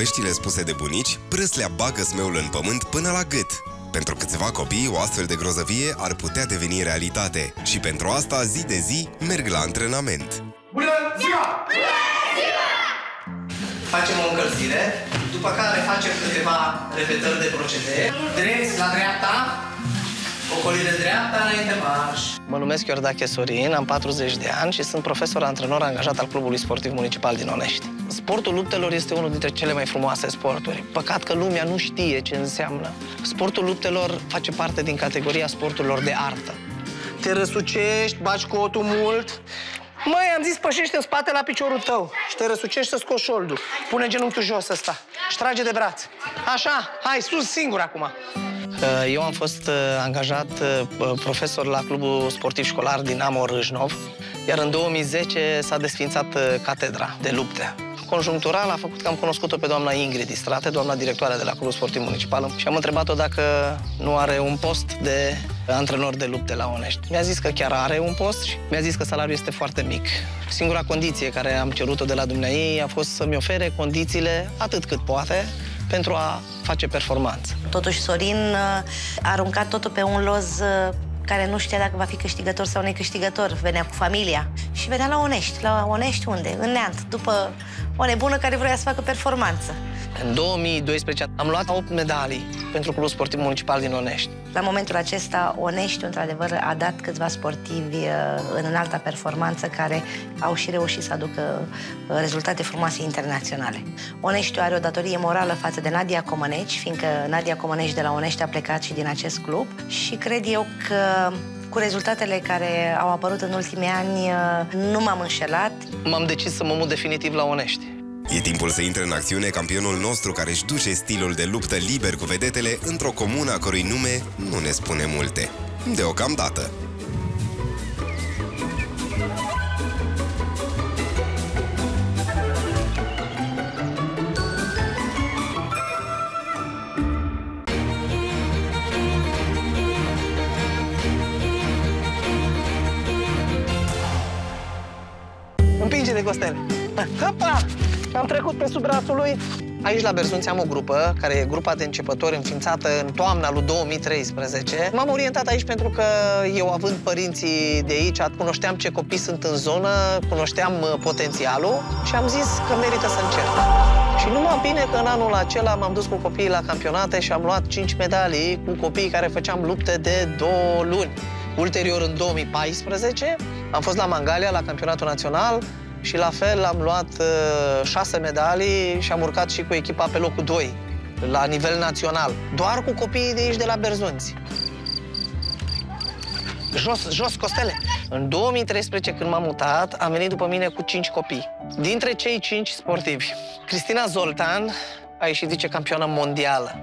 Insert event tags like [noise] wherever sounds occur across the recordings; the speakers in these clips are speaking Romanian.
poveștile spuse de bunici, prâslea bagă smeul în pământ până la gât. Pentru câțiva copii, o astfel de grozăvie ar putea deveni realitate și pentru asta, zi de zi, merg la antrenament. Bună ziua! Bună ziua! Facem o încălzire, după care facem câteva repetări de procedee. Drept la dreapta, ocolire dreapta, înainte marș. Mă numesc Iordache Sorin, am 40 de ani și sunt profesor antrenor angajat al Clubului Sportiv Municipal din Onești. Sportul luptelor este unul dintre cele mai frumoase sporturi. Păcat că lumea nu știe ce înseamnă. Sportul luptelor face parte din categoria sporturilor de artă. Te răsucești, baci cotul mult. Măi, am zis, pășește în spate la piciorul tău și te răsucești să scoți șoldul. Pune genunchiul jos ăsta și ștrage de braț. Așa, hai, sus singur acum. Uh, Eu am fost uh, angajat uh, profesor la Clubul Sportiv Școlar din Amor Râșnov, iar în 2010 s-a desfințat catedra de lupte. Conjunctural a făcut că am cunoscut-o pe doamna Ingrid Distrate, doamna directoare de la Clubul Sportiv Municipal, și am întrebat-o dacă nu are un post de antrenor de lupte la Onești. Mi-a zis că chiar are un post și mi-a zis că salariul este foarte mic. Singura condiție care am cerut-o de la dumneai a fost să-mi ofere condițiile atât cât poate pentru a face performanță. Totuși, Sorin uh, a aruncat totul pe un loz uh, care nu știa dacă va fi câștigător sau necâștigător. Venea cu familia și venea la Onești. La Onești unde? În Neant, după o nebună care vrea să facă performanță. În 2012 am luat 8 medalii pentru Clubul Sportiv Municipal din Onești. La momentul acesta, Onești, într-adevăr, a dat câțiva sportivi uh, în înalta performanță care au și reușit să aducă uh, rezultate frumoase internaționale. Oneștiu are o datorie morală față de Nadia Comăneci, fiindcă Nadia Comăneci de la Onești a plecat și din acest club și cred eu că cu rezultatele care au apărut în ultimii ani, uh, nu m-am înșelat. M-am decis să mă mut definitiv la Onești. E timpul să intre în acțiune campionul nostru care își duce stilul de luptă liber cu vedetele într-o comună a cărui nume nu ne spune multe. Deocamdată. De Costel. Hopa! Am trecut pe sub brațul lui. Aici la Berzunți am o grupă, care e grupa de începători înființată în toamna lui 2013. M-am orientat aici pentru că eu, având părinții de aici, cunoșteam ce copii sunt în zonă, cunoșteam uh, potențialul și am zis că merită să încerc. Și numai bine că în anul acela m-am dus cu copiii la campionate și am luat 5 medalii cu copiii care făceam lupte de două luni. Ulterior, în 2014, am fost la Mangalia, la campionatul național, și la fel am luat uh, șase medalii și am urcat și cu echipa pe locul 2 la nivel național. Doar cu copiii de aici de la Berzunți. Jos, jos, Costele! În 2013, când m-am mutat, am venit după mine cu cinci copii. Dintre cei cinci sportivi, Cristina Zoltan a ieșit vicecampioană mondială.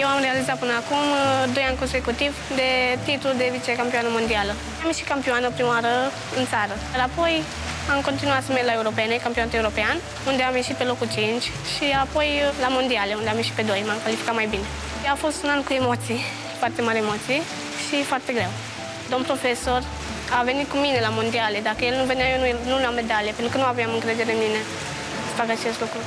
Eu am realizat până acum uh, doi ani consecutiv de titlul de vicecampioană mondială. Am ieșit campioană prima oară în țară. Apoi am continuat să merg la europene, campionat european, unde am ieșit pe locul 5 și apoi la mondiale, unde am ieșit pe 2, m-am calificat mai bine. A fost un an cu emoții, foarte mari emoții și foarte greu. Domn profesor a venit cu mine la mondiale. Dacă el nu venea, eu nu, nu la medalie, pentru că nu aveam încredere în mine să fac acest lucru.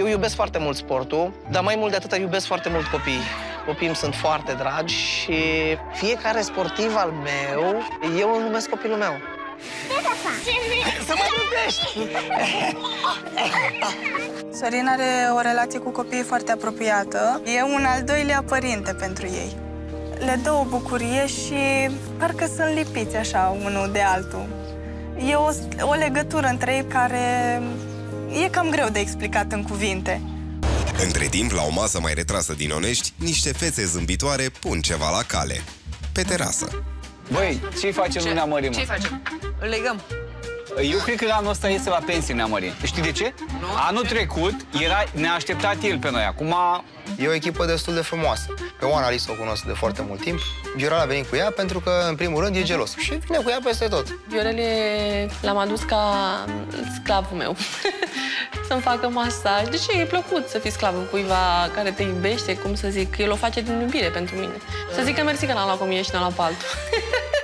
Eu iubesc foarte mult sportul, dar mai mult de atât iubesc foarte mult copiii. Copiii îmi sunt foarte dragi și fiecare sportiv al meu, eu îl numesc copilul meu. Să mă iubești! [laughs] Sorin are o relație cu copiii foarte apropiată. E un al doilea părinte pentru ei. Le dă o bucurie și parcă sunt lipiți așa unul de altul. E o, o legătură între ei care e cam greu de explicat în cuvinte. Între timp, la o masă mai retrasă din Onești, niște fețe zâmbitoare pun ceva la cale. Pe terasă. Băi, ce facem ce? în Neamărim? Ce facem? Îl legăm. Eu cred că anul ăsta este la pensie Neamărim. Știi de ce? Nu? Anul trecut era, ne-a așteptat el pe noi. Acum... E o echipă destul de frumoasă. Pe Oana Alice o cunosc de foarte mult timp. Viorel a venit cu ea pentru că, în primul rând, e gelos. Și vine cu ea peste tot. Viorel l-am adus ca sclavul meu. [laughs] Să-mi facă masaj. De ce e plăcut să fii sclavul cuiva care te iubește, cum să zic, el o face din iubire pentru mine. Să zic că mersi că n-am luat cu mine și n-am luat pe altul. [laughs]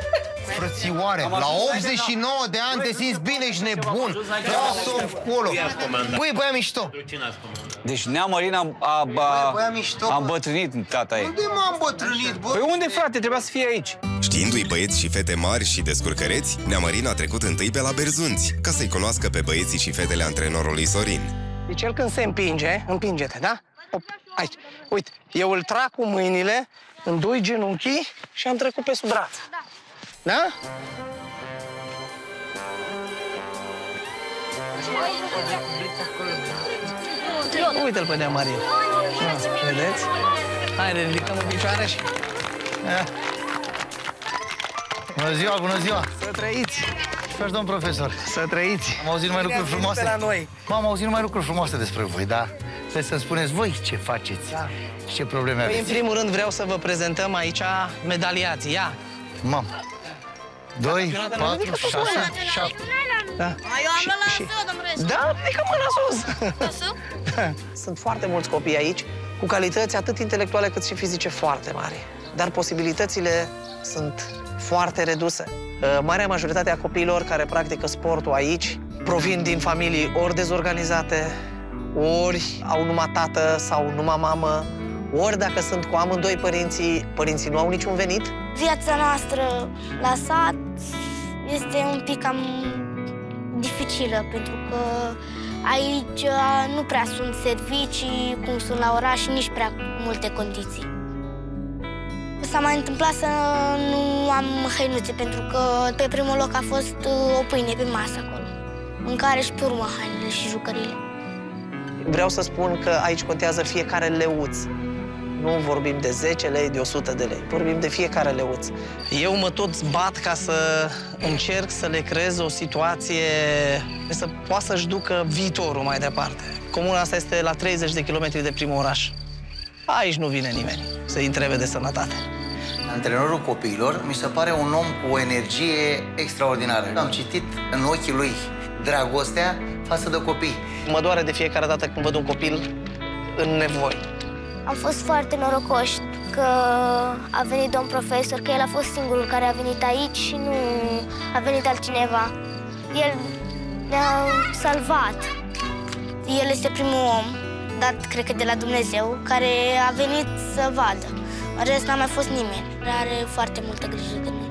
Frățioare, la 89 de ani te simți bine și nebun. Lasă-o acolo. Băi, băia mișto. Cine ați comandat? Deci Nea Marina a, a, a, băia mișto, a bă. îmbătrânit tata ei. Unde m-am bătrânit, bă? Păi unde, frate? Trebuia să fie aici. Știindu-i băieți și fete mari și descurcăreți, Neamărin a trecut întâi pe la Berzunți, ca să-i cunoască pe băieții și fetele antrenorului Sorin. Deci el când se împinge, împinge-te, da? Op, aici. Uite, eu îl trag cu mâinile în doi genunchi și am trecut pe sub braț. Da? Da? Uite-l pe Neamarin. Da, vedeți? Hai, ne ridicăm în picioare și... Da. Bună ziua, bună ziua! Să trăiți! Ce faci, domn profesor? Să trăiți! Am auzit numai lucruri Bine ați venit frumoase. pe la noi. M-am auzit numai lucruri frumoase despre voi, da? Trebuie să spuneți voi ce faceți Da. și ce probleme Păi, în aveți. primul rând, vreau să vă prezentăm aici medaliații. Ia! Mam. 2, Campionatele 4, ridică sus 6, mâna. 7. Da. Eu am luat la Și- său, domnule. Da, ridică mâna sus! Sus? [laughs] Sunt foarte mulți copii aici cu calități atât intelectuale cât și fizice foarte mari. Dar posibilitățile sunt foarte reduse. Uh, Marea majoritate a copiilor care practică sportul aici provin din familii ori dezorganizate, ori au numai tată sau numai mamă, ori dacă sunt cu amândoi părinții, părinții nu au niciun venit. Viața noastră la sat este un pic cam dificilă, pentru că aici uh, nu prea sunt servicii, cum sunt la oraș, și nici prea multe condiții. S-a mai întâmplat să nu am hăinuțe, pentru că pe primul loc a fost uh, o pâine pe masă acolo. Mâncare și pe urmă hainele și jucăriile. Vreau să spun că aici contează fiecare leuț. Nu vorbim de 10 lei, de 100 de lei. Vorbim de fiecare leuț. Eu mă tot bat ca să încerc să le creez o situație să poată să-și ducă viitorul mai departe. Comuna asta este la 30 de kilometri de primul oraș. Aici nu vine nimeni să-i întrebe de sănătate. Antrenorul copiilor mi se pare un om cu o energie extraordinară. Am citit în ochii lui dragostea față de copii. Mă doare de fiecare dată când văd un copil în nevoie. Am fost foarte norocoși că a venit domn profesor, că el a fost singurul care a venit aici și nu a venit altcineva. El ne-a salvat. El este primul om, dat, cred că, de la Dumnezeu, care a venit să vadă. În rest, n-a mai fost nimeni. Are foarte multă grijă de noi.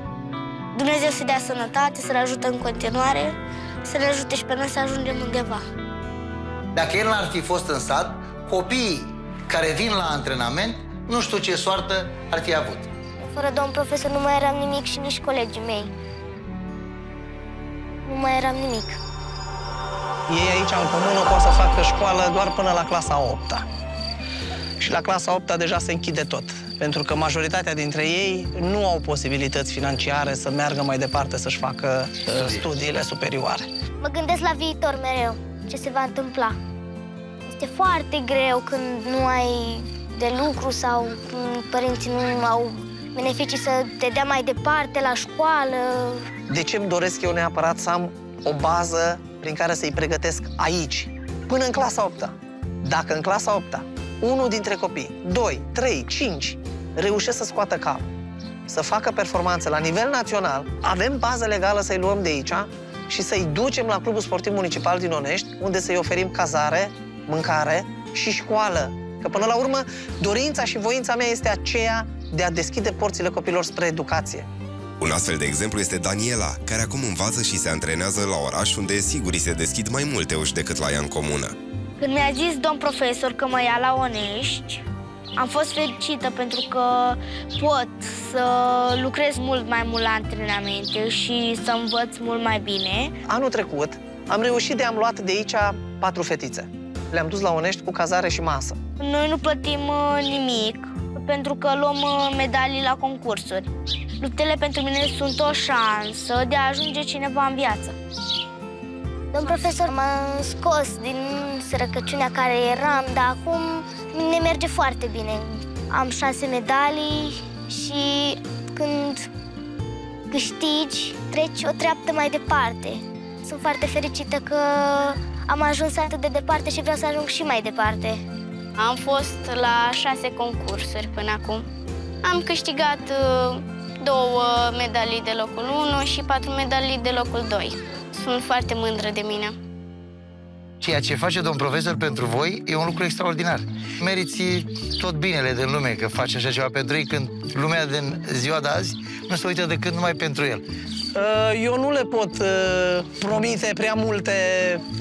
Dumnezeu să dea sănătate, să-l ajute în continuare, să ne ajute și pe noi să ajungem undeva. Dacă el n-ar fi fost în sat, copiii care vin la antrenament, nu știu ce soartă ar fi avut. Fără domn profesor nu mai eram nimic și nici colegii mei. Nu mai eram nimic. Ei aici, în comună, pot să facă școală doar până la clasa 8 -a. Și la clasa 8 -a deja se închide tot. Pentru că majoritatea dintre ei nu au posibilități financiare să meargă mai departe să-și facă uh, studiile superioare. Mă gândesc la viitor mereu, ce se va întâmpla. Este foarte greu când nu ai de lucru sau când părinții nu au beneficii să te dea mai departe la școală. De ce îmi doresc eu neapărat să am o bază prin care să-i pregătesc aici, până în clasa 8 -a. Dacă în clasa 8 -a, unul dintre copii, 2, 3, 5, reușesc să scoată cap, să facă performanțe la nivel național, avem bază legală să-i luăm de aici și să-i ducem la Clubul Sportiv Municipal din Onești, unde să-i oferim cazare, mâncare și școală. Că până la urmă, dorința și voința mea este aceea de a deschide porțile copilor spre educație. Un astfel de exemplu este Daniela, care acum învață și se antrenează la oraș unde sigur îi se deschid mai multe uși decât la ea în comună. Când mi-a zis domn profesor că mă ia la Onești, am fost fericită pentru că pot să lucrez mult mai mult la antrenamente și să învăț mult mai bine. Anul trecut am reușit de am luat de aici patru fetițe. Le-am dus la Onești cu cazare și masă. Noi nu plătim uh, nimic pentru că luăm uh, medalii la concursuri. Luptele pentru mine sunt o șansă de a ajunge cineva în viață. Domn profesor m-a scos din sărăcăciunea care eram, dar acum ne merge foarte bine. Am șase medalii și când câștigi, treci o treaptă mai departe. Sunt foarte fericită că am ajuns atât de departe și vreau să ajung și mai departe. Am fost la șase concursuri până acum. Am câștigat uh, două medalii de locul 1 și patru medalii de locul 2. Sunt foarte mândră de mine. Ceea ce face domn profesor pentru voi e un lucru extraordinar. Meriți tot binele din lume că faci așa ceva pentru ei când lumea din ziua de azi nu se uită decât numai pentru el. Uh, eu nu le pot uh, promite prea multe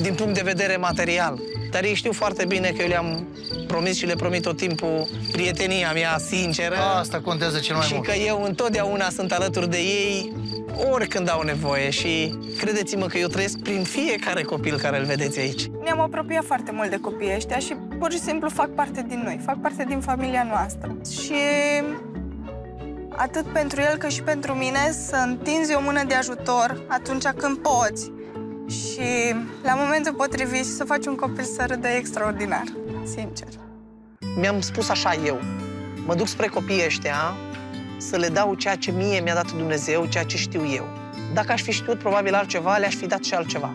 din punct de vedere material. Dar ei știu foarte bine că eu le-am promis și le promit tot timpul prietenia mea sinceră. Asta contează cel mai și mult. că eu întotdeauna sunt alături de ei oricând au nevoie și credeți-mă că eu trăiesc prin fiecare copil care îl vedeți aici. Ne-am apropiat foarte mult de copiii ăștia și pur și simplu fac parte din noi, fac parte din familia noastră. Și atât pentru el cât și pentru mine să întinzi o mână de ajutor atunci când poți și la momentul potrivit și să faci un copil să râdă extraordinar, sincer. Mi-am spus așa eu, mă duc spre copiii ăștia să le dau ceea ce mie mi-a dat Dumnezeu, ceea ce știu eu. Dacă aș fi știut probabil altceva, le-aș fi dat și altceva.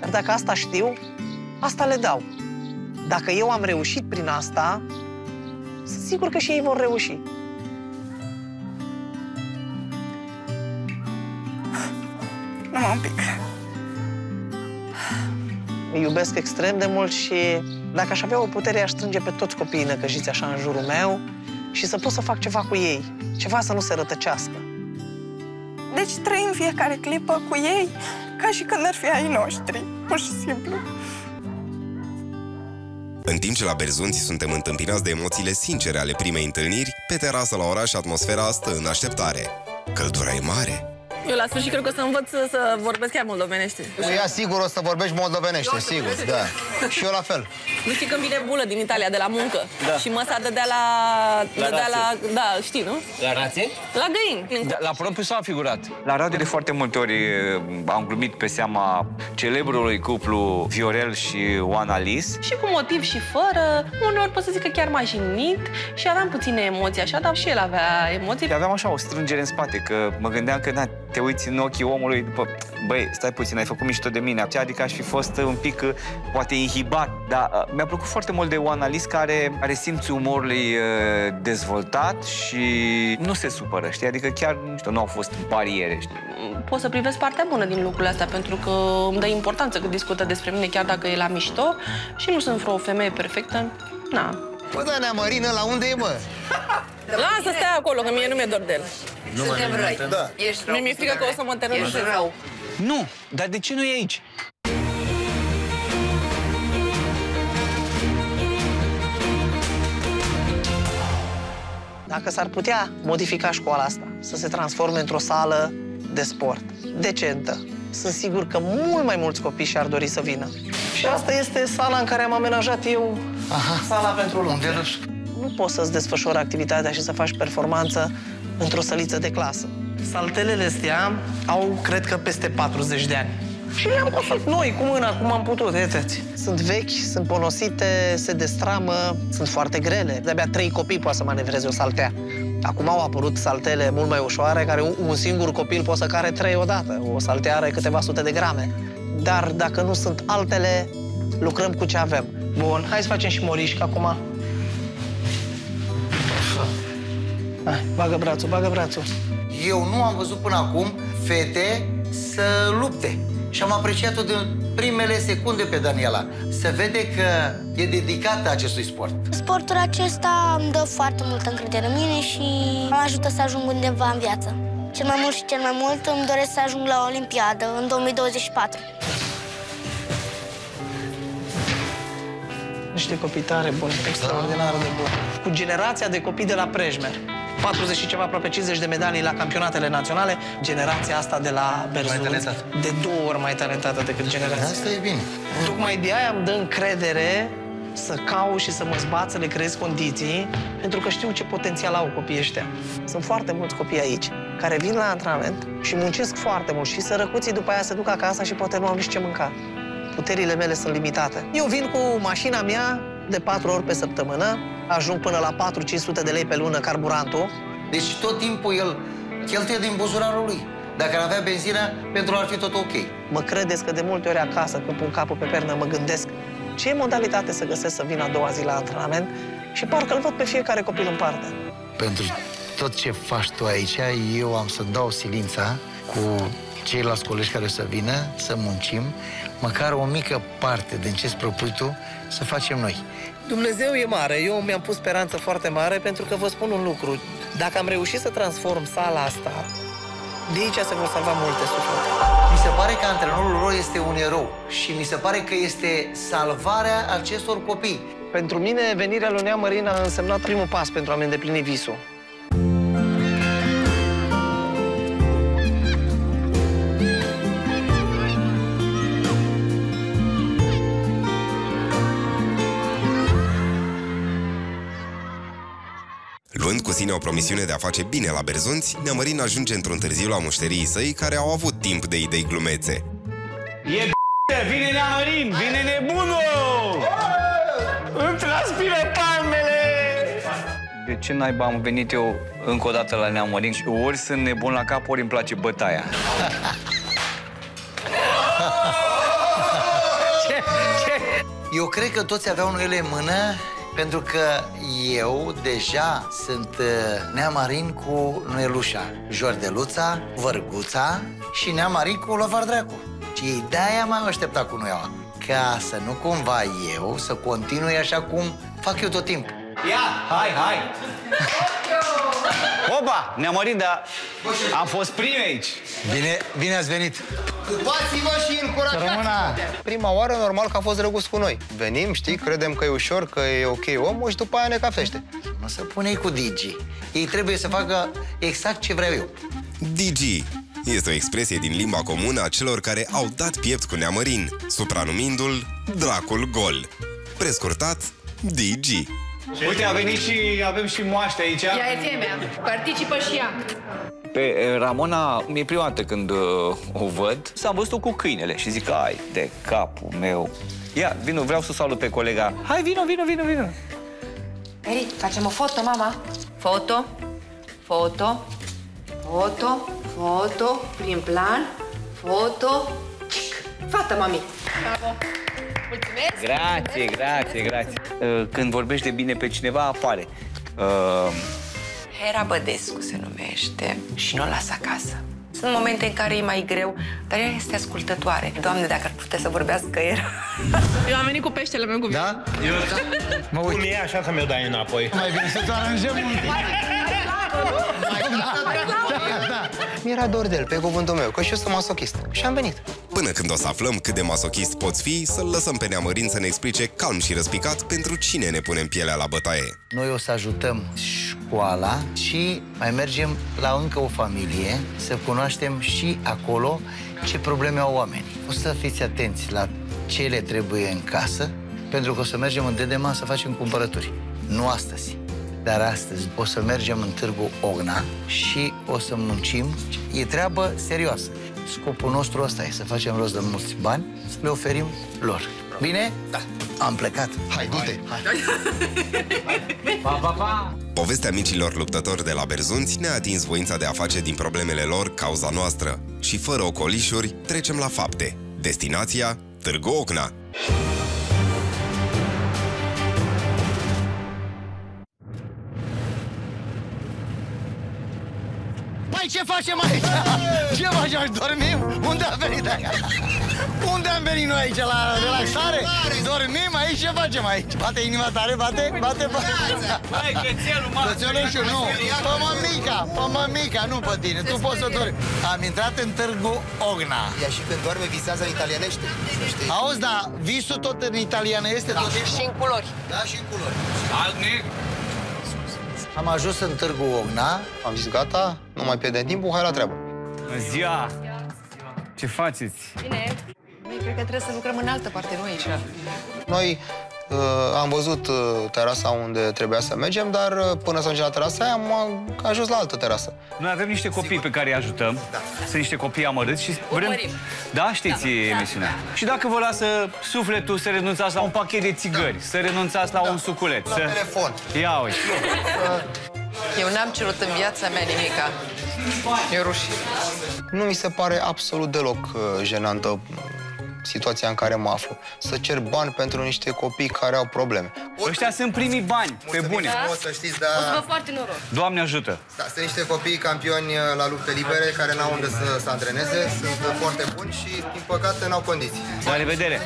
Dar dacă asta știu, asta le dau. Dacă eu am reușit prin asta, sunt sigur că și ei vor reuși. Numai un pic. Îi iubesc extrem de mult și dacă aș avea o putere, aș strânge pe toți copiii năcăjiți așa în jurul meu și să pot să fac ceva cu ei, ceva să nu se rătăcească. Deci trăim fiecare clipă cu ei ca și când ar fi ai noștri, pur și simplu. În timp ce la Berzunți suntem întâmpinați de emoțiile sincere ale primei întâlniri, pe terasă la oraș atmosfera stă în așteptare. Căldura e mare. Eu la sfârșit cred că o să învăț să, să vorbesc chiar moldovenește. Ea sigur o să vorbești moldovenește, sigur, da. [laughs] Și eu la fel. Nu știi când vine bulă din Italia, de la muncă. Da. Și măsa dădea la... La dădea la... rație. Da, știi, nu? La rație? La găini. Da, la propriu sau figurat? La radio de foarte multe ori eh, am glumit pe seama celebrului cuplu Viorel și Oana Lis. Și cu motiv și fără, uneori pot să zic că chiar m-a jignit și aveam puține emoții așa, dar și el avea emoții. Aveam așa o strângere în spate, că mă gândeam că na, te uiți în ochii omului după, băi, stai puțin, ai făcut mișto de mine. Adică aș fi fost un pic, uh, poate, inhibat. Dar uh, mi-a plăcut foarte mult de Oana Lis, care are simțul umorului uh, dezvoltat și nu se supără, știi? Adică chiar, nu știu, nu au fost bariere, știi? Pot să privesc partea bună din lucrurile astea, pentru că îmi dă importanță când discută despre mine, chiar dacă e la mișto și nu sunt vreo femeie perfectă. Na. Bă, da, Neamărină, la unde e, mă? Lasă, stai acolo, că mie nu mi-e dor de el. Nu Suntem răi. Da. Ești rău. Mi-e frică că o să mă terorizeze. Ești rău. Nu, dar de ce nu e aici? Dacă s-ar putea modifica școala asta, să se transforme într-o sală de sport, decentă, sunt sigur că mult mai mulți copii și-ar dori să vină. Și asta este sala în care am amenajat eu Aha. sala pentru lupte. Nu poți să-ți desfășori activitatea și să faci performanță într-o săliță de clasă. Saltelele astea au, cred că, peste 40 de ani. Și le-am construit noi, cu mâna, cum am putut, vedeți. Sunt vechi, sunt ponosite, se destramă, sunt foarte grele. De-abia trei copii poate să manevreze o saltea. Acum au apărut saltele mult mai ușoare, care un- un singur copil poate să care trei odată. O saltea are câteva sute de grame. Dar dacă nu sunt altele, lucrăm cu ce avem. Bun, hai să facem și morișcă acum. Hai, bagă brațul, bagă brațul. Eu nu am văzut până acum fete să lupte. Și am apreciat-o de primele secunde pe Daniela. Se vede că e dedicată acestui sport. Sportul acesta îmi dă foarte multă încredere în mine și mă ajută să ajung undeva în viață. Cel mai mult și cel mai mult îmi doresc să ajung la Olimpiadă în 2024. Niște copii tare buni, extraordinar de buni. Cu generația de copii de la Prejmer. 40 și ceva, aproape 50 de medalii la campionatele naționale. Generația asta de la Berzun. talentată. De două ori mai talentată decât generația. Asta e bine. Tocmai de aia îmi dă încredere să caut și să mă zbat, să le creez condiții, pentru că știu ce potențial au copiii ăștia. Sunt foarte mulți copii aici care vin la antrenament și muncesc foarte mult și sărăcuții după aia se duc acasă și poate nu au nici ce mânca. Puterile mele sunt limitate. Eu vin cu mașina mea de patru ori pe săptămână, ajung până la 4-500 de lei pe lună carburantul. Deci tot timpul el cheltuie din buzunarul lui. Dacă ar avea benzină, pentru ar fi tot ok. Mă credeți că de multe ori acasă, când pun capul pe pernă, mă gândesc ce modalitate să găsesc să vin a doua zi la antrenament și parcă îl văd pe fiecare copil în parte. Pentru tot ce faci tu aici, eu am să-mi dau silința cu ceilalți colegi care o să vină, să muncim, măcar o mică parte din ce-ți propui tu, să facem noi. Dumnezeu e mare. Eu mi-am pus speranță foarte mare pentru că vă spun un lucru. Dacă am reușit să transform sala asta, de aici se vor salva multe suflete. Mi se pare că antrenorul lor este un erou și mi se pare că este salvarea acestor copii. Pentru mine, venirea lui Nea Mărin a însemnat primul pas pentru a-mi îndeplini visul. Luând cu sine o promisiune de a face bine la berzonți, Neamărin ajunge într-un târziu la mușterii săi care au avut timp de idei glumețe. E b***ă, vine Neamărin, vine nebunul! Îmi transpiră palmele! De ce naiba am venit eu încă o dată la Neamărin și ori sunt nebun la cap, ori îmi place bătaia. ce? Ce? Eu cred că toți aveau nuele în mână pentru că eu deja sunt uh, neamarin cu Noelușa, Jordeluța, Vărguța și neamarin cu Lovar Dracu. Și de-aia m-am așteptat cu Noeaua. Ca să nu cumva eu să continui așa cum fac eu tot timpul. Ia, hai, hai! Opa, Neamărin, dar am fost primi aici. Bine, bine ați venit! Pupați-vă și încurajați Rămâna! Prima oară, normal că a fost drăguț cu noi. Venim, știi, credem că e ușor, că e ok omul și după aia ne cafește. Nu se pune cu Digi. Ei trebuie să facă exact ce vreau eu. DG este o expresie din limba comună a celor care au dat piept cu Neamărin, supranumindu-l Dracul Gol. Prescurtat, DG. Uite, a venit și avem și moaște aici. Ea e femea. Participă și ea. Pe eh, Ramona, e prima dată când uh, o văd, s-am văzut cu câinele și zic, ai de capul meu. Ia, vino, vreau să salut pe colega. Hai, vino, vino, vino, vino. Eri, facem o foto, mama. Foto, foto, foto, foto, prin plan, foto. Fată, mami. Bravo. Mulțumesc. Grație, grație, grație. Uh, Când vorbești de bine pe cineva, apare. Uh, Hera Bădescu se numește și nu o las acasă. Sunt momente în care e mai greu, dar ea este ascultătoare. Doamne, dacă ar putea să vorbească era. Eu am venit cu peștele meu cu mine. Da? Eu, Mă uit. cum e, așa să mi-o dai înapoi. Mai bine să te aranjăm un pic. Mi-era dor de el, pe cuvântul meu, că și eu sunt masochist. Și am venit. Până când o să aflăm cât de masochist poți fi, să-l lăsăm pe Neamărin să ne explice calm și răspicat pentru cine ne punem pielea la bătaie. Noi o să ajutăm școala și mai mergem la încă o familie să cunoaștem și acolo ce probleme au oamenii. O să fiți atenți la ce le trebuie în casă, pentru că o să mergem în Dedema să facem cumpărături. Nu astăzi, dar astăzi o să mergem în Târgu Ogna și o să muncim. E treabă serioasă. Scopul nostru ăsta e să facem rost de mulți bani, să le oferim lor. Bine? Da. Am plecat. Hai, du-te! pa, pa, pa! Povestea micilor luptători de la Berzunți ne-a atins voința de a face din problemele lor cauza noastră. Și fără ocolișuri, trecem la fapte. Destinația Târgu Ocna. Ce facem aici? [laughs] Ce facem aici? Dormim? Unde am venit aici? Unde am venit noi aici? La relaxare? Dormim aici? Ce facem aici? Bate inima tare? Bate? Bate? bate. Hai, cățelul, mă! Cățelușul, nu. Pe mămica, pe mămica, nu pe tine. Tu poți să dormi. Am intrat în Târgu Ogna. Ea și când doarme visează în italienește, să știi. Auzi, da, visul tot în italiană este tot Și în culori. Da, și în culori. Alt negru. Am ajuns în Târgu Ogna. Am zis, gata, nu mai pierdem timpul, hai la treabă. Bună ziua! Ce faceți? Bine. Noi cred că trebuie să lucrăm în altă parte, nu aici. Noi uh, am văzut uh, terasa unde trebuia să mergem, dar uh, până să ajungem la terasa aia am uh, ajuns la altă terasă. Noi avem niște copii pe care îi ajutăm. Sunt niște copii amărâți și vrem... Urmărim. Da, știți emisiunea. Și dacă vă lasă sufletul să renunțați la un pachet de țigări, să renunțați la un suculeț, La să... telefon. Ia uite. [laughs] Eu n-am cerut în viața mea nimica. E rușine. Nu mi se pare absolut deloc uh, jenantă situația în care mă aflu. Să cer bani pentru niște copii care au probleme. Ăștia sunt primii bani, pe bune. O să știți, O să vă dar... foarte noroc. Doamne ajută! Da, sunt niște copii campioni uh, la lupte libere care n-au unde să se antreneze, sunt uh, foarte buni și, din păcate, n-au condiții. La revedere!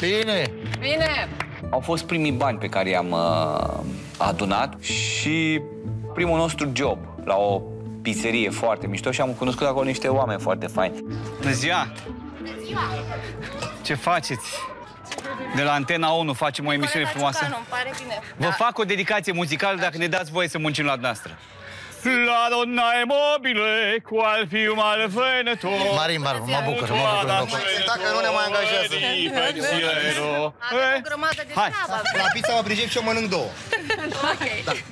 Bine! Bine! Au fost primii bani pe care i-am uh, adunat și primul nostru job la o pizzerie foarte mișto și am cunoscut acolo niște oameni foarte faini. Bună ziua! Ce faceți? De la Antena 1 facem o emisiune frumoasă. îmi pare bine. Vă fac o dedicație muzicală dacă ne dați voie să muncim la noastră. La donna e mobile, qual fium al Veneto. Marin Barbu, mă bucur, mă bucur, mă bucur. Dacă nu ne mai angajează. Pensiero. Avem o grămadă de Hai. treabă. La pizza mă pricep și eu mănânc două. Ok.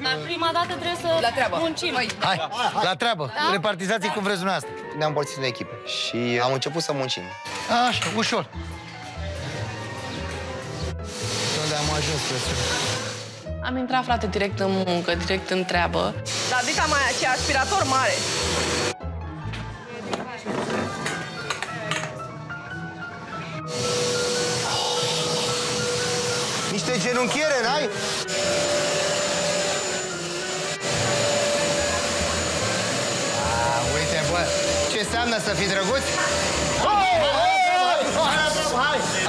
Dar prima dată trebuie să La treabă. muncim. Hai, la treabă. Repartizați cum vreți dumneavoastră. Ne-am împărțit în echipe și am început să muncim. Așa, ușor. Unde am ajuns, frățioare? Am intrat, frate, direct în muncă, direct în treabă. Dar dita mai ce aspirator mare. Niște genunchiere, n-ai? Ah, uite, bă, ce înseamnă să fii drăguț? Hai,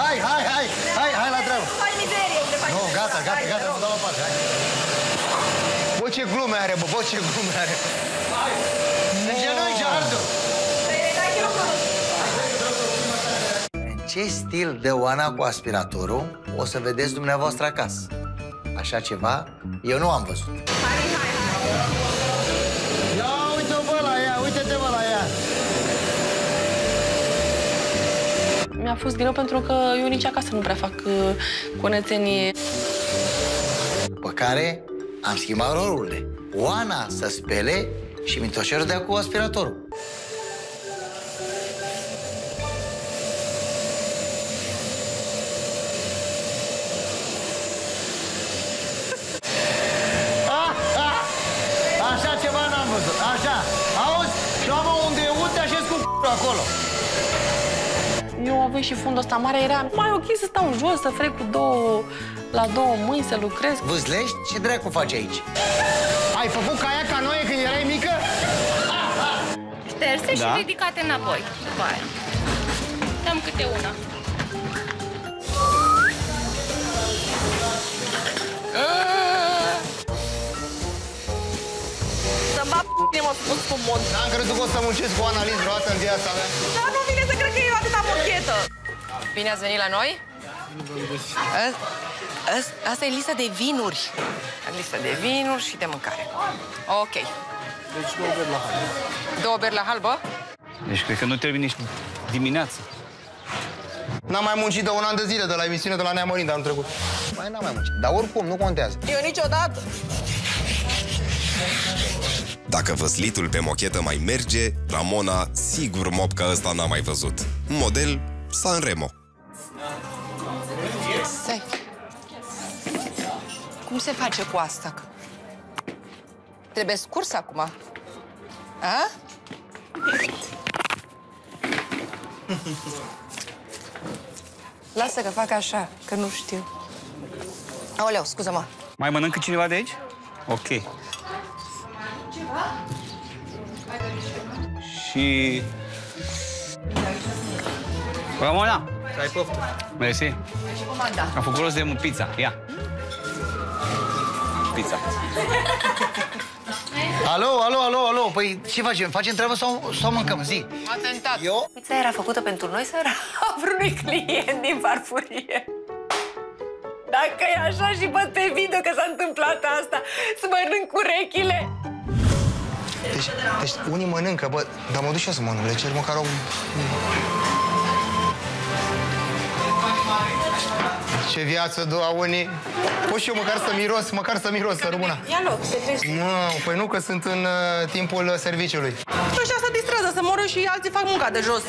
hai, hai, hai, hai, hai, hai la treabă. Faci mizerie unde faci Nu, gata, gata, gata, să dau la parte, hai. Bă, ce glume are, bă, bă, ce glume are. În genunchi, Ardu. În ce stil de Oana cu aspiratorul o să vedeți dumneavoastră acasă? Așa ceva eu nu am văzut. Ia Mi-a fost greu pentru că eu nici acasă nu prea fac uh, cunețenie. După care am schimbat rolurile. Oana să spele și Mintoșerul dea cu aspiratorul. Eu având și fundul ăsta mare, era mai ok să stau jos, să frec cu două, la două mâini, să lucrez. Vâzlești? Ce dracu faci aici? Ai făcut ca ea ca noi când erai mică? Șterse Da. și ridicate înapoi. După aia. Dăm câte una. Să-mi bat p***ne, mă spus cu mod. N-am crezut că o să muncesc cu analiz vreodată în viața mea. Dar nu vine să cred că e atâta mochetă. Bine ați venit la noi? A- as- Asta e lista de vinuri. Lista de vinuri și de mâncare. Ok. Deci două beri la halbă. Două beri la halbă? Deci cred că nu trebuie nici dimineața. N-am mai muncit de un an de zile de la emisiune de la Neamărin de anul trecut. Mai n-am mai muncit. Dar oricum, nu contează. Eu niciodată. Dacă văslitul pe mochetă mai merge, Ramona sigur mop ca ăsta n-a mai văzut. Model Sanremo. Stai. Cum se face cu asta? Trebuie scurs acum. A? Lasă că fac așa, că nu știu. Aoleu, scuză-mă. Mai mănâncă cineva de aici? Ok. Și... Ramona! Ai poftă. Mersi. Da. Am făcut rost de pizza. Ia. Pizza. [laughs] Alo, alo, alo, alo. Păi ce facem? Facem treabă sau, sau mâncăm? Zi. Atentat. Eu? Pizza era făcută pentru noi sau era a vreunui client din farfurie? Dacă e așa și văd pe video că s-a întâmplat asta, să mănânc urechile. Deci, deci unii mănâncă, bă, dar mă duc și eu să mănânc. Le cer măcar o... Ce viață, doua unii. Pot și eu măcar să miros, măcar să miros, să rămână. Ia loc, te treci. Nu, păi nu, că sunt în uh, timpul serviciului. Și ăștia se distrează, să moră și alții fac munca de jos.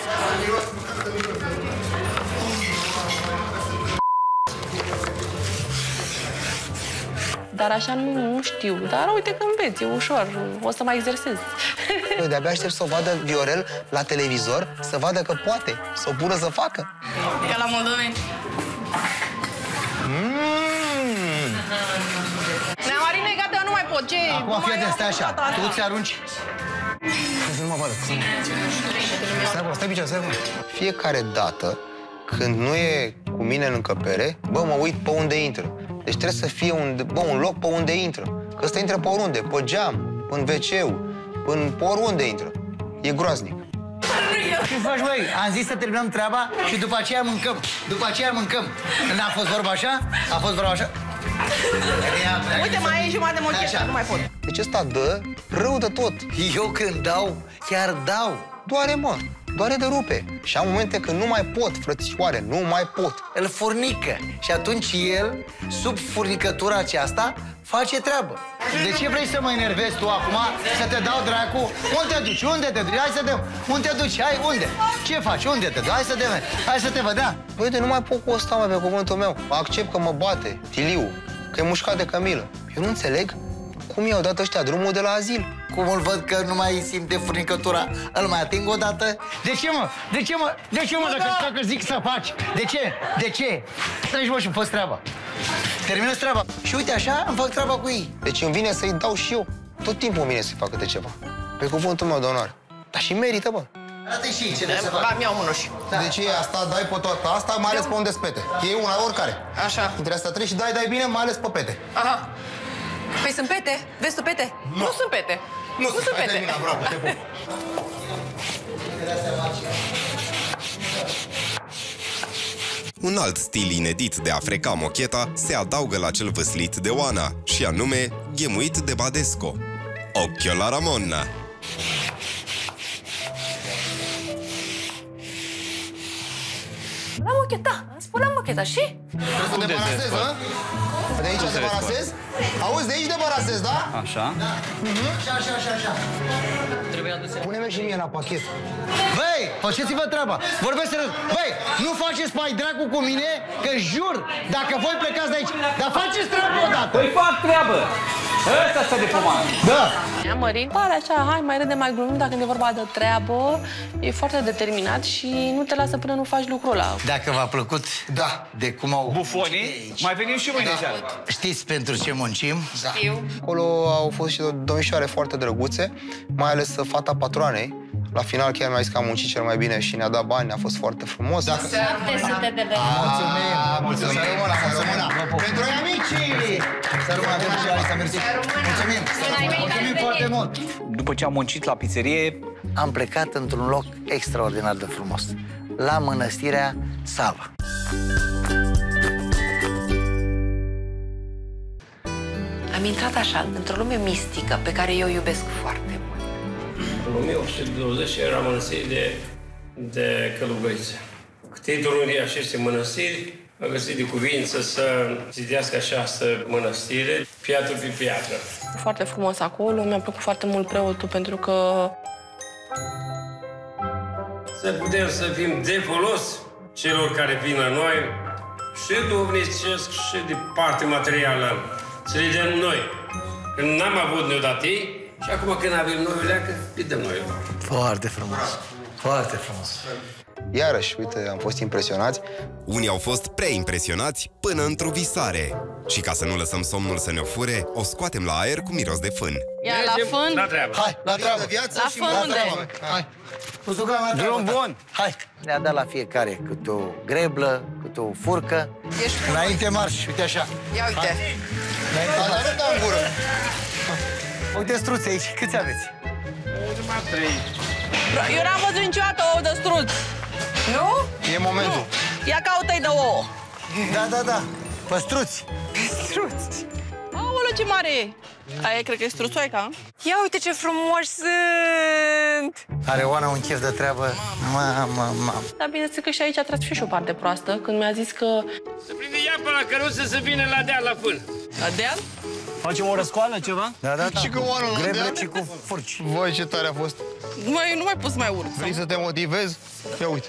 Dar așa nu, nu știu. Dar uite că înveți, e ușor. O să mai exersez. Eu de-abia aștept să o vadă Viorel la televizor, să vadă că poate, să o pună să facă. Ca la moldoveni. Mm. Nea Marine, gata, eu nu mai pot. Ce? Acum Nu fii mai atent, am stai așa. toată asta. Tu ți arunci. Să nu mă vadă. Stai acolo, stai picioare, stai acolo. Fiecare dată când nu e cu mine în încăpere, bă, mă uit pe unde intră. Deci trebuie să fie un, bă, un loc pe unde intră. Că ăsta intră pe oriunde, pe geam, în wc în pe oriunde intră. E groaznic. Ce faci, băi? Am zis să terminăm treaba și după aceea mâncăm. După aceea mâncăm. N-a fost vorba așa? A fost vorba așa? Uite, mai e jumătate de mochetă, nu mai pot. Deci ăsta dă rău de tot. Eu când dau, chiar dau. Doare, mă. Doare de rupe. Și am momente când nu mai pot, frățișoare, nu mai pot. Îl furnică. Și atunci el, sub furnicătura aceasta, face treabă. De ce vrei să mă enervezi tu acum? Să te dau dracu? Unde te duci? Unde te duci? Hai să te... Unde te duci? Hai, unde? Ce faci? Unde te duci? Hai să te Hai să te văd, da? Băi, de nu mai pot cu ăsta, mă, pe cuvântul meu. Accept că mă bate, Tiliu, că e mușcat de Camilă. Eu nu înțeleg cum i-au dat ăștia drumul de la azil. Cum îl văd că nu mai simte furnicătura, îl mai ating o dată? De ce, mă? De ce, mă? De ce, mă, dacă, dacă zic să faci? De ce? De ce? Treci, mă, și fă treaba. Termină treaba. Și uite, așa îmi fac treaba cu ei. Deci îmi vine să-i dau și eu. Tot timpul îmi vine să-i fac câte ceva. Pe cuvântul meu de onoare. Dar și merită, bă. Arată și ce trebuie să Ba, fac. mi-au mânuși. Da. Deci e asta, dai pe toată asta, mai ales pe unde spete. E una oricare. Așa. Între asta treci și dai, dai bine, mai ales pe pete. Aha. Păi sunt pete? Vezi tu pete? Nu, nu sunt pete. Nu, nu sunt Hai, pete. termina, bravo, te pup. Un alt stil inedit de a freca mocheta se adaugă la cel văslit de Oana, și anume ghemuit de Badesco. Occhio la Ramonna! La mocheta, am spălat mocheta și? Trebuie să te debarasezi, hă? De aici te debarasezi? Auzi, de aici debarasezi, da? Așa. Așa, așa, așa, așa. Pune-mi și mie la pachet. Băi, faceți-vă treaba. Vorbesc serios. Băi, nu faceți mai dracu cu mine, că jur, dacă voi plecați de aici, dar faceți treaba odată. Păi fac treabă! Ăsta sta de pomană. Da. Ea Mărin pare așa, hai, mai râde, mai glumim, dar când e vorba de treabă, e foarte determinat și nu te lasă până nu faci lucrul ăla. Dacă v-a plăcut Da. de cum au... Bufonii, mai venim și mâine seară. Știți pentru ce muncim? Da. Acolo au fost și domnișoare foarte drăguțe, mai ales fata patroanei. La final chiar mi-a zis că am muncit cel mai bine și ne-a dat bani, a fost foarte frumos. Dacă... Foarte sute de lei. Mulțumim! mulțumim. Să rămână, să rămână. Pentru ei amici! Să rămână, pentru ce Alisa, mersi. Mulțumim! Mulțumim foarte mult! După ce am muncit la pizzerie, Am plecat într-un loc extraordinar de frumos, la mănăstirea Sava. Am intrat așa, într-o lume mistică pe care eu o iubesc foarte mult. În 1820 era mănăstire de, de călugăriță. Titlul unei aceste mănăstiri a găsit de cuvință să zidească această mănăstire, piatră pe piatră. Foarte frumos acolo, mi-a plăcut foarte mult preotul pentru că Să putem să fim de folos celor care vin la noi și duhovnicesc și de parte materială. Să le dăm noi. Când n-am avut, ne-o dat ei și acum când avem noi o leacă, le dăm noi. Foarte frumos. Foarte frumos. Iarăși, uite, am fost impresionați. Unii au fost prea impresionați până într-o visare. Și ca să nu lăsăm somnul să ne fure, o scoatem la aer cu miros de fân. Ia la fân, La treabă. Hai, la treabă! viață La și fân unde? Hai! Uzucan, la treabă! drum bun! Hai! Ne-a dat la fiecare câte o greblă, câte o furcă. Ești Înainte marș, uite așa. Ia uite. Înainte Dar nu dau în gură. Uite struțe aici, câți aveți? Eu n-am văzut niciodată ouă de struț. Nu? E momentul. Ia caută-i de ouă. Da, da, da. Păstruți. Struț. Aoleu, ce mare e. Aia cred că e struțoica. Ia uite ce frumoși sunt! Are Oana un chef de treabă. Mamă, mamă. dar bineînțeles că și aici a tras și, și o parte proastă, când mi-a zis că Să prinde iapa la căruță să vină la deal la fân. La deal? Facem o răscoală, ceva? Da, da, da. Și cu Oana la Greble deal? și cu furci. Voi, ce tare a fost. Măi, nu mai pot să mai urc. Vrei să te motivezi? Ia uite.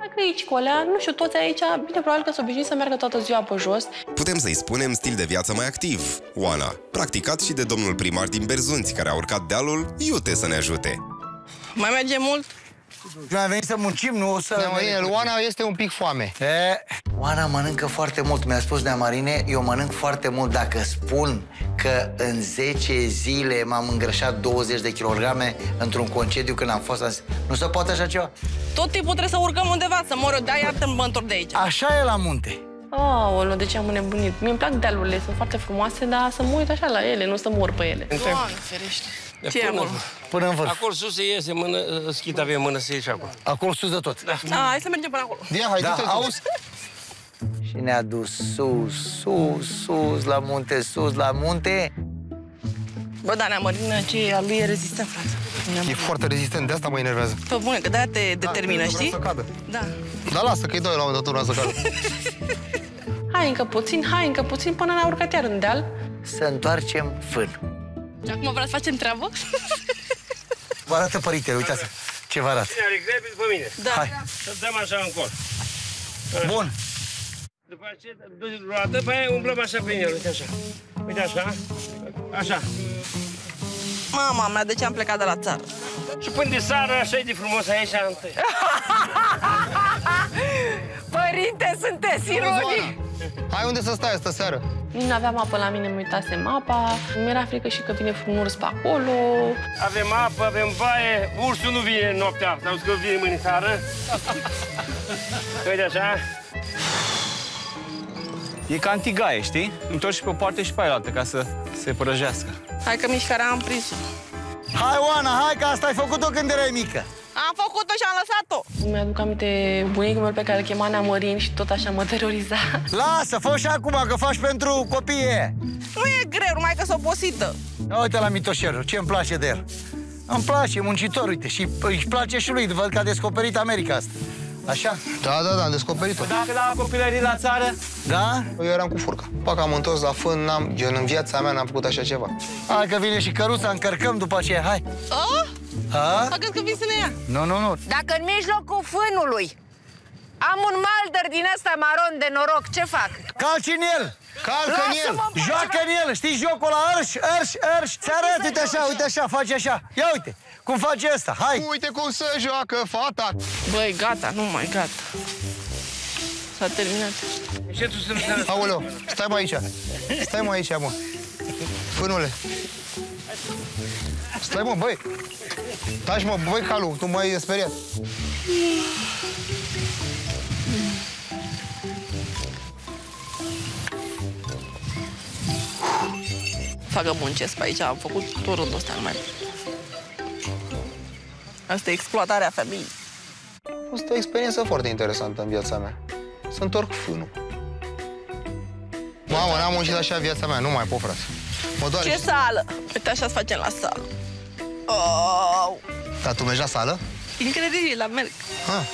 dacă aici cu alea, nu știu, toți aici, bine, probabil că s-au obișnuit să meargă toată ziua pe jos. Putem să-i spunem stil de viață mai activ, Oana, practicat și de domnul primar din Berzunți, care a urcat dealul iute să ne ajute. Mai merge mult? Noi am venit să muncim, nu să... Neamarine, Oana este un pic foame. E, Oana mănâncă foarte mult. Mi-a spus Neamarine, eu mănânc foarte mult. Dacă spun că în 10 zile m-am îngrășat 20 de kilograme într-un concediu când am fost... Azi. Nu se poate așa ceva? Tot timpul trebuie să urcăm undeva, să mor eu, de iartă mă întorc de aici. Așa e la munte. Aoleu, de ce am înnebunit? Mie îmi plac dealurile, sunt foarte frumoase, dar să mă uit așa la ele, nu să mor pe ele. Doamne, ferește. Ce e acolo? Până în vârf. Acolo sus se iese, mână, schid avem mână să ieși acolo. Acolo sus de tot. Da. A, hai să mergem până acolo. Dia, hai, Da, du-te tu. auzi? Și ne-a dus sus, sus, sus, la munte, sus, la munte. Bă, da, neamărină, ce al lui e rezistent, frate. E foarte rezistent, de asta mă enervează. Pe bune, că de-aia te determină, cred că știi? vrea să cadă. Da. Dar lasă, că-i doi la un moment dat una să cadă. [laughs] Hai încă puțin, hai încă puțin, până ne-a urcat iar în deal. Să întoarcem fân. Și acum vreau să facem treabă? Vă arată părintele, uitați ce vă arată. Cine are grebi după mine? Da. Hai. Să dăm așa încolo. Bun. După aceea, duci roată, pe aia umblăm așa prin el, uite așa. Uite așa, așa. Mama mea, de ce am plecat de la țară? Și până de sară, așa e de frumos aici, întâi. [laughs] Părinte, sunteți ironic! Hai unde să stai asta seară? Nu aveam apă la mine, îmi uitasem mapa. Mi-era frică și că vine un urs pe acolo. Avem apă, avem baie, ursul nu vine noaptea asta, auzi că vine mâine seară. Uite așa. E ca antigaie, știi? Întorci pe o parte și pe aia altă ca să se prăjească. Hai că mișcarea am prins-o. Hai, Oana, hai, că asta ai făcut-o când erai mică. Am făcut-o și am lăsat-o. Mi-aduc aminte bunicul meu pe care îl chema Neamărin și tot așa mă teroriza. Lasă, fă și acum, că faci pentru copii. Nu e greu, numai că s-o posită. Uite la mitoșerul, ce îmi place de el. Îmi place, e muncitor, uite, și își place și lui, văd că a descoperit America asta. Așa? Da, da, da, am descoperit-o. Dacă la copilării la țară, Da? Eu eram cu furca. Pac am întors la fân, n-am, eu în viața mea n-am făcut așa ceva. Hai că vine și căruța, încărcăm după aceea, hai. Oh? A? Mă gând că vin să ne ia. Nu, nu, nu. Dacă în mijlocul fânului am un malder din ăsta maron de noroc, ce fac? Calci în el! Calcă în el! Lasă-mă, bă, Joacă în el, știi jocul la arș, arș, arș. Ți arăt, uite așa, uite așa, face așa. Ia uite, cum face ăsta, hai. Uite cum se joacă fata! Băi, gata, nu mai gata. S-a terminat. Ce tu să nu Aoleu, stai mă aici. Stai mă aici, mă. Fânule. Stai mă, băi. Taci mă, băi, Calu, tu m-ai speriat. Facă muncesc pe aici, am făcut tot rândul ăsta numai. Asta e exploatarea familiei. A fost o experiență foarte interesantă în viața mea. Să întorc fânul. Mamă, n-am muncit așa viața mea, nu mai pot, frate. Mă doare. Ce sală? Uite, așa facem la sală. Oh, Dar tu mergi la sală? incredibil, la merg. Ah.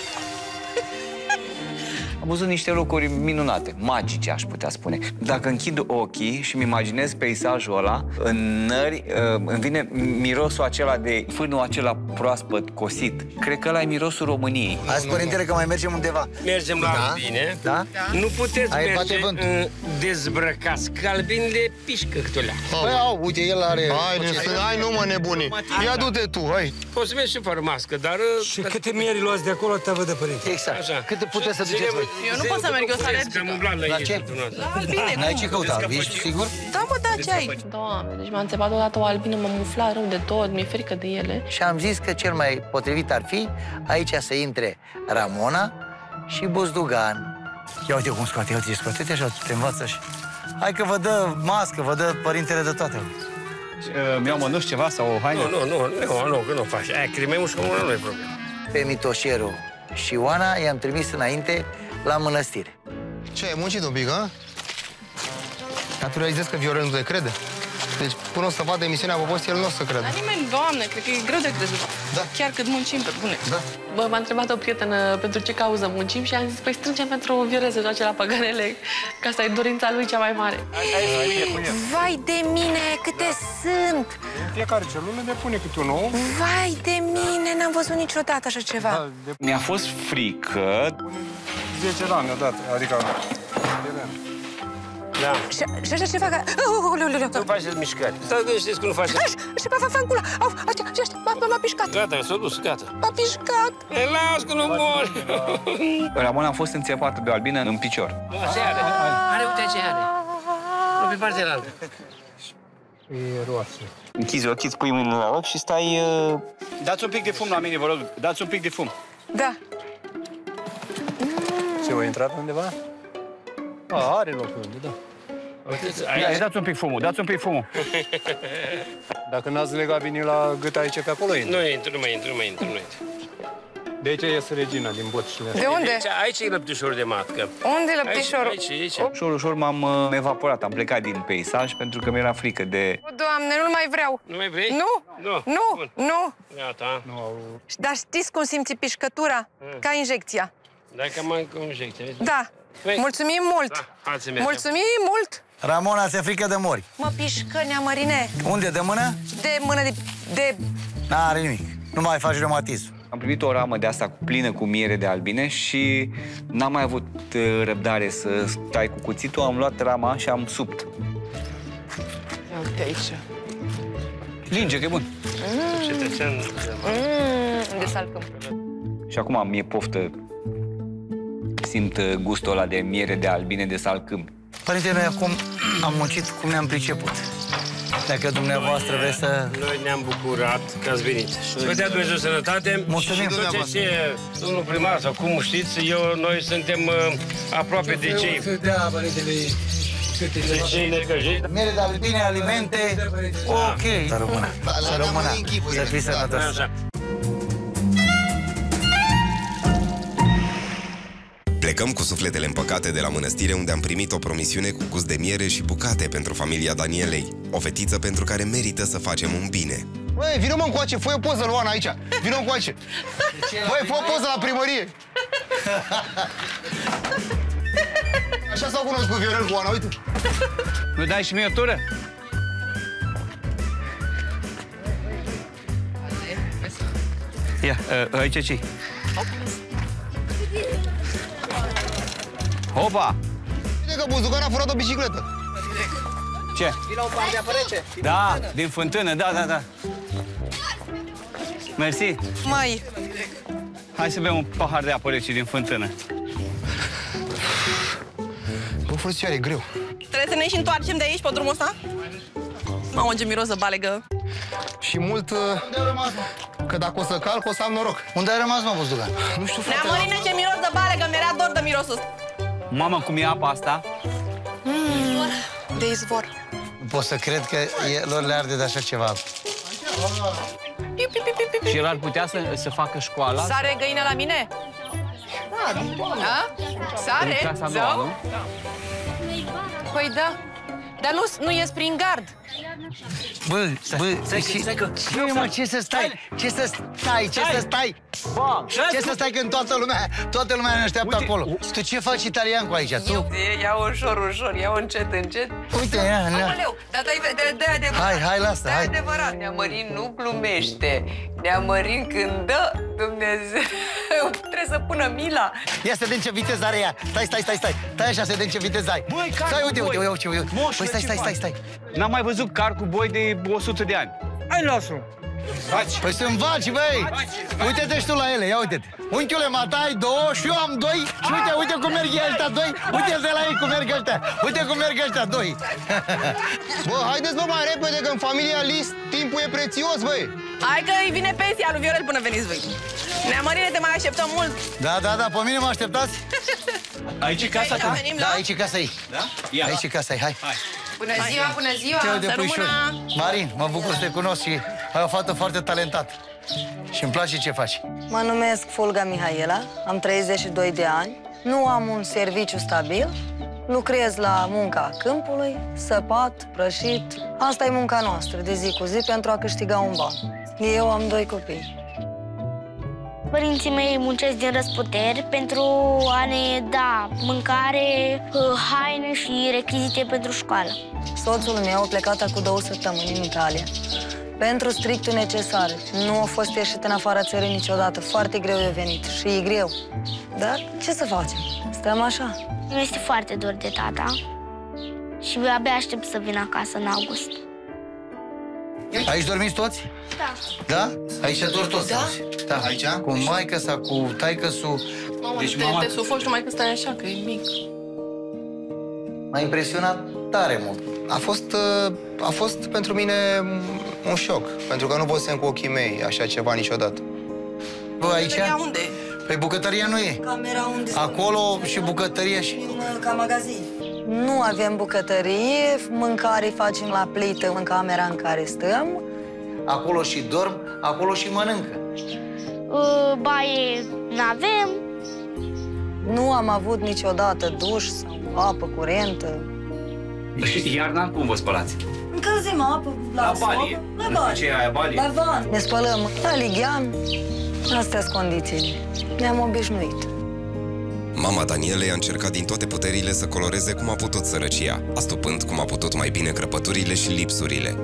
Am văzut niște lucruri minunate, magice, aș putea spune. Dacă închid ochii și îmi imaginez peisajul ăla, în nări uh, îmi vine mirosul acela de fânul acela proaspăt, cosit. Cred că ăla e mirosul României. Hai, părintele, că mai mergem undeva. Mergem la Da? albine. Da? Nu puteți Hai, merge bate vântul. uh, dezbrăcați, că albinele pișcă câtulea. Băi, au, uite, el are... Hai, ne, hai nu mă nebuni. Ia du-te tu, hai. Poți să mergi și fără mască, dar... uh, Și câte mieri luați de acolo, te văd de părinte? Exact. Așa. Cât puteți să Zile- duceți voi? Eu nu zile pot să merg, eu după sunt cresc, Am umblat la, La ei ce? săptămâna asta. La albine, N-ai cum? ce căuta, ești sigur? Da, mă, da, ce ai? Doamne, deci m-a înțepat odată o albină, m-am umflat rău de tot, mi-e frică de ele. Și am zis că cel mai potrivit ar fi aici să intre Ramona și Buzdugan. Ia uite cum scoate, ia uite, scoate, uite așa, te învață și... Hai că vă dă mască, vă dă părintele de toate. Uh, Mi-au mănuși ceva sau o haină? Nu, nu, nu, nu, nu, că nu faci. Aia, crime mușcă mână, nu e problemă. Pe Mitoșeru și Oana i-am trimis înainte la mănăstire. Ce, ai muncit un pic, a? Dar tu realizezi că Viorel nu te crede? Deci până o să vadă emisiunea Popost, el nu o să creadă. Dar nimeni, doamne, cred că e greu de crezut. Da. Chiar cât muncim pe bune. Da. Bă, m-a întrebat o prietenă pentru ce cauză muncim și am zis, păi strângem pentru Viorel să joace la Păgărele, că asta e dorința lui cea mai mare. Vai de mine, câte sunt! În fiecare celulă depune câte un ou. Vai de mine, n-am văzut niciodată așa ceva. Mi-a fost frică. 10 la mi-a dat, adică... Da. Și, și așa ceva ca... Oh, oh, oh, oh, Nu faceți mișcări. Stați că știți că nu faceți. Și pe fac în cula. Au, așa, și așa, m-a, m-a pișcat. Gata, s-a dus, gata. M-a pișcat. E, las că nu mori. Ramona a fost înțepată de o albină în picior. Așa are. Are, uite ce are. Nu pe partea altă. E roasă. Închizi ochii, îți pui mâinile la loc și stai... Uh... Dați un pic de fum la mine, vă rog. Dați un pic de fum. Da. Ce, a intrat undeva? A, are loc unde, da. Ia, dați un pic fumul, dați un pic fumul. [laughs] Dacă n-ați legat bine la gât aici pe acolo, intră. Nu intru, nu mai intru, nu mai intru, nu mai intru. De aici iese regina din bocile De unde? Aici, aici e lăptișorul de matcă. Unde e lăptișorul? Aici, aici, aici. Ușor, ușor m-am uh, evaporat, am plecat din peisaj pentru că mi-era frică de... O, Doamne, nu mai vreau. Nu mai vrei? Nu, Nu. nu, nu. Gata. Nu au... Dar știți cum simți pișcătura? Ca injecția. Dacă mai cu injecție. vezi? Da. Păi- Mulțumim mult. Da, hai să mergem. Mulțumim mult. Ramona, se frică de mori. Mă pișcă, neamărine. Unde, de mână? De mână de... de... N-are nimic. Nu mai faci reumatism. Am primit o ramă de asta plină cu miere de albine și n-am mai avut uh, răbdare să stai cu cuțitul, am luat rama și am supt. Ia uite aici. Linge, că e bun. Cetățean. Mm, de salcăm. Și acum mi-e poftă. Simt uh, gustul ăla de miere de albine de salcâm. Părinte, noi acum am muncit cum ne-am priceput. Dacă dumneavoastră vreți să... Noi ne-am bucurat că ați venit. Și vă dea Dumnezeu sănătate. Mulțumim. Și tot ce e, domnul primar, sau cum știți, eu, noi suntem uh, aproape de cei. Da, părintele... De cei necăjiți. Miere de albine, alimente... Ok. Să rămână. Să rămână. Să fii sănătos. Plecăm cu sufletele împăcate de la mănăstire unde am primit o promisiune cu gust de miere și bucate pentru familia Danielei. O fetiță pentru care merită să facem un bine. Băi, vină mă încoace, fă o poză lui Oana aici. Vină încoace. Băi, fă o poză la primărie. Așa s-au cunoscut Viorel cu Oana, uite. Nu dai și mie o tură? Ia, uh, aici ce Hopa! Uite că Buzugan a furat o bicicletă. Ce? Vino un par de apă rece. Da, din fântână, da, da, da. Mersi. Mai, Hai să bem un pahar de apă rece din fântână. Bă, frățioare, e greu. trebuie să ne și întoarcem de aici pe drumul ăsta? Mamă, ce miros de balegă. Și mult... uh, Că dacă o să calc, o să am noroc. Unde ai rămas, mă, Buzdugan? Nu știu, frate. Neamărine, ce miros de balegă, mi-era dor de mirosul ăsta. Mamă, cum e apa asta? Mm, de izvor. Nu pot să cred că e, lor le arde de așa ceva. Piu, piu, piu, piu, piu. Și el ar putea să, să facă școala? Sare găină la mine? Da? Sare? În clasa a doua, Zău? nu? Păi da. Dar nu, nu ies prin gard. Bă, bă, stai că- și- stai că- Ce, mă, ce să stai? Ce să stai? Ce să stai? Ce să stai când toată lumea, toată lumea ne așteaptă acolo? Tu ce faci italian cu aici? Tu? E, ia ușor, ușor, ia încet, încet. Uite, ia, ia. Aoleu, dar de, de, de adevărat. Hai, hai, lasă, de hai. adevărat. Neamărin nu glumește. Neamărin când dă Dumnezeu, [laughs] trebuie să pună mila. Ia să vedem ce viteză are ea. Stai, stai, stai, stai. Stai așa să vedem ce viteză ai. Băi, car Stai, cu uite, uite, boi. uite, uite. uite. Moșule, Păi stai, ce stai, stai, faci? stai. N-am mai văzut car cu boi de 100 de ani. Hai, lasă Păi sunt vaci, băi! Uite-te și tu la ele, ia uite-te. Unchiule, mata ai două și eu am doi și uite, uite cum merg ei ăștia doi. Uite de la ei cum merg ăștia. Uite cum merg ăștia doi. Bă, haideți bă mai repede că în familia List timpul e prețios, băi. Hai că îi vine pensia lui Viorel până veniți voi. Neamărine, te mai așteptăm mult. Da, da, da, pe mine mă așteptați? [laughs] Aici e casa Da, ta? venim Da, la... aici e casa ei. Da? Ia. Aici e casa ei, hai. Bună ziua, bună ziua. Te de să puișori. rămână. Marin, mă bucur să te cunosc și ai o fată foarte talentată. Și îmi place ce faci. Mă numesc Fulga Mihaela, am 32 de ani, nu am un serviciu stabil, lucrez la munca câmpului, săpat, prășit. Asta e munca noastră de zi cu zi pentru a câștiga un ban. Eu am doi copii. Părinții mei muncesc din răsputeri pentru a ne da mâncare, haine și rechizite pentru școală. Soțul meu a plecat cu două săptămâni în Italia. Pentru strictul necesar. Nu a fost ieșit în afara țării niciodată. Foarte greu e venit și e greu. Dar ce să facem? Stăm așa. Mi este foarte dor de tata și abia aștept să vin acasă în august. Aici dormiți toți? Da. Da? Aici dor toți? Da? Da. Aici? Cu maică sau cu taică su. Mama, deci, te, mama... te sufoci numai că stai așa, că e mic. M-a impresionat tare mult. A fost, uh, a fost pentru mine un șoc, pentru că nu văzusem cu ochii mei așa ceva niciodată. Bă, aici? Bucătăria unde? Păi bucătăria nu e. Camera unde Acolo și bucătăria și... În, ca magazin. Nu avem bucătărie, mâncare facem la plită în camera în care stăm. Acolo și dorm, acolo și mănâncă. Uh, baie n-avem. Nu am avut niciodată duș sau apă curentă. Și iarna cum vă spălați? Încălzim apă la, La balie. La Nu știu ce e aia, balie. La van. Ne spălăm la lighean. Astea sunt condițiile. Ne-am obișnuit. Mama Danielei a încercat din toate puterile să coloreze cum a putut sărăcia, astupând cum a putut mai bine crăpăturile și lipsurile.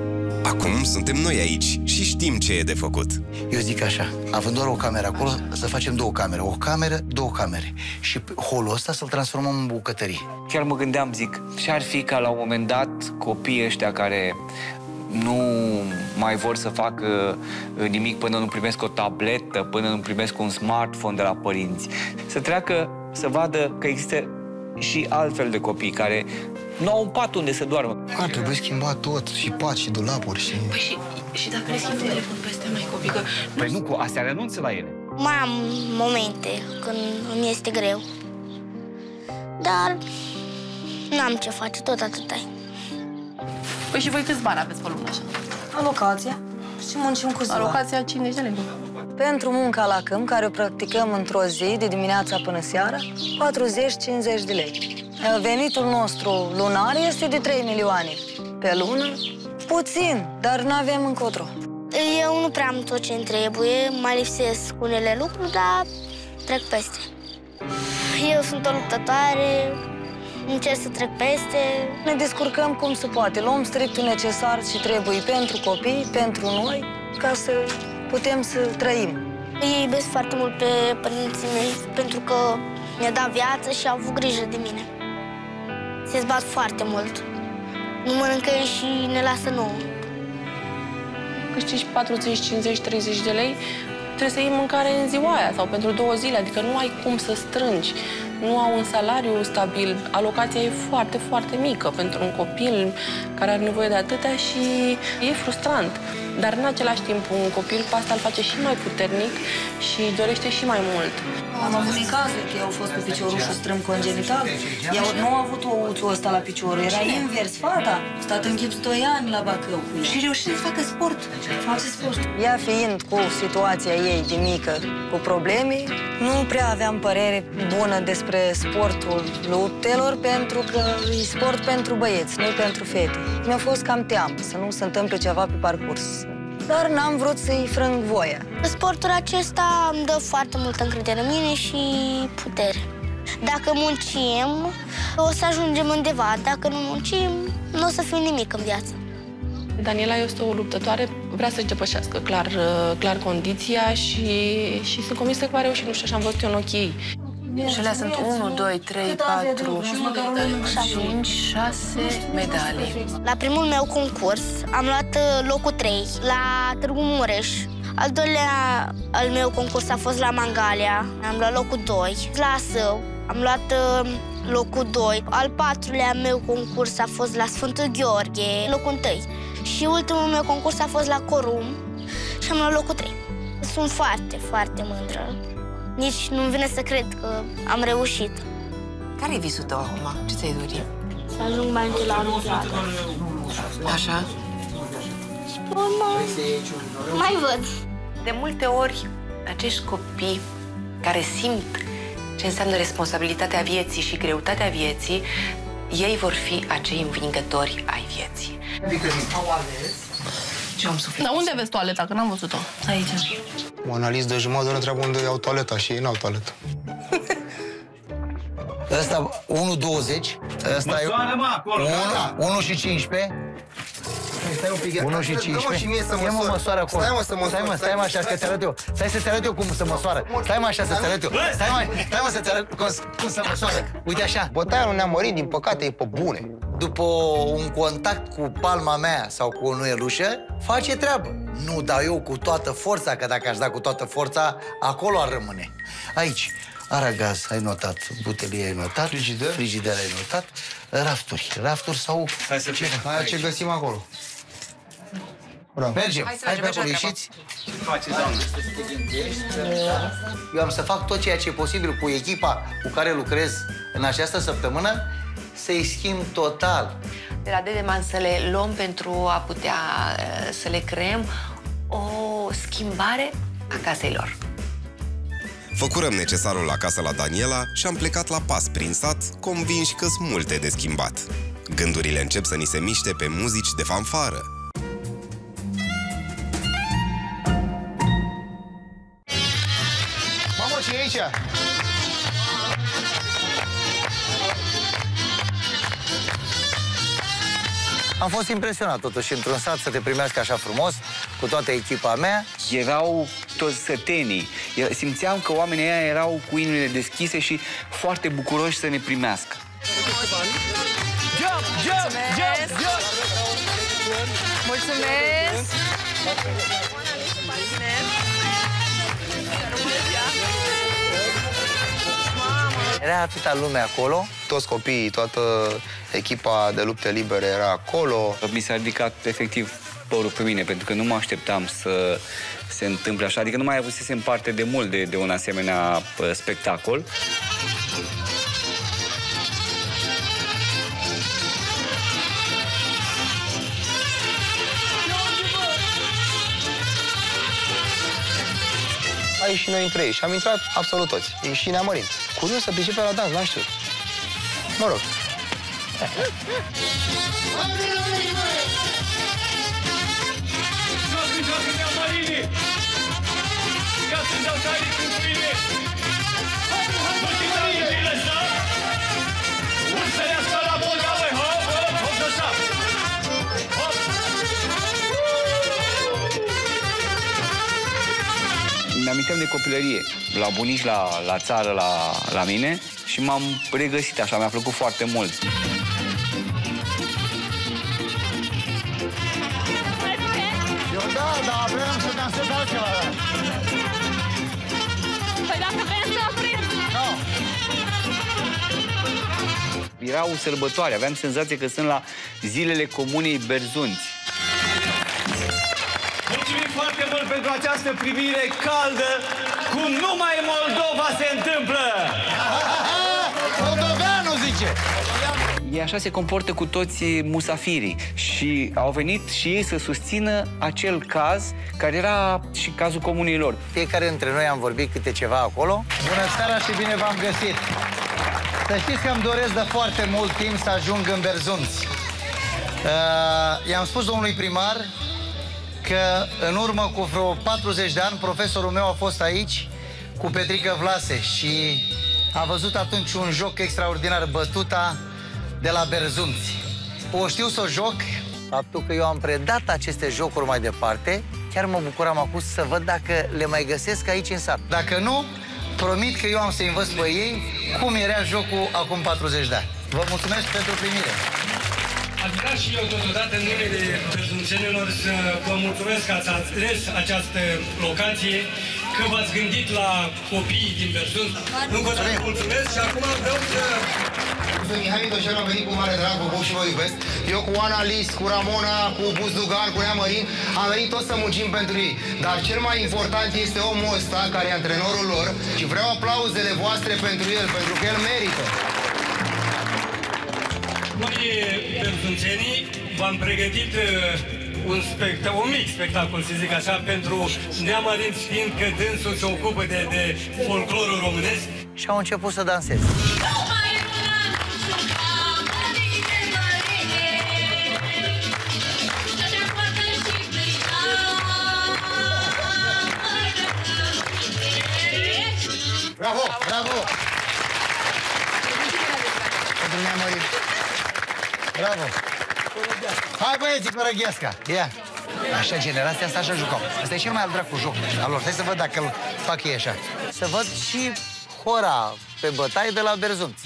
Acum suntem noi aici și știm ce e de făcut. Eu zic așa, având doar o cameră acolo, să facem două camere. O cameră, două camere. Și holul ăsta să-l transformăm în bucătărie. Chiar mă gândeam, zic, ce ar fi ca la un moment dat copiii ăștia care nu mai vor să facă uh, nimic până nu primesc o tabletă, până nu primesc un smartphone de la părinți. Să treacă să vadă că există și altfel de copii care nu au un pat unde să doarmă. Ar trebui schimbat tot, și pat, și dulapuri, și... Păi și, și dacă le schimbi telefon peste mai copii, că... Păi nu, cu astea renunță la ele. Mai am momente când îmi este greu. Dar n-am ce face, tot atâta -i. Păi și voi câți bani aveți pe lună așa? Alocația și muncim cu ziua. Alocația 50 de lei. Pentru munca la câmp, care o practicăm într-o zi, de dimineața până seara, 40-50 de lei. Venitul nostru lunar este de 3 milioane pe lună. Puțin, dar nu avem încotro. Eu nu prea am tot ce îmi trebuie, mai lipsesc unele lucruri, dar trec peste. Eu sunt o luptătoare, încerc să trec peste. Ne descurcăm cum se poate, luăm strictul necesar și trebuie pentru copii, pentru noi, ca să putem să trăim. Îi iubesc foarte mult pe părinții mei pentru că mi-a dat viață și au avut grijă de mine. Se zbat foarte mult. Nu mănâncă ei și ne lasă nouă. Câștigi 40, 50, 30 de lei, trebuie să iei mâncare în ziua aia sau pentru două zile, adică nu ai cum să strângi. Nu au un salariu stabil, alocația e foarte, foarte mică pentru un copil care are nevoie de atâtea și e frustrant. Dar în același timp, un copil pe asta îl face și mai puternic și dorește și mai mult. Am avut în cazuri că au fost cu piciorul și strâm congenital. Ea nu a avut ouțul ăsta la picior, era invers. Fata a stat în chips 2 ani la Bacău cu ea. Și reușește să facă sport. Face sport. Ea fiind cu situația ei de mică, cu probleme, nu prea aveam părere bună despre sportul luptelor, pentru că e sport pentru băieți, nu pentru fete. Mi-a fost cam teamă să nu se întâmple ceva pe parcurs dar n-am vrut să-i frâng voia. Sportul acesta îmi dă foarte multă încredere în mine și putere. Dacă muncim, o să ajungem undeva. Dacă nu muncim, nu o să fim nimic în viață. Daniela este o luptătoare, vrea să-și depășească clar, clar condiția și, și sunt convinsă că va reuși, nu știu, așa am văzut eu în ochii ei. Și alea sunt 1, 2, 3, 4, 5, 6 medalii. La primul meu concurs am luat uh, locul 3 la Târgu Mureș. Al doilea al meu concurs a fost la Mangalia, am luat locul 2. La Său am luat uh, locul 2. Al patrulea meu concurs a fost la Sfântul Gheorghe, locul 1. Și ultimul meu concurs a fost la Corum și am luat locul 3. Sunt foarte, foarte mândră. Nici nu-mi vine să cred că am reușit. Care e visul tău acum? Ce ți-ai dori? Să ajung mai întâi la Olimpiadă. Așa? Urmă, mai văd. De multe ori, acești copii care simt ce înseamnă responsabilitatea vieții și greutatea vieții, ei vor fi acei învingători ai vieții. Au ales ce am suflet. Dar unde vezi toaleta? Că n-am văzut-o. Aici. Un analist de jumătate de oră întreabă unde iau toaleta și ei n-au toaletă. Ăsta 1,20. Ăsta e Măsoară, mă, acolo, gata. 1 și 15. Stai un pic, 1 și dă-mă 15. și mie să Ia mă, măsor. măsoară acolo. Stai, mă, să măsor. Stai mă, stai mă așa, că ți arăt eu. Stai să-ți arăt eu cum să măsoară. Stai mă așa să-ți arăt eu. Stai mă, stai mă să-ți arăt cum, cum să măsoară. Uite așa. Bătaia lui Neamărin, din păcate, e pe bune. După un contact cu palma mea sau cu o nuielușă, face treabă. Nu dau eu cu toată forța, că dacă aș da cu toată forța, acolo ar rămâne. Aici, aragaz, ai notat, butelie ai notat, frigider, frigider ai notat, rafturi, rafturi sau... Hai să ce, Hai ce găsim acolo. Mergem, Hai să hai pe mergem, acolo, mergem ieșiți. Faceți, doamnă. Eu am să fac tot ceea ce e posibil cu echipa cu care lucrez în această săptămână, să-i schimb total. De la Dedeman să le luăm pentru a putea uh, să le creăm o schimbare a casei lor. Făcurăm necesarul acasă la Daniela și am plecat la pas prin sat, convinși că sunt multe de schimbat. Gândurile încep să ni se miște pe muzici de fanfară. Aici? Am fost impresionat totuși într-un sat să te primească așa frumos, cu toată echipa mea. Erau toți sătenii. Era- Simțeam că oamenii ăia erau cu inimile deschise și foarte bucuroși să ne primească. Jump, jump, jump, jump! Mulțumesc! Era atâta lume acolo. Toți copiii, toată echipa de lupte libere era acolo. Mi s-a ridicat efectiv părul pe mine, pentru că nu mă așteptam să se întâmple așa. Adică nu mai avusesem parte de mult de, de un asemenea uh, spectacol. Ai și noi între ei. Și am intrat absolut toți. E și Neamărin. Curios să pricepe la dans, n-am știut. Mă rog. Joacă, joacă, Neamărini! Ia să-mi dau tare când pâine! Nu te dau de bine, așa? Urțărească Mi-aminteam de copilărie, la bunici la, la țară, la, la mine și m-am regăsit așa, mi-a plăcut foarte mult. Eu da, dar vreau să dansez altceva. Păi dacă vrem să oprim... Era o sărbătoare, aveam senzația că sunt la zilele comunei Berzunți. Această primire caldă, cum numai în Moldova se întâmplă! [laughs] Moldoveanu zice! Ei așa se comportă cu toți musafirii și au venit și ei să susțină acel caz care era și cazul comunei lor. Fiecare dintre noi am vorbit câte ceva acolo. Bună seara și bine v-am găsit! Să știți că îmi doresc de foarte mult timp să ajung în Berzunți. Uh, i-am spus domnului primar că în urmă cu vreo 40 de ani profesorul meu a fost aici cu Petrică Vlase și am văzut atunci un joc extraordinar, bătuta de la Berzunți. O știu să o joc, faptul că eu am predat aceste jocuri mai departe, chiar mă bucuram acum să văd dacă le mai găsesc aici în sat. Dacă nu, promit că eu am să învăț pe ei cum era jocul acum 40 de ani. Vă mulțumesc pentru primire. Aș vrea și eu totodată în numele prezunțenilor să vă mulțumesc că ați ales această locație, că v-ați gândit la copiii din Berzun. Încă o dată mulțumesc și acum vreau să... Sunt Mihai Mitoșan, am venit cu mare drag, vă pup și vă iubesc. Eu cu Ana List, cu Ramona, cu Buzdugan, cu Neamărin, am venit toți să muncim pentru ei. Dar cel mai important este omul ăsta, care e antrenorul lor, și vreau aplauzele voastre pentru el, pentru că el merită. Noi, perzuncenii, v-am pregătit uh, un, specta un mic spectacol, să zic așa, pentru neamărinți, fiindcă dânsul se ocupă de, de folclorul românesc. Și au început să danseze. Bravo, bravo! Pentru neamărit. Bravo! Hai băieții, Corăghiasca! Ia! Așa, generația asta așa jucau. Asta e cel mai al dracu joc al lor. Hai să văd dacă îl fac ei așa. Să văd și hora pe bătaie de la Berzunț.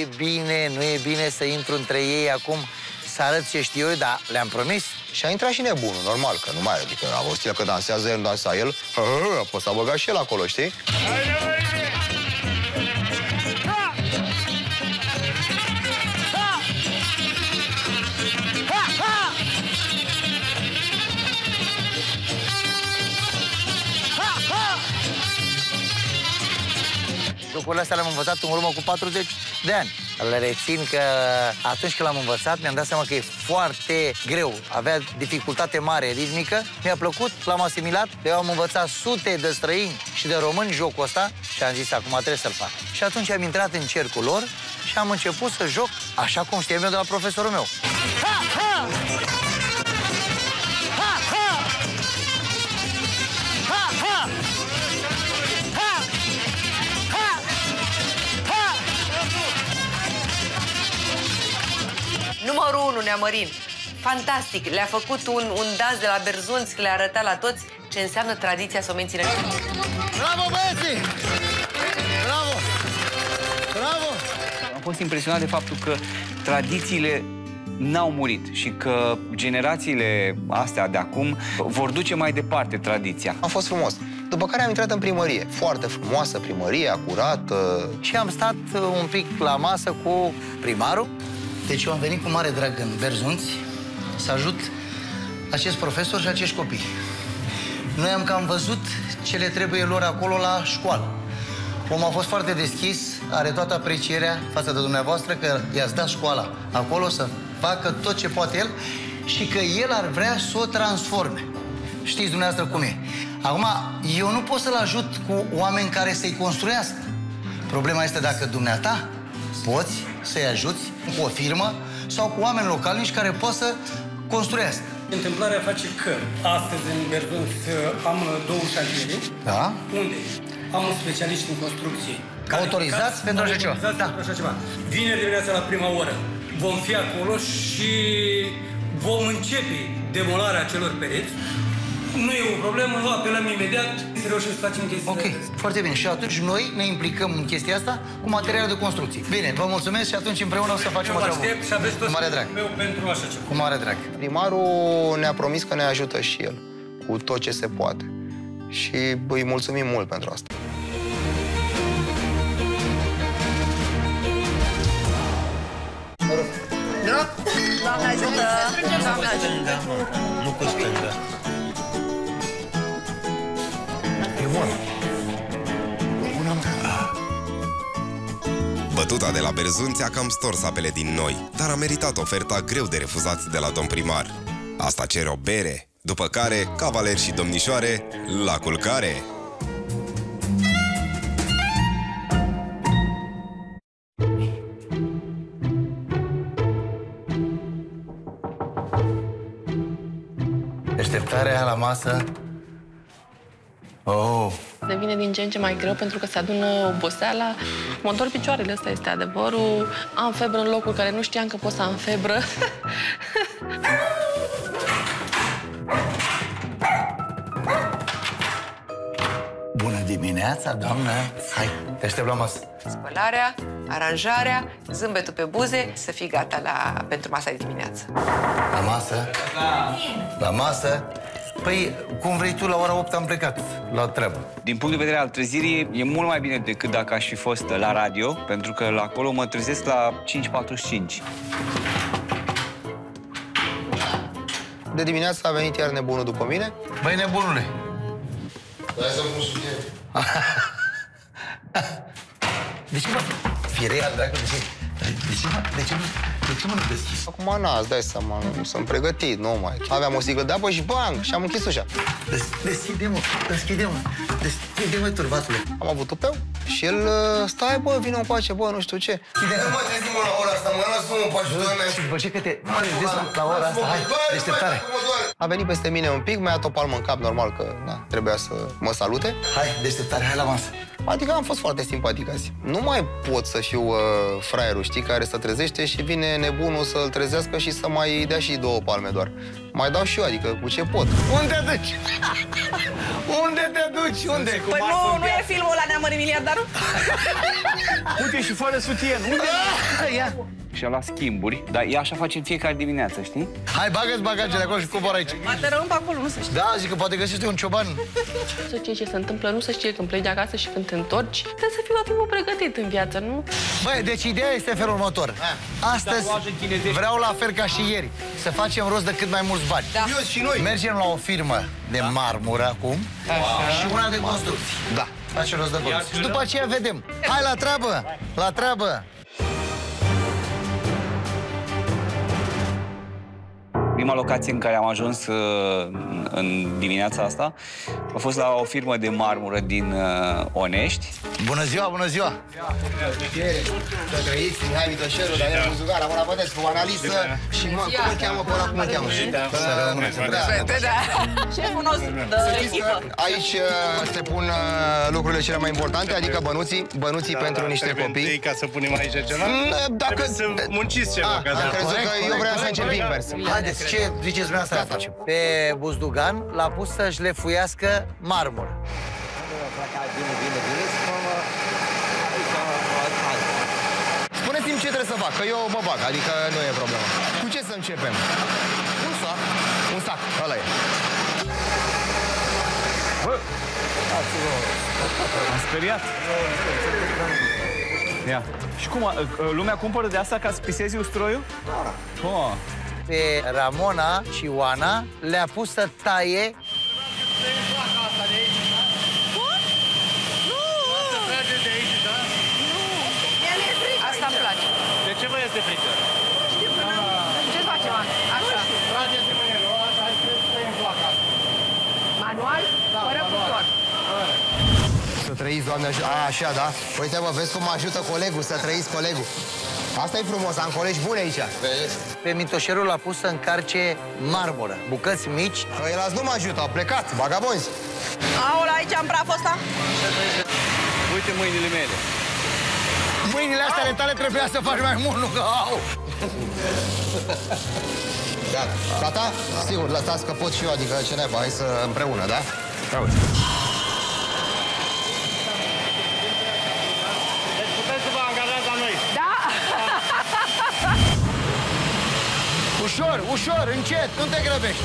E bine, nu e bine să intru între ei acum să arăt ce știu eu, dar le-am promis. Și a intrat și nebunul, normal, că nu mai adică a văzut el că dansează el, dansa el, hă, hă, hă, poți să băga și el acolo, știi? Jocurile astea le-am învățat în urmă cu 40 de ani. Le rețin că atunci când l-am învățat, mi-am dat seama că e foarte greu. Avea dificultate mare ritmică. Mi-a plăcut, l-am asimilat. Eu am învățat sute de străini și de români jocul ăsta și am zis, acum trebuie să-l fac. Și atunci am intrat în cercul lor și am început să joc așa cum știam eu de la profesorul meu. Ha, ha! Ha, Numărul 1, Neamărin. Fantastic. Le-a făcut un, un dans de la Berzunț, le-a arătat la toți ce înseamnă tradiția să o mențină. Bravo, băieții! Bravo! Bravo! Am fost impresionat de faptul că tradițiile n-au murit și că generațiile astea de acum vor duce mai departe tradiția. A fost frumos. După care am intrat în primărie. Foarte frumoasă primărie, acurată. Și am stat uh, un pic la masă cu primarul. Deci eu am venit cu mare drag în Berzunți să ajut acest profesor și acești copii. Noi am cam văzut ce le trebuie lor acolo la școală. Omul a fost foarte deschis, are toată aprecierea față de dumneavoastră că i-ați dat școala acolo să facă tot ce poate el și că el ar vrea să o transforme. Știți dumneavoastră cum e. Acum, eu nu pot să-l ajut cu oameni care să-i construiască. Problema este dacă dumneata poți să-i ajuți cu o firmă sau cu oameni localnici care pot să construiască. Întâmplarea face că astăzi în Berzunț am două șantiere Da? unde am un specialist în construcție. Autorizați pentru așa ceva. Autorizați pentru așa ceva. Vineri dimineața la prima oră vom fi acolo și vom începe demolarea acelor pereți. Nu e o problemă, apelăm imediat să reușim să facem chestia Ok, foarte bine. Și atunci noi ne implicăm în chestia asta cu materiale de construcție. Bine, vă mulțumesc și atunci împreună o să facem o Eu vă treabă. aștept și aveți tot Cu mare drag. meu pentru așa ceva. Cu mare drag. Primarul ne-a promis că ne ajută și el cu tot ce se poate. Și îi mulțumim mult pentru asta. Doamne ajută! Doamne ajută! Nu cu stânga. E bun. Bătuta de la Berzunți a cam stors apele din noi, dar a meritat oferta greu de refuzat de la domn primar. Asta cere o bere, după care, cavaleri și domnișoare, la culcare! Deșteptarea la masă. Oh, Devine din ce în ce mai greu pentru că se adună oboseala. Mă întorc picioarele, ăsta este adevărul. Am febră în locuri care nu știam că pot să am febră. [laughs] bună dimineața, doamnă. Hai, te aștept la masă. Spălarea, aranjarea, zâmbetul pe buze, să fii gata la, pentru masa de dimineață. La masă? La masă? Păi, cum vrei tu, la ora 8 am plecat la treabă. Din punct de vedere al trezirii, e mult mai bine decât dacă aș fi fost la radio, pentru că la acolo mă trezesc la 5.45. De dimineață a venit iar nebunul după mine. Băi, nebunule! Hai să pun sub el. [laughs] De ce, mă? Firea, dragă, de ce? De ce, mă? De ce nu? De ce mă nu deschis? Acum, na, îți dai seama, nu sunt pregătit, nu mai. Aveam o sticlă de apă și bang, și am închis ușa. Deschide-mă, deschide-mă, deschide-mă, turbatule. Am avut tupeu și el, uh, stai, bă, vină în pace, bă, nu știu ce. Chide, nu mă trezim la ora asta, mă las nu pace, doamne. Și după ce că te trezesc la, la ora asta, hai, deșteptare. A venit peste mine un pic, mi-a dat o palmă în cap, normal că, na, trebuia să mă salute. Hai, deșteptare, hai la masă. Adică am fost foarte simpatic azi. Nu mai pot să fiu uh, fraierul, știi, care se trezește și vine nebunul să-l trezească și să mai dea și două palme doar. Mai dau și eu, adică cu ce pot. Unde te duci? Unde te duci? Unde? Păi nu, nu e filmul ăla Neamări miliardarul? Uite, și fără sutien. Unde? Ia. Și a luat schimburi, dar ea așa face în fiecare dimineață, știi? Hai, bagă-ți bagajele acolo și cobor aici. Te rămân pe acolo, nu se știe. Da, zic că poate găsește un cioban. [laughs] Să știi ce se întâmplă, nu să știe când pleci de acasă și când te întorci. Trebuie să fii tot timpul pregătit în viață, nu? Băi, deci ideea este în felul următor. Astăzi vreau la fel ca și ieri să facem rost de cât mai mulți bani. Da. Eu și noi. Mergem la o firmă de marmură acum și una de construcții. Da. Facem rost de bani. Și după aceea vedem. Hai la treabă! La treabă! Prima locație în care am ajuns uh, în dimineața asta a fost la o firmă de marmură din uh, Onești. Bună ziua, bună ziua! Să trăiți, Mihai Mitoșeru, Daniel Buzugar, Ramona Bădescu, analistă și mă, cum îl cheamă pe ăla, cum îl cheamă? Să rămână, să Uite, da. Șeful nostru de Să știți că echipă. aici uh, se pun uh, lucrurile cele mai importante, adică bănuții, bănuții pentru niște copii. ca să punem aici ceva? Mm, Dacă... Trebuie să munciți ceva. Ah, ca să- am crezut că eu vreau să încep invers. Haideți, ce ziceți dumneavoastră să facem? Pe Buzdugan l-a pus să șlefuiască marmură. Spuneți-mi ce trebuie să fac, că eu mă bag, adică nu e problemă. Cu ce să începem? Un sac. Un sac, ăla e. Bă, am speriat. Ia. Și cum, a- lumea cumpără de asta ca să pisezi ustroiul? Da. Oh. Pe Ramona și Oana le-a pus să taie Asta îmi place. De ce vă este frică? Ce facem, Ana? Așa. Trageți mâine, luați, hai să tăiem placa asta. Manual, fără cuptor. Să trăiți, Doamne, aj- a, așa, da? Uite, mă, vezi cum mă ajută colegul, să trăiți colegul. Asta e frumos, am colegi buni aici. Vezi? Pe Mitoșerul l-a pus să încarce marmură, bucăți mici. Că el azi nu mă ajută, au plecat, vagabonzi. Aula, aici am praful ăsta? Uite mâinile mele. Mâinile astea ale tale trebuia să faci mai mult, nu că au. Gata. Gata? Sigur, lăsați că pot și eu, adică ce neba, hai să împreună, da? Uite. Deci puteți să vă angajați la noi. Da! Ușor, ușor, încet, nu te grăbești.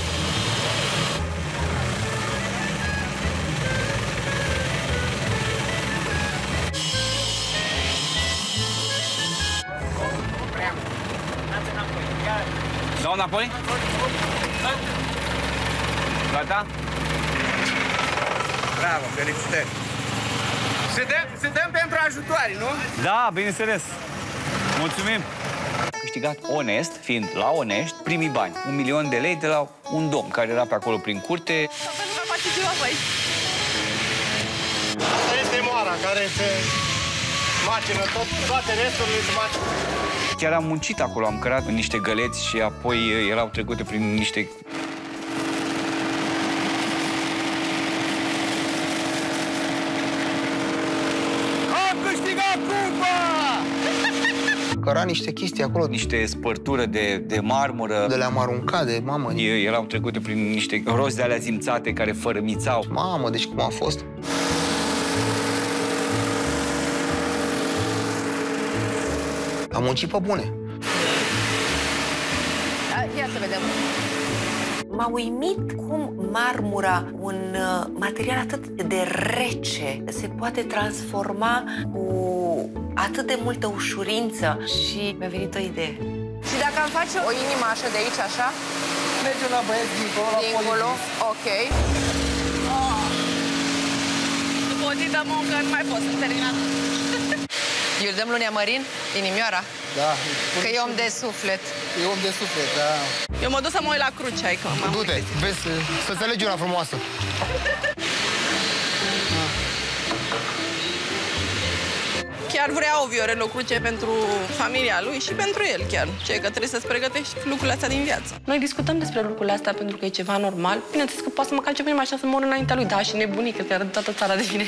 Dau înapoi? Gata? Bravo, felicitări. Suntem, suntem pentru ajutoare, nu? Da, bineînțeles. Mulțumim. Câștigat onest, fiind la Onești, primii bani. Un milion de lei de la un domn care era pe acolo prin curte. Nu mai face ceva aici. Asta este moara care se macină tot, toate resturile se macină. Chiar am muncit acolo, am cărat niște găleți și apoi eh, erau trecute prin niște Am câștigat cupa! Căra niște chestii acolo. niște spărtură de, de marmură. De le-am aruncat, de mamă. E- Erau trecute prin niște roți de alea zimțate care fărămițau. Mamă, deci cum a fost? Am muncit pe bune. Ia să vedem. M-a uimit cum marmura, un uh, material atât de rece, se poate transforma cu atât de multă ușurință și mi-a venit o idee. Și dacă am face o inimă așa de aici, așa? Merge la băieți dincolo, la Dincolo, polițist. ok. Oh. După o zi de muncă nu mai pot să terminat. [laughs] Eu îl dăm lui Neamărin, inimioara? Da. Că e om de suflet. E om de suflet, da. Eu mă duc să mă uit la cruce, hai că m-am Du-te, vezi, să-ți alegi una frumoasă. [laughs] Chiar vrea o Viorel o cruce pentru familia lui și pentru el chiar. Ce că trebuie să-ți pregătești lucrurile astea din viață. Noi discutăm despre lucrurile astea pentru că e ceva normal. Bineînțeles că poate să mă calce pe mașină să mor înaintea lui. Da, și nebunii, că chiar toată țara de vine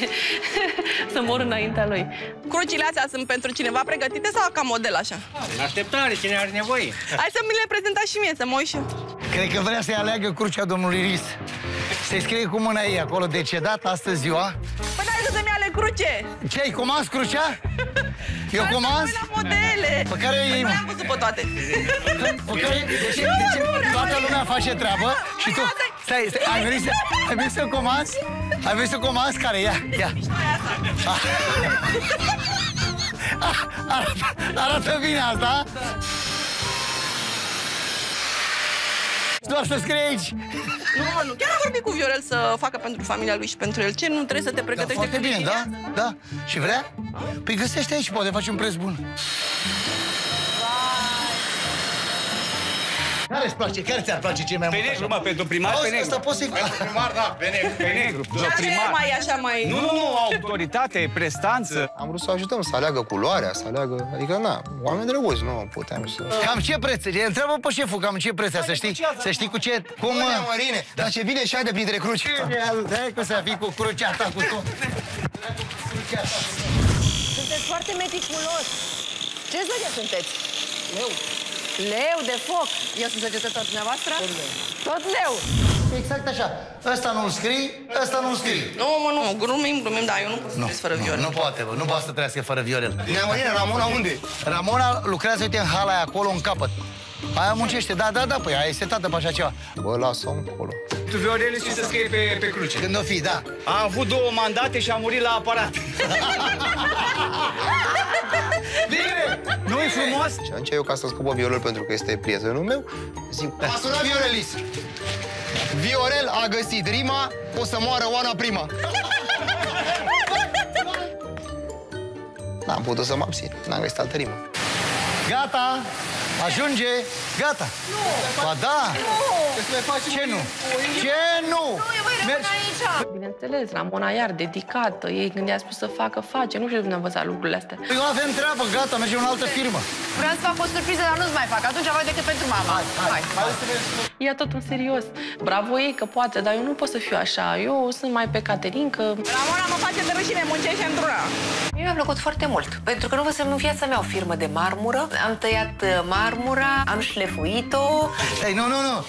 [laughs] să mor înaintea lui. Crucile astea sunt pentru cineva pregătite sau ca model așa? În așteptare, cine are nevoie. Hai să mi le prezentați și mie, să mă uit și eu. Cred că vrea să-i aleagă crucea domnului Ris. Se scrie cu mâna ei acolo, decedat, astăzi ziua. Cruce! Ce, ai comans crucea? [laughs] Eu comans? La modele! Pe care ei, Nu mă? am văzut pe toate. [laughs] Pe care, de ce, de ce toată lumea face treabă și tu... Stai, stai, ai venit să, ai venit să comanzi? Ai venit să comanzi? Care? Ia, ia. Ah. Ah, Arată, arată bine asta. Doar să scrie aici. Nu, mă, nu. Chiar am vorbit cu Viorel să facă pentru familia lui și pentru el. Ce nu trebuie să te Da, pregătești foarte decât bine, da? Da. Și vrea? Păi găsește aici, poate faci un preț bun. Care îți place? Care ți-ar place cel mai Pe mult? negru, așa? mă, pentru primar, Auzi, pe negru. Asta poți să-i Pentru primar, da, pe negru. Pe negru, Și așa e mai, așa mai... Nu, nu, nu, autoritate, prestanță. Am vrut să ajutăm să aleagă culoarea, să aleagă... Adică, na, oameni drăguți, nu puteam să... Cam ce preț? E, Întreabă pe șeful cam ce preț să știi? Să știi cu ce... Cum... Cum, mă, Mărine? Dar ce bine și de printre cruci. Dai că să fii cu crucea ta cu tot. Sunteți foarte meticulos. Ce zodie sunteți? Leu. Leu de foc. Eu sunt săgetător dumneavoastră? Tot leu. Tot leu. Exact așa. Ăsta nu-l scrii, ăsta nu-l scrii. Nu, mă, nu, glumim, glumim, dar eu nu pot să trăiesc fără Viorel. Nu poate, bă, nu poate să trăiască fără Viorel. Neamărine, Ramona unde? Ramona lucrează, uite, în hala aia acolo, în capăt. Aia muncește, da, da, da, păi aia e setată pe așa ceva. Bă, lasă-o încolo. Tu, Viorel, știi să scrie pe, pe cruce. Când o fi, da. A avut două mandate și a murit la aparat. [laughs] Bine! Nu-i frumos? Și atunci eu, ca să scăpă Viorel pentru că este prietenul meu, zic, a sunat Viorelis. Viorel a găsit rima, o să moară Oana prima. [laughs] N-am putut să mă abțin, n-am găsit altă rimă. Gata, ajunge, gata. Nu. Ba da. Ce nu? Ce nu? Mergi. Bineînțeles, Ramona iar dedicată, ei când i-a spus să facă, face. Nu știu de unde am învățat lucrurile astea. Păi nu avem treabă, gata, mergem în altă firmă. Vreau să fac o surpriză, dar nu-ți mai fac. Atunci voi decât pentru mama. Hai, hai. Ia tot în serios. Bravo ei că poate, dar eu nu pot să fiu așa. Eu sunt mai pe Caterinca. Ramona mă face de rușine, muncește într-una. Mie mi-a plăcut foarte mult, pentru că nu văzusem în viața mea o firmă de marmură. Am tăiat uh, marmura, am șlefuit-o. Ei, nu, nu, nu.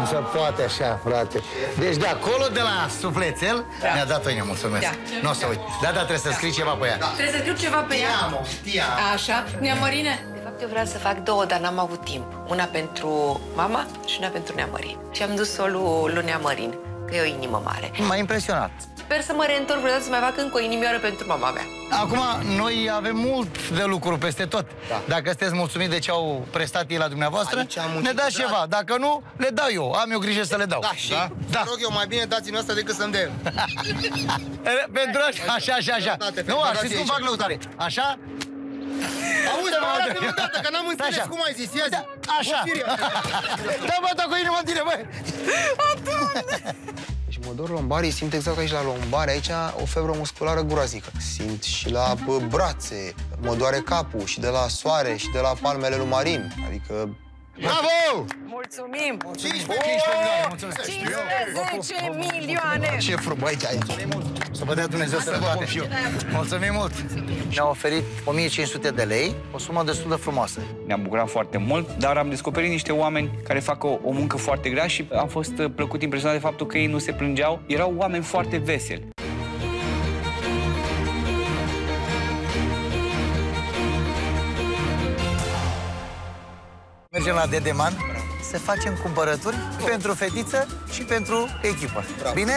Nu se poate așa, frate. Deci de acolo, de la sufletel, Da. mi-a dat-o ină, mulțumesc. Da. Nu o să uit. Da, da, trebuie să scrii ceva pe ea. Trebuie să scriu ceva pe ea. Tiamo, tiamo. Așa. Neamărine. De fapt, eu vreau să fac două, dar n-am avut timp. Una pentru mama și una pentru Neamărin. Și am dus-o lui, lui Neamărin, că e o inimă mare. M-a impresionat. Sper să mă reîntorc vreodată să mai fac încă o inimioară pentru mama mea. Acum, noi avem mult de lucru peste tot. Da. Dacă sunteți mulțumiți de ce au prestat ei la dumneavoastră, Aici am muncit ne dați cu drag. ceva. Dacă nu, le dau eu. Am eu grijă să le dau. Da, și da. rog eu, mai bine dați-mi asta decât să-mi dea el. [laughs] Pentru așa, așa, așa, așa. Lăutate, Nu, dați știți cum aici. fac lăutare? Așa? Auzi, mă, arată-mi odată, că n-am înțeles Așa. cum ai zis. Ia zi. Da, Așa. O firie. Da, bă, da, cu inima în tine, bă. Deci mă dor lombarii, simt exact aici la lombare, aici o febră musculară groaznică. Simt și la bă, brațe, mă doare capul și de la soare și de la palmele lui Marin. Adică... Bravo! Mulțumim! 15 milioane, mulțumesc! 15 milioane! Ce frumos aici, aici. Să vă dea Dumnezeu să vă fiu. Mulțumim mult! Ne-a oferit 1500 de lei, o sumă destul de frumoasă. Ne-am bucurat foarte mult, dar am descoperit niște oameni care fac o, o muncă foarte grea și am fost uh, plăcut impresionat de faptul că ei nu se plângeau. Erau oameni foarte veseli. Mergem la Dedeman să facem cumpărături pentru fetiță și pentru echipă. Bine?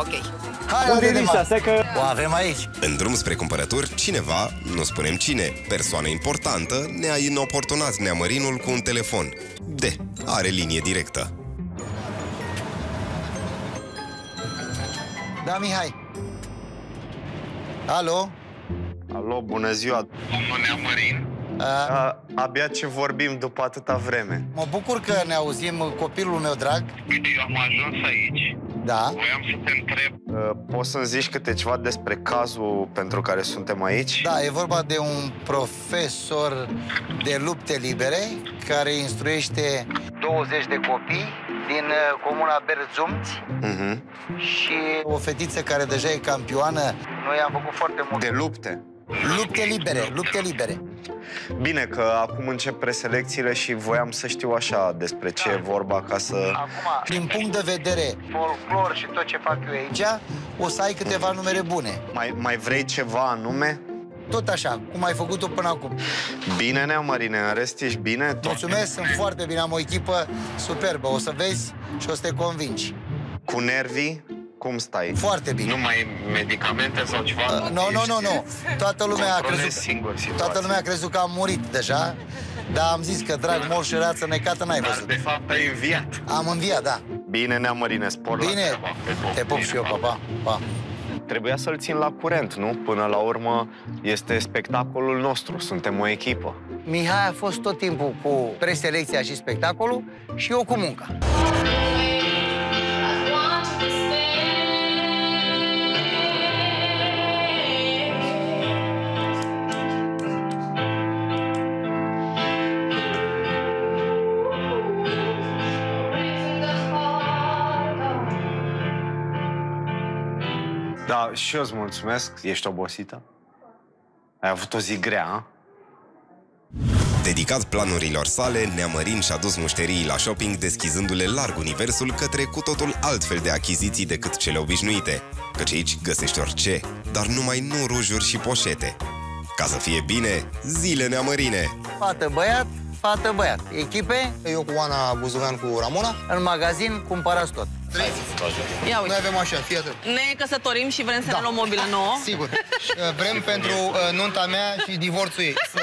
Ok. Hai la Unde e Dedeman! lista? Stai că- O avem aici. În drum spre cumpărături, cineva, nu spunem cine, persoană importantă, ne-a inoportunat neamărinul cu un telefon. De, are linie directă. Da, Mihai. Alo? Alo, bună ziua! Domnul Neamărin? A, abia ce vorbim după atâta vreme. Mă bucur că ne auzim, copilul meu drag. Uite, eu am ajuns aici. Da. Voiam să te întreb. Poți să-mi zici câte ceva despre cazul pentru care suntem aici? Da, e vorba de un profesor de lupte libere care instruiește 20 de copii din uh, comuna Berzumți Mhm. și o fetiță care deja e campioană. Noi am făcut foarte mult. De lupte? Lupte libere, lupte libere. Bine că acum încep preselecțiile și voiam să știu așa despre ce e vorba ca să... Acum, din punct de vedere folclor și tot ce fac eu aici, o să ai câteva numere bune. Mai, mai vrei ceva anume? Tot așa, cum ai făcut-o până acum. Bine, Nea Marine, în rest ești bine? Tot? Mulțumesc, sunt foarte bine, am o echipă superbă. O să vezi și o să te convingi. Cu nervii? Cum stai? Foarte bine. Nu mai ai medicamente sau ceva? Uh, Nu, nu, nu, nu. Toată lumea a Controlezi crezut, singur situația. toată lumea a crezut că am murit deja, dar am zis că drag moș și rață necată n-ai Dar văzut. de fapt ai înviat. Am înviat, da. Bine, Nea Marine, spor la Bine, treaba. Pe poftă. te pup și eu, papa. Pa. Trebuia să-l țin la curent, nu? Până la urmă este spectacolul nostru, suntem o echipă. Mihai a fost tot timpul cu preselecția și spectacolul și eu cu munca. Și eu îți mulțumesc. Ești obosită? Ai avut o zi grea, a? Dedicat planurilor sale, Neamărin și-a dus mușterii la shopping, deschizându-le larg universul către cu totul altfel de achiziții decât cele obișnuite. Căci aici găsești orice, dar numai nu rujuri și poșete. Ca să fie bine, zile Neamărine! Fată băiat, fată băiat. Echipe, eu cu Ana Buzovean cu Ramona. În magazin cumpărați tot. Ia uite. Noi avem așa, fii atent. Ne căsătorim și vrem să Da. ne luăm mobilă nouă. Sigur. Uh, Vrem pentru uh, nunta mea și divorțul ei. Să...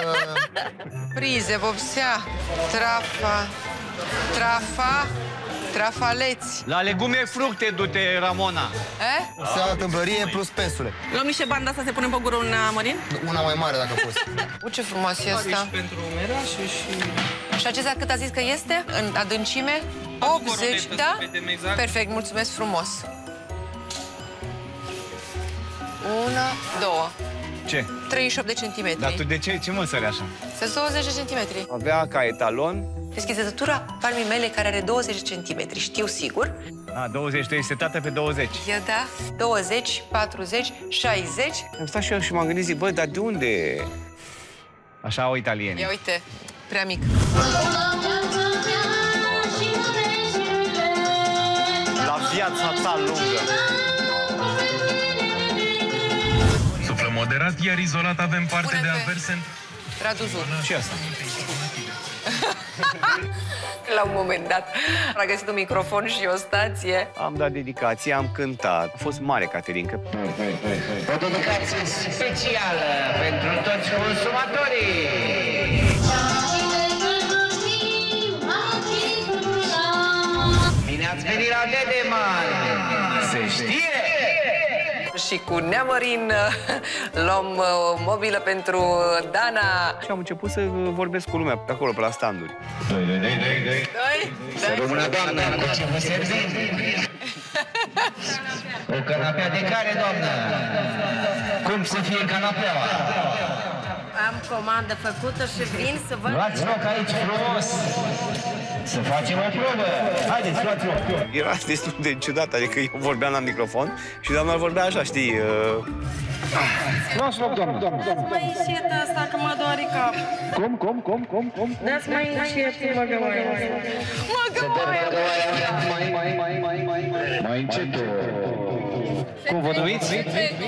Prize, vopsea, trafa, trafa, trafaleți. La legume fructe du-te, Ramona. Eh? Să tâmplărie plus pensule. Luăm niște bani de asta să punem pe gură un Marin? Una mai mare, dacă poți. [laughs] U, ce frumos e asta. pentru merașe și... Și acesta cât a zis că este? În adâncime? 80, da? exact. Perfect, mulțumesc frumos. Una, două. Ce? 38 de centimetri. Dar tu de ce, ce măsări așa? Sunt 20 de centimetri. Avea ca etalon Deschizătura palmii mele care are 20 centimetri, știu sigur. A, 20, tu ești setată pe 20. Ia da, 20, 40, 60. Am stat și eu și m-am gândit, zic, bă, dar de unde... Așa au italienii. Ia uite, prea mic. La viața ta lungă. Moderat, iar izolat avem parte Pune de pe- averse în Radu Zur. Și asta. [laughs] La un moment dat a găsit un microfon și o stație. Am dat dedicație, am cântat. A fost mare, Caterinca. O dedicație specială pentru toți consumatorii! Bine ați venit la Dedeman! Se știe! Și cu Neamărin [laughs] luăm uh, mobilă pentru Dana. Și am început să vorbesc cu lumea pe acolo, pe la standuri. Doi, doi, doi, doi, doi. Doi, Să rămână doamna, cu ce vă servim? [laughs] O canapea de care, doamnă? Cum să fie canapeaua? Am comandă făcută și vin să văd... Luați loc aici frumos! Să facem o probă! Haideți, luați loc! Era destul de ciudat, adică eu vorbeam la microfon și doamna vorbea așa, știi... Uh... Luați loc, doamnă! Mai încet asta, că mă doare cap. Cum, cum, cum, cum, cum? Dați mai încet, mă găoaie. Mă găoaie. Mai, mai, mai, mai, mai, mai. Mai încet. Cum vă numiți?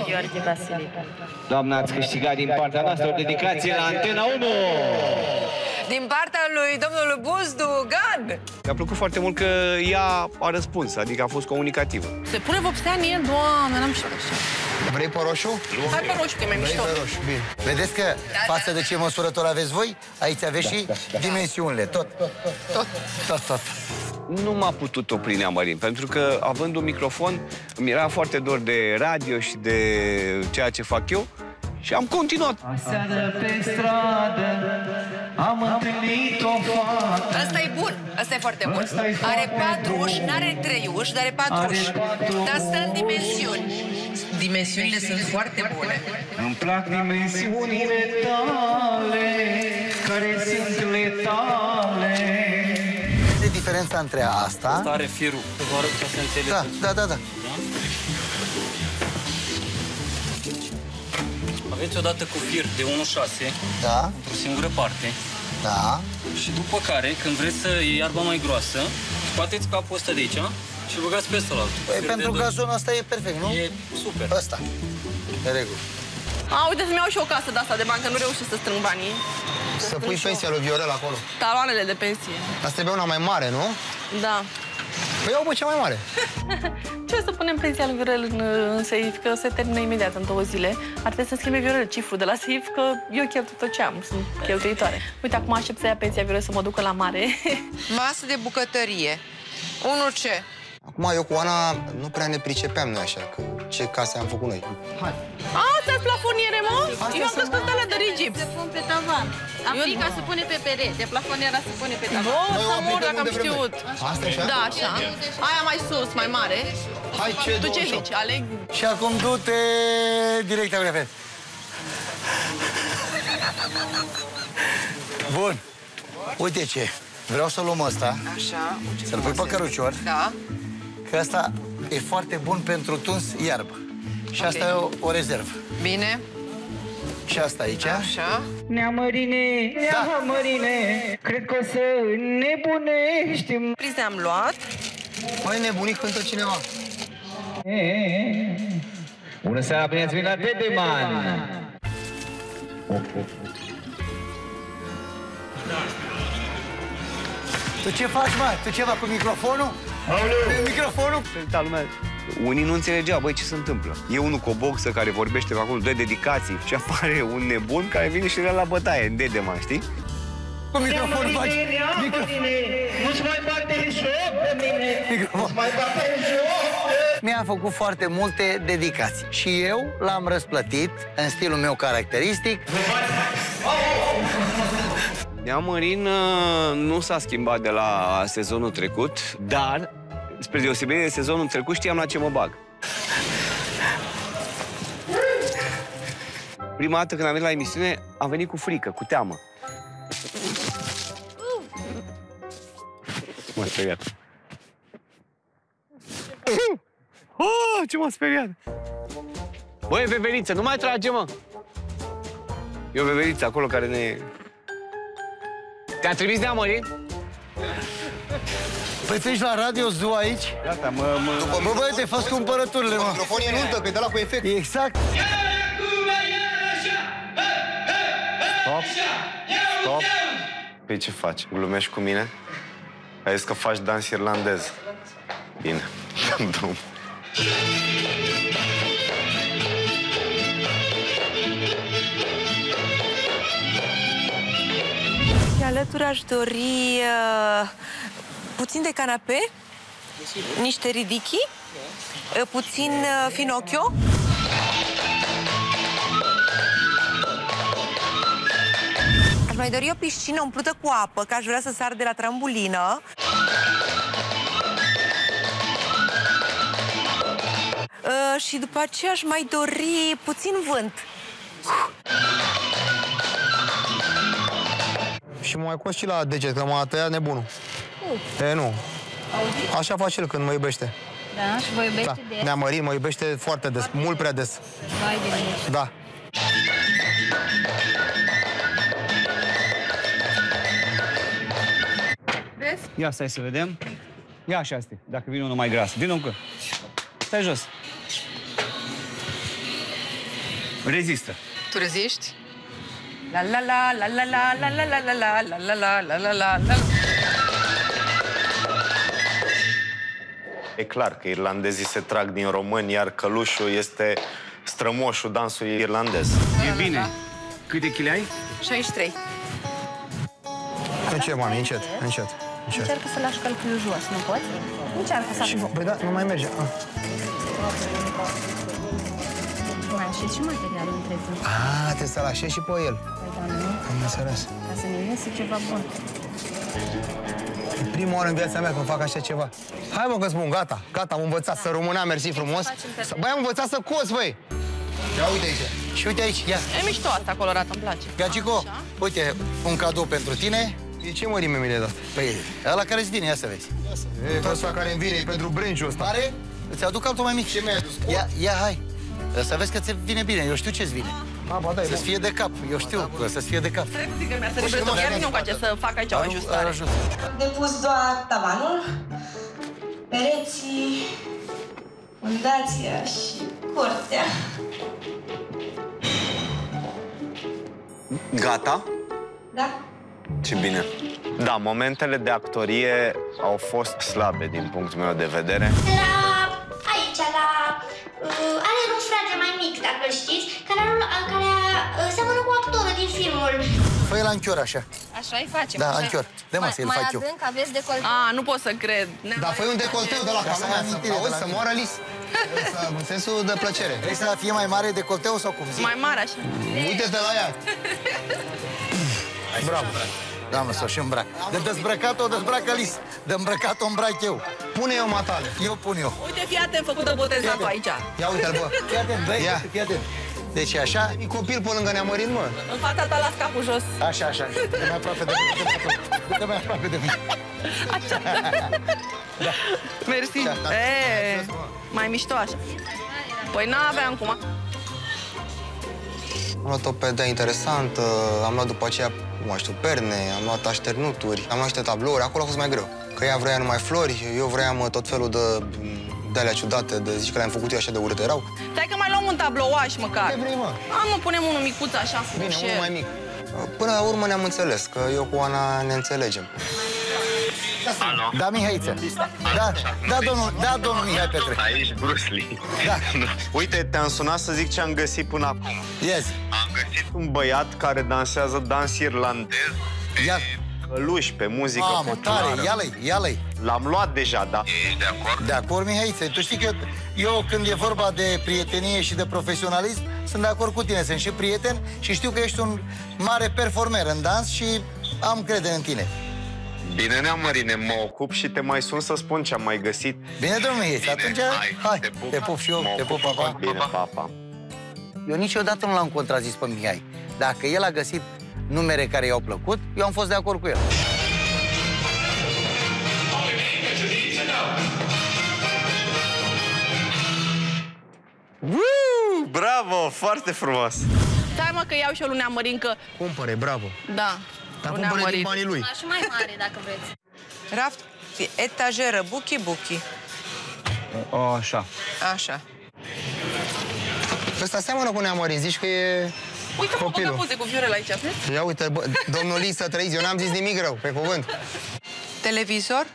Gheorghe Vasilica. Doamna, ați câștigat din partea noastră o dedicație la Antena 1! Din partea lui domnul Buzdu Gan. Mi-a plăcut foarte mult că ea a răspuns, adică a fost comunicativă. Se pune vopsea în el, doamne, n-am știut așa. Vrei pe roșu? Hai pe roșu, că e mai Vrei mișto. pe roșu, bine. Vedeți că față de ce măsurător aveți voi, aici aveți și dimensiunile, tot. Tot. Tot, tot. Nu m-a putut opri Neamărin, pentru că, având un microfon, îmi era foarte dor de radio și de ceea ce fac eu Și am continuat. Aseară pe stradă am întâlnit o fată. Asta e bun, asta e foarte bun. Ăsta e Are foarte patru bun. uși, n-are trei uși, dar are patru Are uși. patru Dar stă în dimensiuni. Dimensiunile sunt foarte bune. Îmi plac dimensiunile tale, care sunt letale. De diferența între asta... Asta are firul. Vă arăt ca să înțelegeți. Da, da, da, da. Aveți o dată cu fir de 1,6 Da. într-o singură parte. Da. Și după care, când vreți să iei iarba mai groasă, scoateți capul ăsta de aici și îl băgați pe ăsta la altul. Păi Fir de pentru doi. gazonul ăsta e perfect, nu? E super. Ăsta. De regulă. A, uite, să-mi iau și o casă de asta de bancă, nu reușesc să strâng banii. Să pui pensia lui Viorel acolo. Taloanele de pensie. Asta trebuie una mai mare, nu? Da. Păi iau, bă, cea mai mare. [laughs] Ce să punem pensia lui Viorel în, în SEIF, că se termină imediat în două zile. Ar trebui să schimbe Viorel cifrul de la SEIF, că eu cheltui tot ce am, sunt cheltuitoare. Uite, acum aștept să ia pensia Viorel să mă ducă la mare. Masă de bucătărie. Unul ce? Acum eu cu Ana nu prea ne pricepeam noi așa, că ce case am făcut noi. Hai. A, ți-ați plafoniere, mă? Astea Eu am sunt crescut alea de rigips. Se pun pe tavan. Aplica Eu- se pune pe perete, plafoniera se pune pe tavan. Bă, să mor dacă am știut. Asta așa? Da, așa. Aia mai sus, mai mare. Hai, ce Tu ce 28? zici? Aleg Și acum du-te direct la cafea. Bun. Uite ce. Vreau să luăm ăsta, Așa. să-l pui pe cărucior, Da. Că ăsta e foarte bun pentru tuns iarbă. Și asta e o, o rezervă. Bine. Și asta aici. Așa. Neamărine, neamărine, cred că o să nebunești. Prize am luat. Mai nebunit cântă cineva. Bună seara, bine ați venit la Dedeman! Tu ce faci, mă? Tu ceva cu microfonul? Cu microfonul? Da, lumea. Unii nu înțelegeau, băi, ce se întâmplă. E unul cu o boxă care vorbește pe acolo, dă dedicații și apare un nebun care vine și le la bătaie, în Dedeman, știi? Cu microfonul faci... Nu-ți mai bate joc de mine! Microfon. mai bate joc! Mi-a făcut foarte multe dedicații și eu l-am răsplătit în stilul meu caracteristic. Neamărin uh, nu s-a schimbat de la sezonul trecut, dar, spre deosebire de sezonul trecut, știam la ce mă bag. Prima dată când am venit la emisiune, am venit cu frică, cu teamă. M-a speriat. Oh, ce m-a speriat! Băi, veveriță, nu mai trage, mă! E o veveriță acolo care ne... Te-a trimis neamărin? Păi tu ești la radio Zoo aici? Gata, mă... mă... Bă, bă, te faci cumpărăturile, mă. Microfonul e nuntă, că e de la cu efect. Exact. Stop. Stop. Păi ce faci? Glumești cu mine? Ai zis că faci dans irlandez. Bine. Dăm [laughs] drum. Alături aș dori uh, puțin de canape, niște ridichi, uh, puțin uh, finocchio. Aș mai dori o piscină umplută cu apă, că aș vrea să sar de la trambulină. Uh, și după aceea aș mai dori puțin vânt. Și mă mai cos și la deget, că m-a tăiat nebunul. E, nu. Așa face el când mă iubește. Da, și vă iubește Da, de ne-a mărit, mă iubește foarte des, mult prea des. Vai de mine. Da. Vezi? Ia stai să vedem. Ia așa este, dacă vine unul mai gras. Vino încă. Stai jos. Rezistă. Tu reziști? La la la la la la la la la la la la la la la la la E clar că irlandezii se trag din români, iar călușul este strămoșul dansului irlandez. E bine. Câte chile ai? 63. Încet, mami, încet, încet. încet. Încearcă să lași calculul jos, nu poți? Încearcă să Și, păi da, nu mai merge. Ah. Mai așez și materialul între timp. Ah, trebuie să-l așezi și pe el. Păi, dar nu, Am înțeles. ca să ne iese ceva bun. E prima oară în viața mea când fac așa ceva. Hai mă că spun, gata, gata, am învățat să rămânea, mersi frumos. Băi, am învățat să cos, băi. Ia uite aici. Și uite aici, ia. E mișto asta colorată, îmi place. Gagico, uite, un cadou pentru tine. De ce mărime mi le-ai dat? Păi, ăla care-ți vine, ia să vezi. E, ăsta care îmi vine, e pentru brânciul ăsta. Are? Îți aduc altul mai mic. Ce mi-ai adus? Ia, ia, hai. Să vezi că ți vine bine, eu știu ce-ți vine. A, ba, da, e Să-ți bun. fie de cap, eu știu că să-ți fie de cap. Zic că mi-a sărit bretul. Chiar vine încoace să fac aici o ajustare. Ajută. Am depus doar tavanul, pereții, fundația și curtea. Gata? Da? Ce bine. Da, momentele de actorie au fost slabe din punctul meu de vedere. La aici, la... Uh, are un frate mai mic, dacă îl știți, care, are- care uh, seamănă cu actorul din filmul. Fă-i la închior așa. Așa îi facem. Da, așa. anchior. Dă-mă Mai- să-l mai fac eu. adânc, aveți decolte. A, nu pot să cred. Da, fă un decolteu de la Ca să ai camera, să amintire de auzi, la să mine. moară lis. Să- În sensul de plăcere. Vrei să fie mai mare decolteu sau cum zic? Mai mare așa. Uite-te la ea. [laughs] Bravo. Da, mă, să și îmbrac. De dezbrăcat-o, dezbracă lis. De îmbrăcat-o îmbrac eu. Pune eu matale. Eu pun eu. Uite, fii atent, făcută botezatul aici. Ia uite-l, bă. Fii atent, băi, Ia. fii atent. Deci așa, E copil pe lângă neamărin, mă. În fața ta las capul jos. așa, așa. Dă mai aproape de mine. Dă mai aproape de mine. Mersi. Da, da. E, mai mișto așa. Păi n-aveam cum. Am luat o pedea interesantă, am luat după aceea, nu mai știu, perne, am luat așternuturi, am luat niște tablouri, acolo a fost mai greu. Că ea vrea numai flori, eu vreau mă, tot felul de de alea ciudate, de zici că le-am făcut eu așa de urâte erau. Stai că mai luăm un tablouaș măcar. Ce vrei, mă? A, mă, punem unul micuț așa, Bine, frușel. unul mai mic. Până la urmă ne-am înțeles, că eu cu Ana ne înțelegem. Da, Mihaiță. Da, da, domnul, da, domnul Mihai Petre. Aici Bruce Lee. Da. [laughs] Uite, te-am sunat să zic ce am găsit până acum. Yes. Am găsit un băiat care dansează dans irlandez pe Ia. căluși, pe muzică Mamă, populară. tare, ia-l-i, ia-l-i. L-am luat deja, da. Ești de acord? De acord, Mihaiță. Tu știi că eu, când e vorba de prietenie și de profesionalism, sunt de acord cu tine. Sunt și prieten și știu că ești un mare performer în dans și am credere în tine. Bine, Neamărine, mă ocup și te mai sun să spun ce am mai găsit. Bine, domnul Mihaiță, atunci hai, te pup, te pup și eu, te pup, papa. Bine, papa. Eu niciodată nu l-am contrazis pe Mihai. Dacă el a găsit numere care i-au plăcut, eu am fost de acord cu el. Woo! Bravo, foarte frumos. Stai mă că iau și eu lunea mărin, că... Cumpăre, bravo. Da. Dar lunea cumpără din mărin. banii lui. Așa mai mare, dacă vreți. Raft, etajeră, buchi-buchi. O, așa. Așa. Ăsta seamănă cu neamărin, zici că e Uite, mă, băgă copilul. poze cu Viorel aici, vezi? Ia uite, bă, domnul Lee să trăiți, eu n-am zis nimic rău, pe cuvânt. Televizor,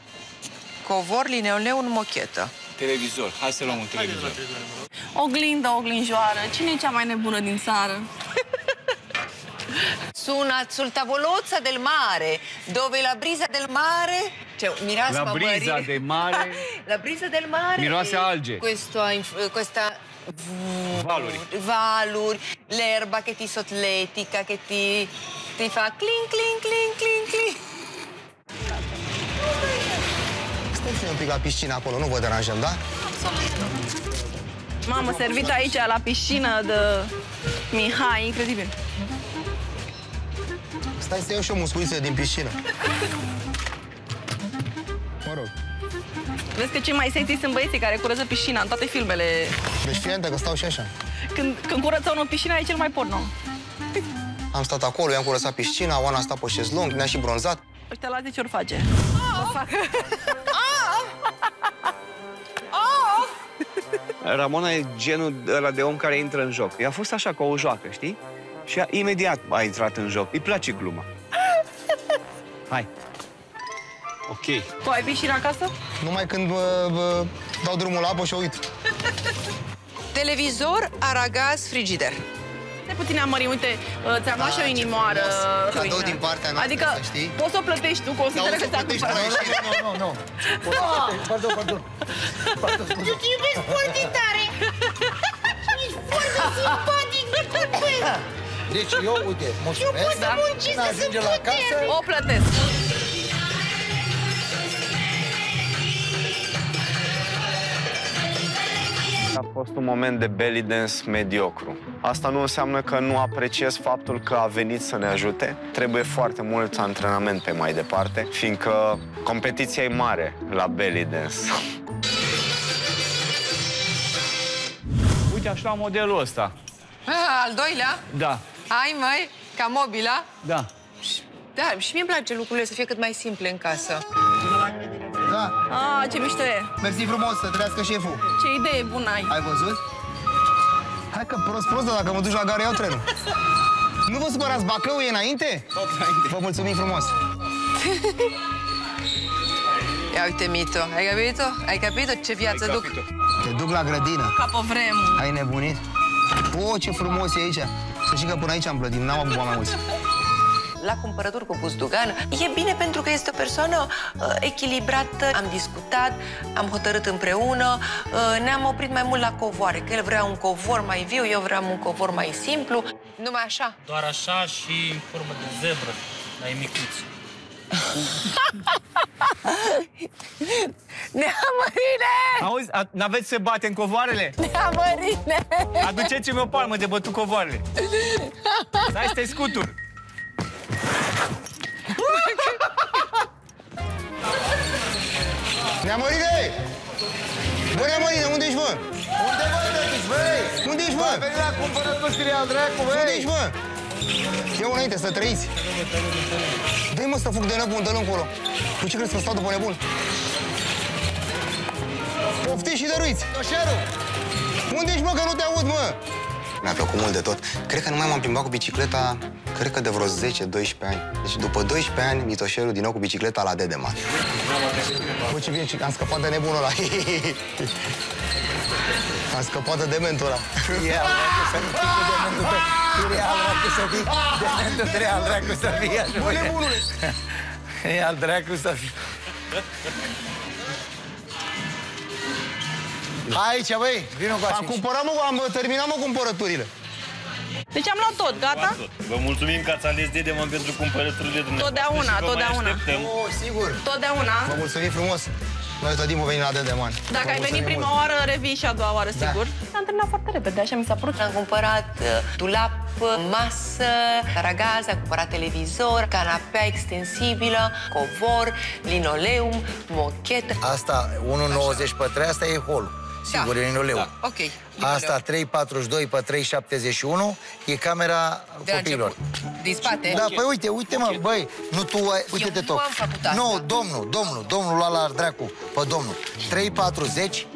covor, lineoleu în mochetă. Televizor. Hai să luăm un televizor. Oglindă, oglinjoară. Cine e cea mai nebună din țară? Suona sul tavolozza del mare, dove la brisa del mare... Cioè, miasma La brisa marina- del mare. [laughs] la brisa del mare... E alge. Questo, questa... Valuri. Valuri, l'erba che ti sotletica, che ti, ti fa clink, clink, clink, clink, clink. Stai un pic la piscină acolo, nu vă deranjăm, da? Mamă, servit aici la piscină de Mihai, incredibil. Stai să iau și o musculiță din piscină. Mă rog. Vezi că cei mai sexy sunt băieții care curăță piscina în toate filmele. Deci fii atentă că stau și așa. Când, când curăță unul piscina e cel mai porno. Am stat acolo, i-am curățat piscina, Oana a stat pe șezlong, ne-a și bronzat. Ăștia la 10 ori face. O fac. Ramona e genul ăla de om care intră în joc. I-a fost așa ca o joacă, știi? Și a, imediat a intrat în joc. Îi place gluma. Hai. Ok. Tu ai piscină acasă? Numai când bă, bă, dau drumul la apă și o uit. Televizor, aragaz, frigider. De puțin amări, uite, uh, ți-am luat și o inimioară. Cadou Sorină. din partea noastră, Adică să știi. poți să o plătești tu, consideră Da, o că să o ți-am plătești cumpărat. tu, Nu, nu, nu. Pardon, pardon. Eu te iubesc foarte tare! [laughs] foarte simpatic, băi. Deci eu, uite, mulțumesc. Eu pot să muncesc, Când să ajunge sunt la casă, puternic. O plătesc. A fost un moment de belly dance mediocru. Asta nu înseamnă că nu apreciez faptul că a venit să ne ajute. Trebuie foarte mult antrenament pe mai departe, fiindcă competiția e mare la belly dance. Uite, aș lua modelul ăsta. Ah, al doilea? Da, Hai, mai, ca mobila. da. Da, și mie îmi place lucrurile să fie cât mai simple în casă. Da. Ah, ce mișto e. Mersi frumos, să trăiască șeful. Ce idee bună ai. Ai văzut? Hai că prost, prost, dar dacă mă duci la gară, iau trenul. Nu vă supărați, Bacău e înainte? Tot înainte. Vă mulțumim frumos. [laughs] Ia uite, Mito. Ai capito? Ai capito ce viață duc? Te duc la grădină. Ca pe vremuri. Ai nebunit? O, ce frumos e aici. Să știi că până aici am plătit, n-am avut bani mai mulți. La cumpărături cu Buzdugan e bine pentru că este o persoană uh, echilibrată. Am discutat, am hotărât împreună, uh, ne-am oprit mai mult la covoare, că el vrea un covor mai viu, eu vreau un covor mai simplu. Numai așa. Doar așa și în formă de zebră, dar e micuț. [laughs] Neamărine! Auzi, a- n-aveți să bate în covoarele? Neamărine! Aduceți-mi o palmă de bătut covoarele. Stai să te scutur. [laughs] Neamărine! Bă, Neamărine, unde ești, bă? Unde vă duceți, băi? Unde ești, bă? Bă, veni la cumpărături, scrie al dracu, băi. Unde ești, bă? Eu înainte, să trăiți. Dă-i mă să fug de nebun, dă-l încolo. Tu ce crezi că stau după nebun? Poftiți și dăruiți! Toșeru! Unde ești, mă, că nu te aud, mă? Mi-a plăcut mult de tot. Cred că nu mai m-am plimbat cu bicicleta, cred că de vreo 10-12 ani. Deci după 12 ani, Mitoșerul din nou cu bicicleta la Dedeman. Bă, ce bine, ce- am scăpat de nebunul ăla. [laughs] am scăpat de dementul ăla. Ia, dracu, să nu fii cu dementul tău. Ia, dracu, să fii. Dementul trebuie al dracu să fie. așa, Bă, băi. nebunule! E al dracu să fii. Hai aici, băi, vină cu Am așa. cumpărat, mă, am terminat, mă, cumpărăturile. Deci am luat tot, gata? Vă mulțumim că ați ales Dedeman pentru cumpărăturile dumneavoastră. Totdeauna, și vă mai totdeauna. așteptăm. Oh, sigur. Totdeauna. Vă mulțumim frumos. Noi tot timpul venim la Dedeman. Dacă Vă ai venit mulțumim prima mult. oară, revii și a doua oară, sigur. S-a întâlnit foarte repede, așa mi s-a părut. Am cumpărat uh, dulap, masă, taragaz, am cumpărat televizor, canapea extensibilă, covor, linoleum, mochetă. Asta, 1,90 pe 3, asta e holul. Sigur, e linoleul. Da, ok. Asta, 3,42 pe 3,71, e camera De la copiilor. început. Din spate? Da, păi uite, uite mă, băi, nu tu ai, uite-te nu tot. am făcut asta. Nu, domnul, domnul, domnul lua la dracu, pe domnul. 3,40.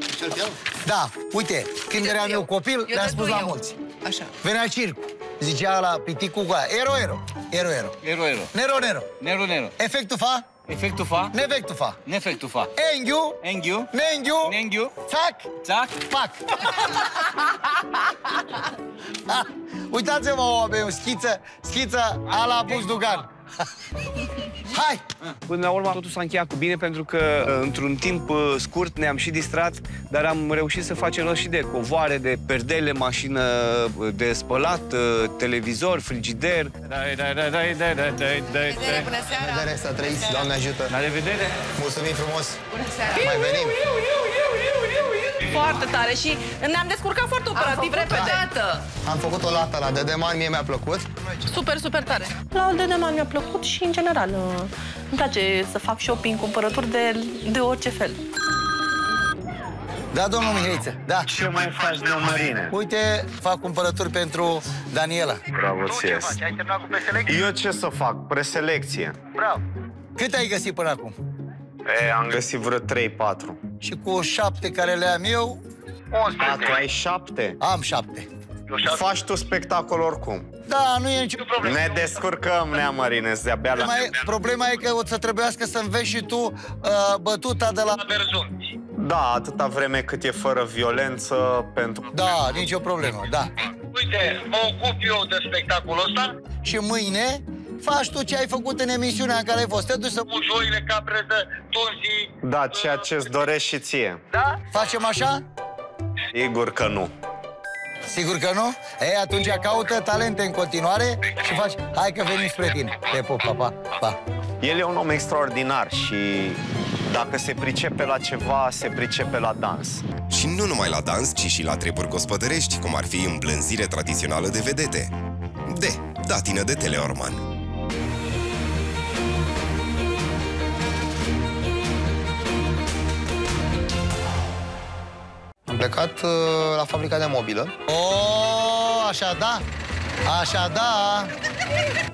Da, uite, când Eu eram dădu eu eu. copil, Eu le-am dădu spus la eu. mulți. Așa. Venea circul. Zicea la piticul cu aia, ero, ero, ero, ero. Ero, ero. Nero, nero. Nero, nero. Efectul fa, Efectul fa? nevectul fa. Nefectul fa. Enghiu, Enghiu. nenghiu, Nenghiu. țac, Țac. pac. Ah, [laughs] Uitați-vă, oameni, o schiță, schiță a la Buzdugan. [laughs] Hai! Până la urmă, totul s-a încheiat cu bine pentru că uh, într-un timp uh, scurt ne-am și distrat, dar am reușit să facem rost și de covoare, de perdele, mașină uh, de spălat, televizor, frigider. Dai, dai, dai, dai, dai, dai, dai, dai. Bună seara! Bună seara, să trăiți, Doamne ajută! La revedere! Mulțumim frumos! Bună seara! Mai venim! Iu, iu, iu, iu. Foarte tare și ne-am descurcat foarte operativ, repede. Dată. Am făcut o lată la Dedeman, mie mi-a plăcut. Super, super tare. La Dedeman mi-a plăcut și, în general, uh, îmi place să fac shopping, cumpărături de, de orice fel. Da, domnul Mihaiță, da. Ce mai faci, Neamărine? Uite, fac cumpărături pentru Daniela. Bravo ție. Ai terminat cu preselecție? Eu ce să fac? Preselecție. Bravo. Cât ai găsit până acum? E, am găsit vreo 3-4. Și cu șapte care le am eu, A, tu ai șapte? am șapte. Faci tu spectacol oricum. Da, nu e nicio problemă. Ne descurcăm, Neamărine, de-abia la... Problema e, problema e că o să trebuiască să înveți și tu uh, bătuta de la Berzun. Da, atâta vreme cât e fără violență, pentru... Da, nicio problemă, da. Uite, mă ocup eu de spectacolul ăsta. Și mâine faci tu ce ai făcut în emisiunea în care ai fost. Te duci să... Cu joile, capreză, tunzii. Da, ceea ce-ți dorești și ție. Da? Facem așa? Sigur că nu. Sigur că nu? Ei, atunci caută talente în continuare și faci, hai că venim spre tine. Te pup, pa, pa, pa. El e un om extraordinar și dacă se pricepe la ceva, se pricepe la dans. Și nu numai la dans, ci și la treburi gospodărești, cum ar fi îmblânzire tradițională de vedete. De, datină de Teleorman. Plecat uh, la fabrica de mobilă. O, așa da, așa da.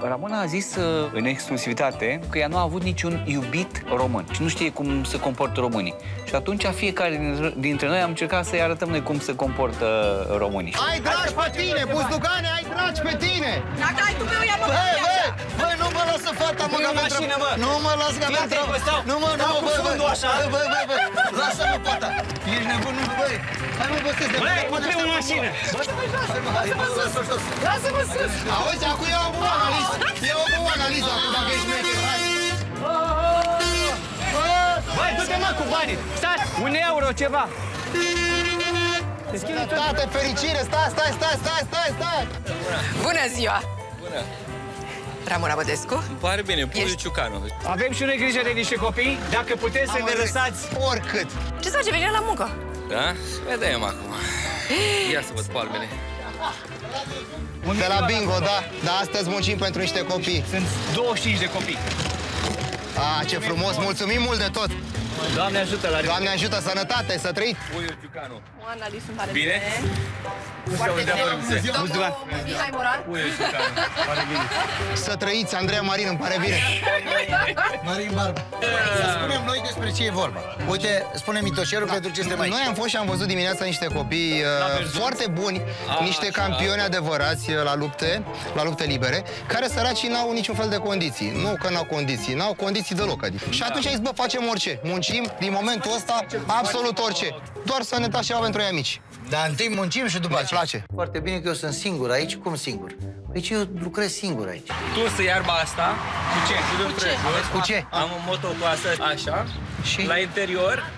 Ramona a zis uh, în exclusivitate că ea nu a avut niciun iubit român și nu știe cum se comportă românii. Și atunci fiecare din- dintre noi am încercat să-i arătăm noi cum se comportă românii. Ai dragi pe tine, Buzducane, ai dragi pe tine! Dacă ai tu meu, ia mă Băi, băi, băi, nu mă lasă fata, mă, că avem treabă. Nu mă las, că avem treabă. Nu mă, nu mă, băi, băi, băi, băi, băi, băi, lasă-mă fata. Ești nebun, nu, băi. Hai mă, bă, să te Băi, putem în mașină. Lasă-mă, hai, lasă-mă sus. Lasă-mă sus! Auzi, acum e o bună analiză. E o bună analiză, acum dacă ești mecher, hai. Băi, du-te mă cu banii. Stați, un euro, ceva. Sănătate, fericire, stai, stai, stai, stai, stai, stai! Bună ziua! Bună. Ramona Bădescu. Îmi pare bine, Puiu Ești- Ciucanu. Avem și noi grijă de niște copii. Dacă puteți să ne lăsați... Oricât. Ce se face? Vine la muncă. Da? Vedem acum. Ia să văd palmele. De la bingo, da. Da, astăzi muncim pentru niște copii. Sunt 25 de copii. A, ce frumos, mulțumim mult de tot. Doamne ajută la Doamne ajută, sănătate, să trăiți. Puiu Ciucanu. O analiză îmi pare Bine? Foarte Să vedem bine. orice. Domnul Mihai Moran. Puiu Ciucanu. Pare bine. Să trăiți, Andreea Marin, îmi pare bine. Marin Barbu. Să spunem noi despre ce e vorba. Uite, spune mitoșerul pentru ce suntem aici. Noi am fost și am văzut dimineața niște copii uh, foarte buni, niște așa. campioni adevărați uh, la lupte, la lupte libere, care săracii n-au niciun fel de condiții. Nu că n-au condiții, n-au condiții deloc. Adică. Și atunci ai zis, bă, facem orice. Muncim din momentul ăsta absolut orice. Doar să ne dați ceva pentru ei mici. Dar întâi muncim și după Ne aceea. place. Foarte bine că eu sunt singur aici. Cum singur? Aici eu lucrez singur aici. Tu să iarba asta. Cu ce? Cu ce? Cu ce? Am o motoclasă așa. Și? La interior,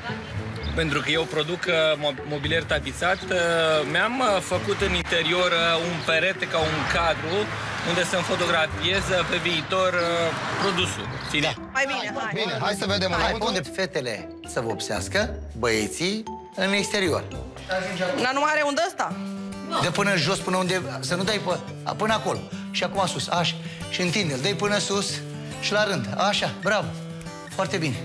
pentru că eu produc uh, mo- mobilier tapizat, uh, mi-am uh, făcut în interior uh, un perete ca un cadru unde să-mi fotografiez uh, pe viitor uh, produsul. Finit. Mai bine, hai. Bine, hai să vedem Hai înăuntru. unde fetele să vopsească, băieții în exterior. Dar nu mai are unde ăsta? De până jos, până unde... Să nu dai pe, a, până acolo. Și acum sus, așa. Și întinde-l. Dai până sus și la rând. Așa, bravo. Foarte bine.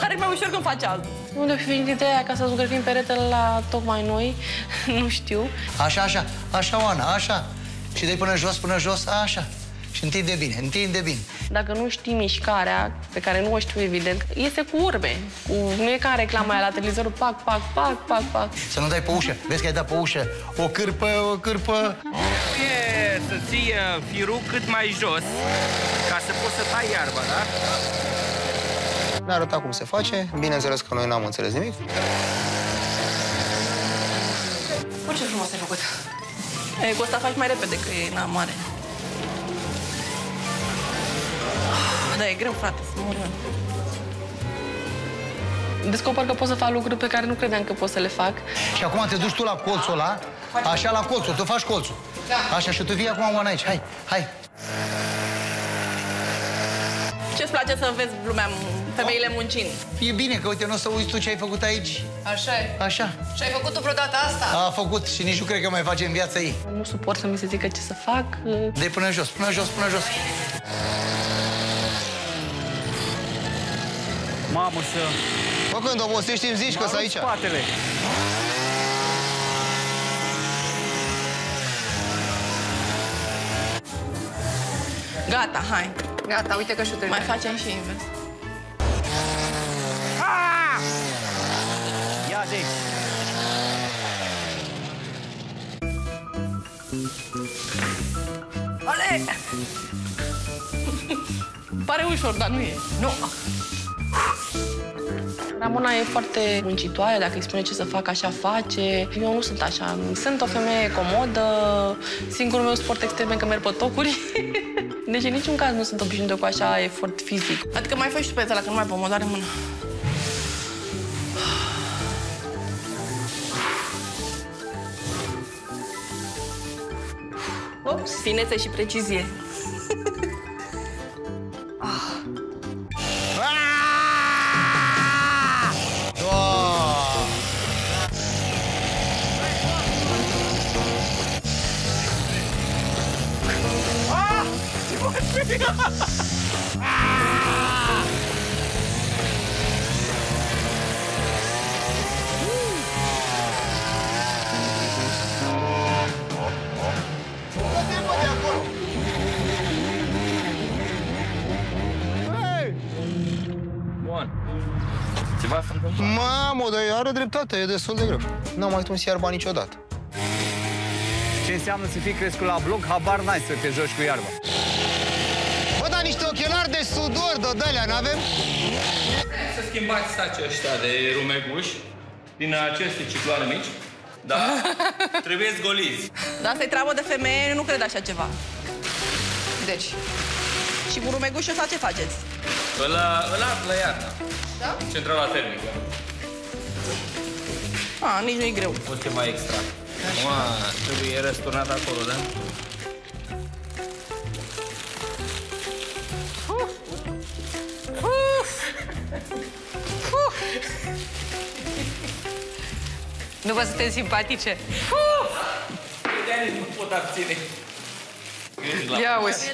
Pare mai ușor când faci altul. Unde fi venit ideea ca să zugrăvim peretele la tocmai noi? [laughs] nu știu. Așa, așa. Așa, Oana, așa. Și dai până jos, până jos, așa. Și întinde bine, întinde bine. Dacă nu știi mișcarea, pe care nu o știu evident, este cu urme. Cu, nu e ca în reclama aia la televizor, pac, pac, pac, pac, pac. Să nu dai pe ușă. Vezi că ai dat pe ușă. O cârpă, o cârpă. E să ții uh, firul cât mai jos ca să poți să tai iarba, da? Ne arăta cum se face. Bineînțeles că noi n-am înțeles nimic. Bă, ce frumos ai făcut. E, cu asta faci mai repede, că e na mare. Da, e greu, frate, să mor eu. Descoper că pot să fac lucruri pe care nu credeam că pot să le fac. Și acum te duci tu la colțul ăla, așa la colțul, tu faci colțul. Da. Așa, și tu vii acum, Oana, aici. Hai, hai. Ce-ți place să vezi lumea, femeile muncind? E bine că, uite, nu o să uiți tu ce ai făcut aici. Așa e. Așa. Și ai făcut tu vreodată asta? A făcut și nici nu cred că mai face în viața ei. Nu suport să mi se zică ce să fac. De până jos, până jos, până jos. Mamă, să... Bă, când obosești, îmi zici că sunt aici. spatele. Gata, hai. Gata, uite că și tu Mai facem și invers. Ia de Ole! Pare ușor, dar nu e. Nu. Ramona e foarte muncitoare, dacă îi spune ce să fac, așa face. Eu nu sunt așa. Sunt o femeie comodă, singurul meu sport extrem e că merg pe tocuri. [laughs] Deci în niciun caz nu sunt obișnuită cu așa efort fizic. Adică mai faci și tu pe ăla, că nu mai pot, mă doare finețe și precizie. Bun. Ceva s-a întâmplat? Mamă, dar are dreptate, e destul de greu. N-am mai tuns iarba niciodată. Ce înseamnă să fii crescut la bloc, habar n-ai să te joci cu iarba. Bă, dar niște ochelari de sudor, de dălea, n-avem? Să schimbați sacii ăștia de rumeguși din aceste cicloane mici. Da? [laughs] Trebuie zgoliți. Dar asta e treabă de femeie, nu cred așa ceva. Deci, și cu rumegușul ăsta ce faceți? Ăla, ăla la iarna. Da? Centrala termică. A, nici nu-i greu. O să mai extra. Acum trebuie răsturnat acolo, da? Nu vă sunteți simpatice? De nu pot abține. Ia uzi.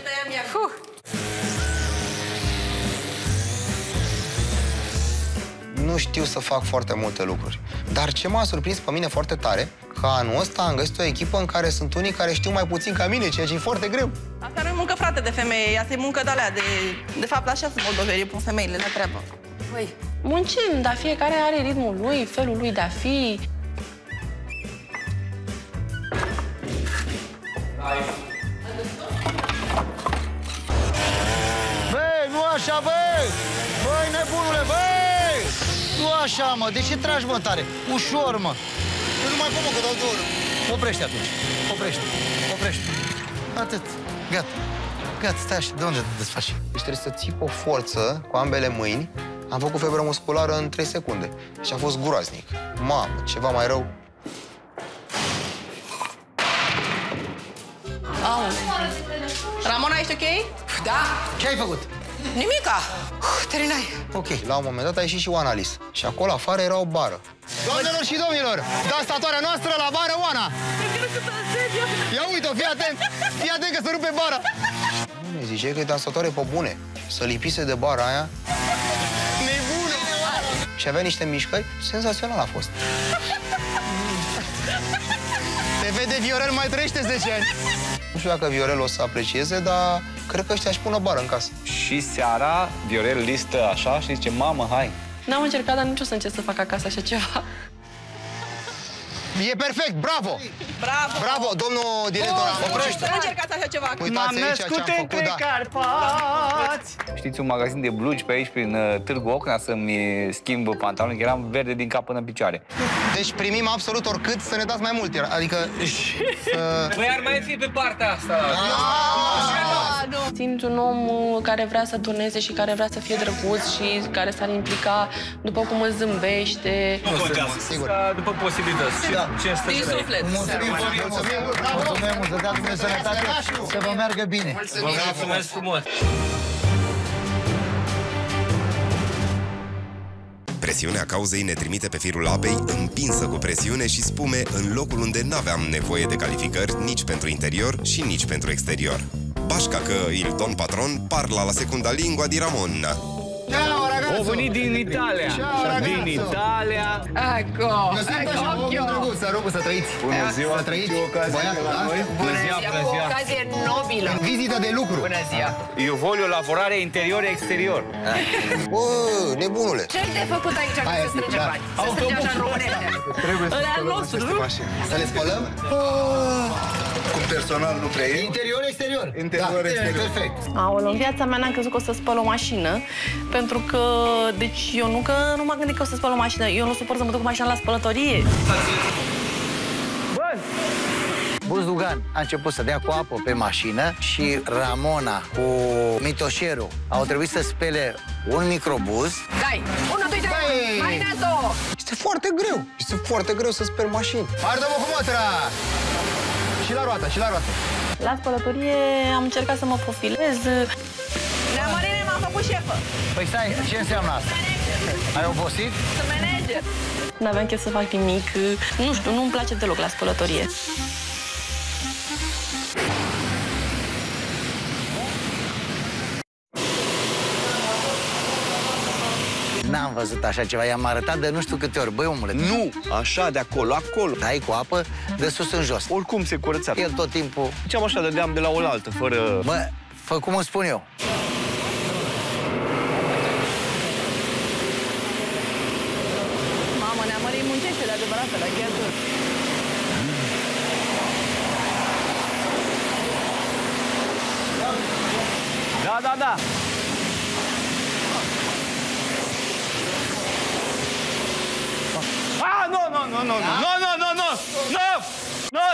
Nu știu să fac foarte multe lucruri. Dar ce m-a surprins pe mine foarte tare, că anul ăsta am găsit o echipă în care sunt unii care știu mai puțin ca mine, ceea ce e foarte greu. Asta nu e muncă, frate, de femeie, asta e muncă de alea, de... De fapt, așa sunt moldovenii, pun femeile la treabă. Păi, muncim, dar fiecare are ritmul lui, felul lui de a fi. Băi, nu așa, băi! Băi, nebunule, băi! Nu așa, mă, de ce tragi, mă, tare? Ușor, mă! Eu nu mai pot, mă, că dau două ori. Oprește atunci. Oprește. Oprește. Atât. Gata. Gata, stai așa. De unde te desfaci? Deci trebuie să ții cu o forță cu ambele mâini. Am făcut febră musculară în 3 secunde. Și a fost groaznic. Mamă, ceva mai rău. Au. Ramona, ești ok? Da. Ce ai făcut? Nimica. Terminai. Ok. La un moment dat a ieșit și Oana Lis. Și acolo afară era o bară. Doamnelor și domnilor, dansatoarea noastră la bară Oana! Ia uite-o, fii atent! Fii atent că se rupe bara! Nu ne zice că e dansatoare pe bune. Să lipise de bara aia. Nebună! Și avea niște mișcări. Senzațional a fost. Te vede Viorel mai trăiește 10 ani. Nu știu dacă Viorel o să aprecieze, dar cred că ăștia își pun o bară în casă. Și seara, Viorel listă așa și zice, mamă, hai. N-am încercat, dar nici o să încerc să fac acasă așa ceva. E perfect, bravo! Bravo! Bravo, domnul director. Oh, Oprește. Nu încercați așa ceva. Uitați aici ce am făcut, da. Carpați! Știți un magazin de blugi pe aici, prin uh, Târgu Ocna, să-mi schimb pantaloni, că eram verde din cap până în picioare. Deci primim absolut oricât să ne dați mai mult. Adică să... Păi ar mai fi pe partea asta. Simt un om uh, care vrea să turneze și care vrea să fie drăguț și care s-ar implica după cum îți zâmbește. Nu contează. Sigur. Da, După posibilități. Da. Ce stă Din suflet. Mulțumim, mulțumim, mulțumim, să dea Dumnezeu sănătate, să vă meargă bine. Vă mulțumesc frumos. Presiunea cauzei ne trimite pe firul apei, împinsă cu presiune și spume în locul unde n-aveam nevoie de calificări nici pentru interior și nici pentru exterior. Bașca că il don patron parla la secunda lingua di Ramon. Ciao, ragazzi! O venit din Italia. Ciao, ragazzi. Din Italia. Ecco, Mă simt așa, om drăguț, să rugă să trăiți. Bună ziua, Să trăiți. ce ocazie Băiatul, la da? noi. Bună ziua, ziua, bună cu ziua. ocazie nobilă. Vizită de lucru. Bună ziua. Eu voglio lavorare interior-exterior. Bă, nebunule. Ce ai de făcut aici ca Hai, să strângem da. bani? Să strângem așa în românește. Trebuie Ăla al nostru, nu? Să le spălăm? Cu personal nu prea e. Interior, exterior. Interior, da, exterior. Perfect. Aoleu, în viața mea n-am crezut că o să spăl o mașină, pentru că, deci eu nu că nu m-am gândit că o să spăl o mașină, eu nu suport să mă duc cu mașina la spălătorie. Buzdugan a început să dea cu apă pe mașină și Ramona cu Mitoșeru au trebuit să spele un microbuz. Dai, 1, 2, 3, Băi! Marineto! Este foarte greu. Este foarte greu să sper mașini. Ardă-mă cu motra! Și la roată, și la roată. La spălătorie am încercat să mă profilez. Nea Marine m-a făcut șefă. Păi stai, ce înseamnă asta? Ai obosit? Sunt manager. N-aveam chef să fac nimic. Nu știu, nu-mi place deloc la spălătorie. Văzut așa ceva, i-am arătat de nu știu câte ori. Băi, omule, Nu, așa, de acolo, acolo. dai cu apă de sus în jos. Oricum se curățea. El tot timpul... Ziceam așa, dădeam de la oaltă, fără... Bă, fă cum îți spun eu. No,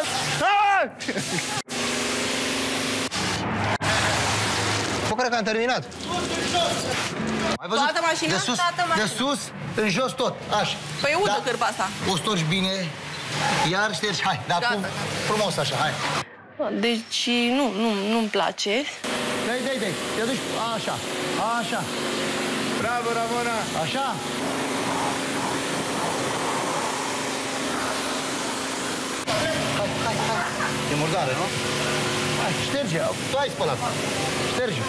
ah! Bă, cred că am terminat. Ai văzut? Toată mașina? De sus, Toată mașina. de sus, în jos tot, așa. Păi udă cârpa asta. O storci bine, iar ștergi, hai, dar Gata. acum frumos așa, hai. Deci nu, nu, nu-mi place. Dai, dai, dai, te duci, așa, așa, Bravo, Ramona! așa. Hai, hai, hai. E murdare, nu? Hai, șterge, tu ai spălat. Șterge.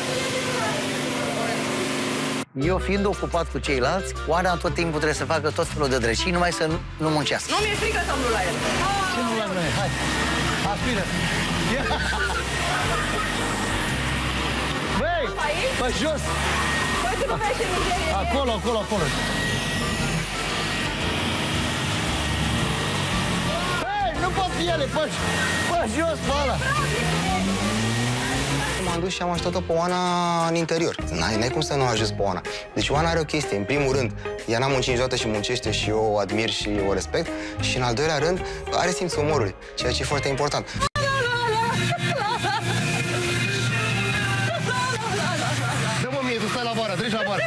Eu fiind ocupat cu ceilalți, Oana tot timpul trebuie să facă tot felul de drăcii, numai să nu, nu muncească. Nu mi-e frică să umblu la el. Ce nu la mine? Hai, aspiră. Băi, Aici? pe jos. Păi tu nu vezi ce mizerie e. Acolo, acolo, acolo. Nu pot fi ele, pe, pe jos, pe ăla. M-am dus și am așteptat pe Oana în interior. N-ai, n-ai cum să nu ajungi pe Oana. Deci Oana are o chestie. În primul rând, ea n-a muncit niciodată și muncește și eu o admir și o respect. Și în al doilea rând, are simțul umorului, ceea ce e foarte important. Dă-mă mie, tu stai la boară, treci la boară.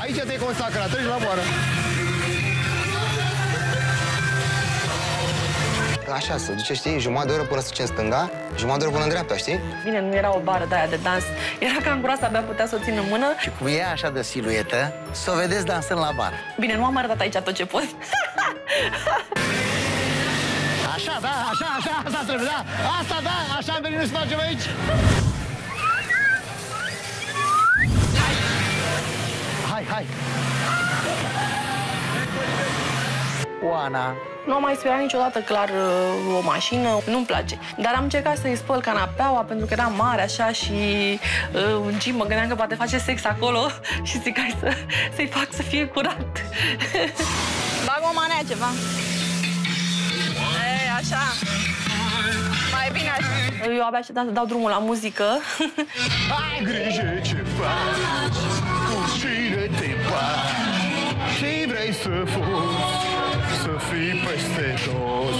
Aici te-ai consacrat, treci la boară. Așa, să duce, știi, jumătate de oră până să duce în stânga, jumătate de oră până în dreapta, știi? Bine, nu era o bară de aia de dans. Era ca în groasă, abia putea să o țin în mână. Și cum e așa de siluetă, să o vedeți dansând la bar. Bine, nu am arătat aici tot ce pot. [laughs] Așa, da, așa, așa, asta trebuie, da. Asta, da, așa am venit să facem aici. Hai, hai. Oana, Nu am mai speriat niciodată clar uh, o mașină, nu-mi place. Dar am încercat să-i spăl canapeaua pentru că era mare așa și uh, în gym mă gândeam că poate face sex acolo [laughs] și zic hai să, să-i fac să fie curat. [laughs] Bag o manea ceva. Ei, așa. Mai bine așa. Eu abia așteptam să dau drumul la muzică. [laughs] Ai grijă ce faci, cu cine te bagi Și vrei să fugi, să fii peste tot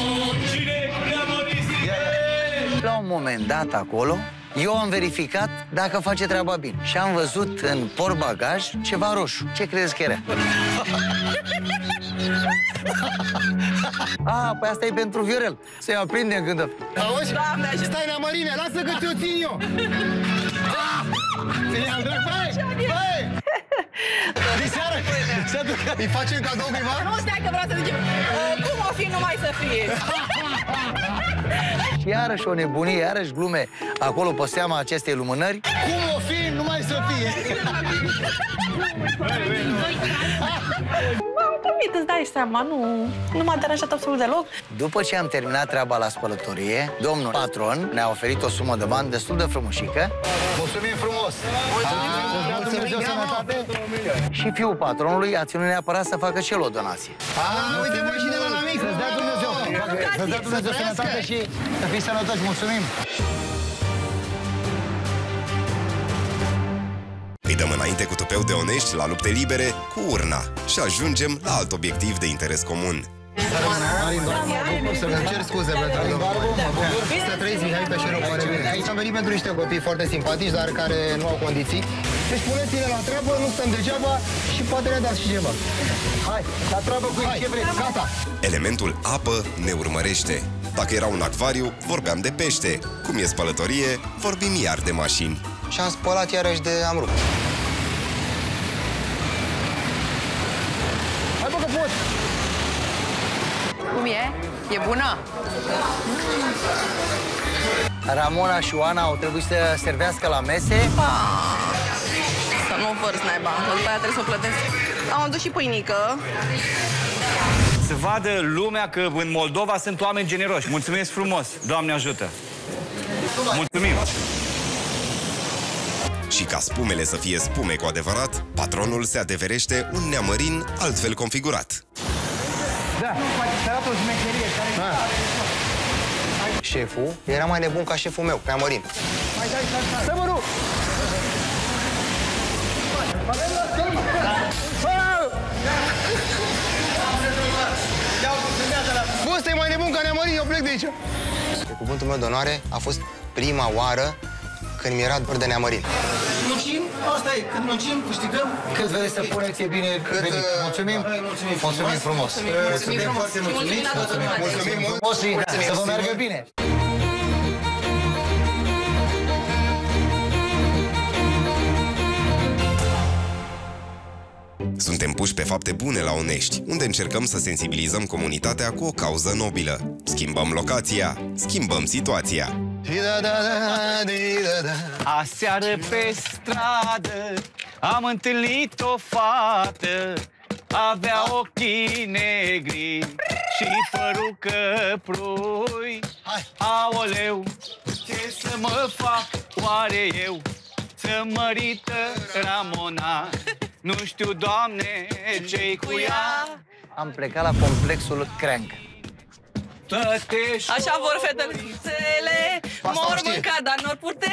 la un moment dat acolo, eu am verificat dacă face treaba bine. Și am văzut în portbagaj ceva roșu. Ce credeți că era? A, [laughs] păi asta e pentru Viorel. Să-i aprindem când... Auzi? Stai, Nea Mărine, lasă că ți-o țin eu [laughs] Ah! Ține al drept, băi, băi Diseară, se [laughs] ducă Îi facem cadou cuiva? Nu, stai că vreau să zicem. uh, Cum o fi numai să fie? [laughs] Și iarăși o nebunie, iarăși glume acolo pe seama acestei lumânări. Cum o fi numai să fie? [laughs] M-am primit, îți dai seama, nu, nu m-a deranjat absolut deloc. După ce am terminat treaba la spălătorie, domnul patron ne-a oferit o sumă de bani destul de frumușică Mulțumim frumos! Mulțumim, Dumnezeu sănătate. Și fiul patronului a ținut neapărat să facă și el o donație. A, uite bă, și de la la mic Să-ți dea Dumnezeu, să-ți dea Dumnezeu sănătate și să fii sănătoși. Mulțumim! Îi dăm înainte cu tupeu de onești la lupte libere cu urna și ajungem la alt obiectiv de interes comun. Marin, doar mă bucur să îmi cer scuze pentru domnul. Mă bucur să trăiți Mihai Peșerul pare bine. Aici am venit pentru niște copii foarte simpatici, dar care nu au condiții. Deci puneți-le la treabă, nu stăm degeaba și poate ne dați și ceva. Hai, la treabă cu Hai, ce vrei. gata. Elementul apă ne urmărește. Dacă era un acvariu, vorbeam de pește. Cum e spălătorie, vorbim iar de mașini. Și am spălat iarăși de am rupt. Hai bă că pot! Cum e? E bună? Ramona și Oana au trebuit să servească la mese. Să nu vărs naiba, că după aia trebuie să o plătesc. Am adus și pâinică. Să vadă lumea că în Moldova sunt oameni generoși. Mulțumesc frumos. Doamne ajută. Mulțumim. Și ca spumele să fie spume cu adevărat, patronul se adeverește un neamărin altfel configurat. Da, ți arată o șmecherie care Șeful era mai nebun ca șeful meu, Neamărin. Mai dai, stai, stai. Stai, mă, nu! Bă, ăsta e mai nebun ca Neamărin, eu plec de aici. Pe cuvântul meu de onoare, a fost prima oară când mi-era dor de Neamărin. Muncim, asta e, când muncim, câștigăm. Cât vreți să puneți, e bine Cât, venit. uh, Mulțumim, mulțumim mulțumim frumos. Mulțumim frumos. foarte mulțumim. Mulțumim la toată lumea. Mulțumim Mulțumim frumos și Mulțumim. să vă Mulțumim. meargă bine. Suntem puși pe fapte bune la Onești, unde încercăm să sensibilizăm comunitatea cu o cauză nobilă. Schimbăm locația, schimbăm situația. Aseară pe stradă am întâlnit o fată. Avea ochii negri și părul căprui Aoleu, ce să mă fac? Oare eu? Să mărită Ramona? Nu știu, Doamne, ce-i cu ea? Am plecat la complexul Crank. Așa vor fetălițele, Asta o mor știe. mânca, dar n-or pute.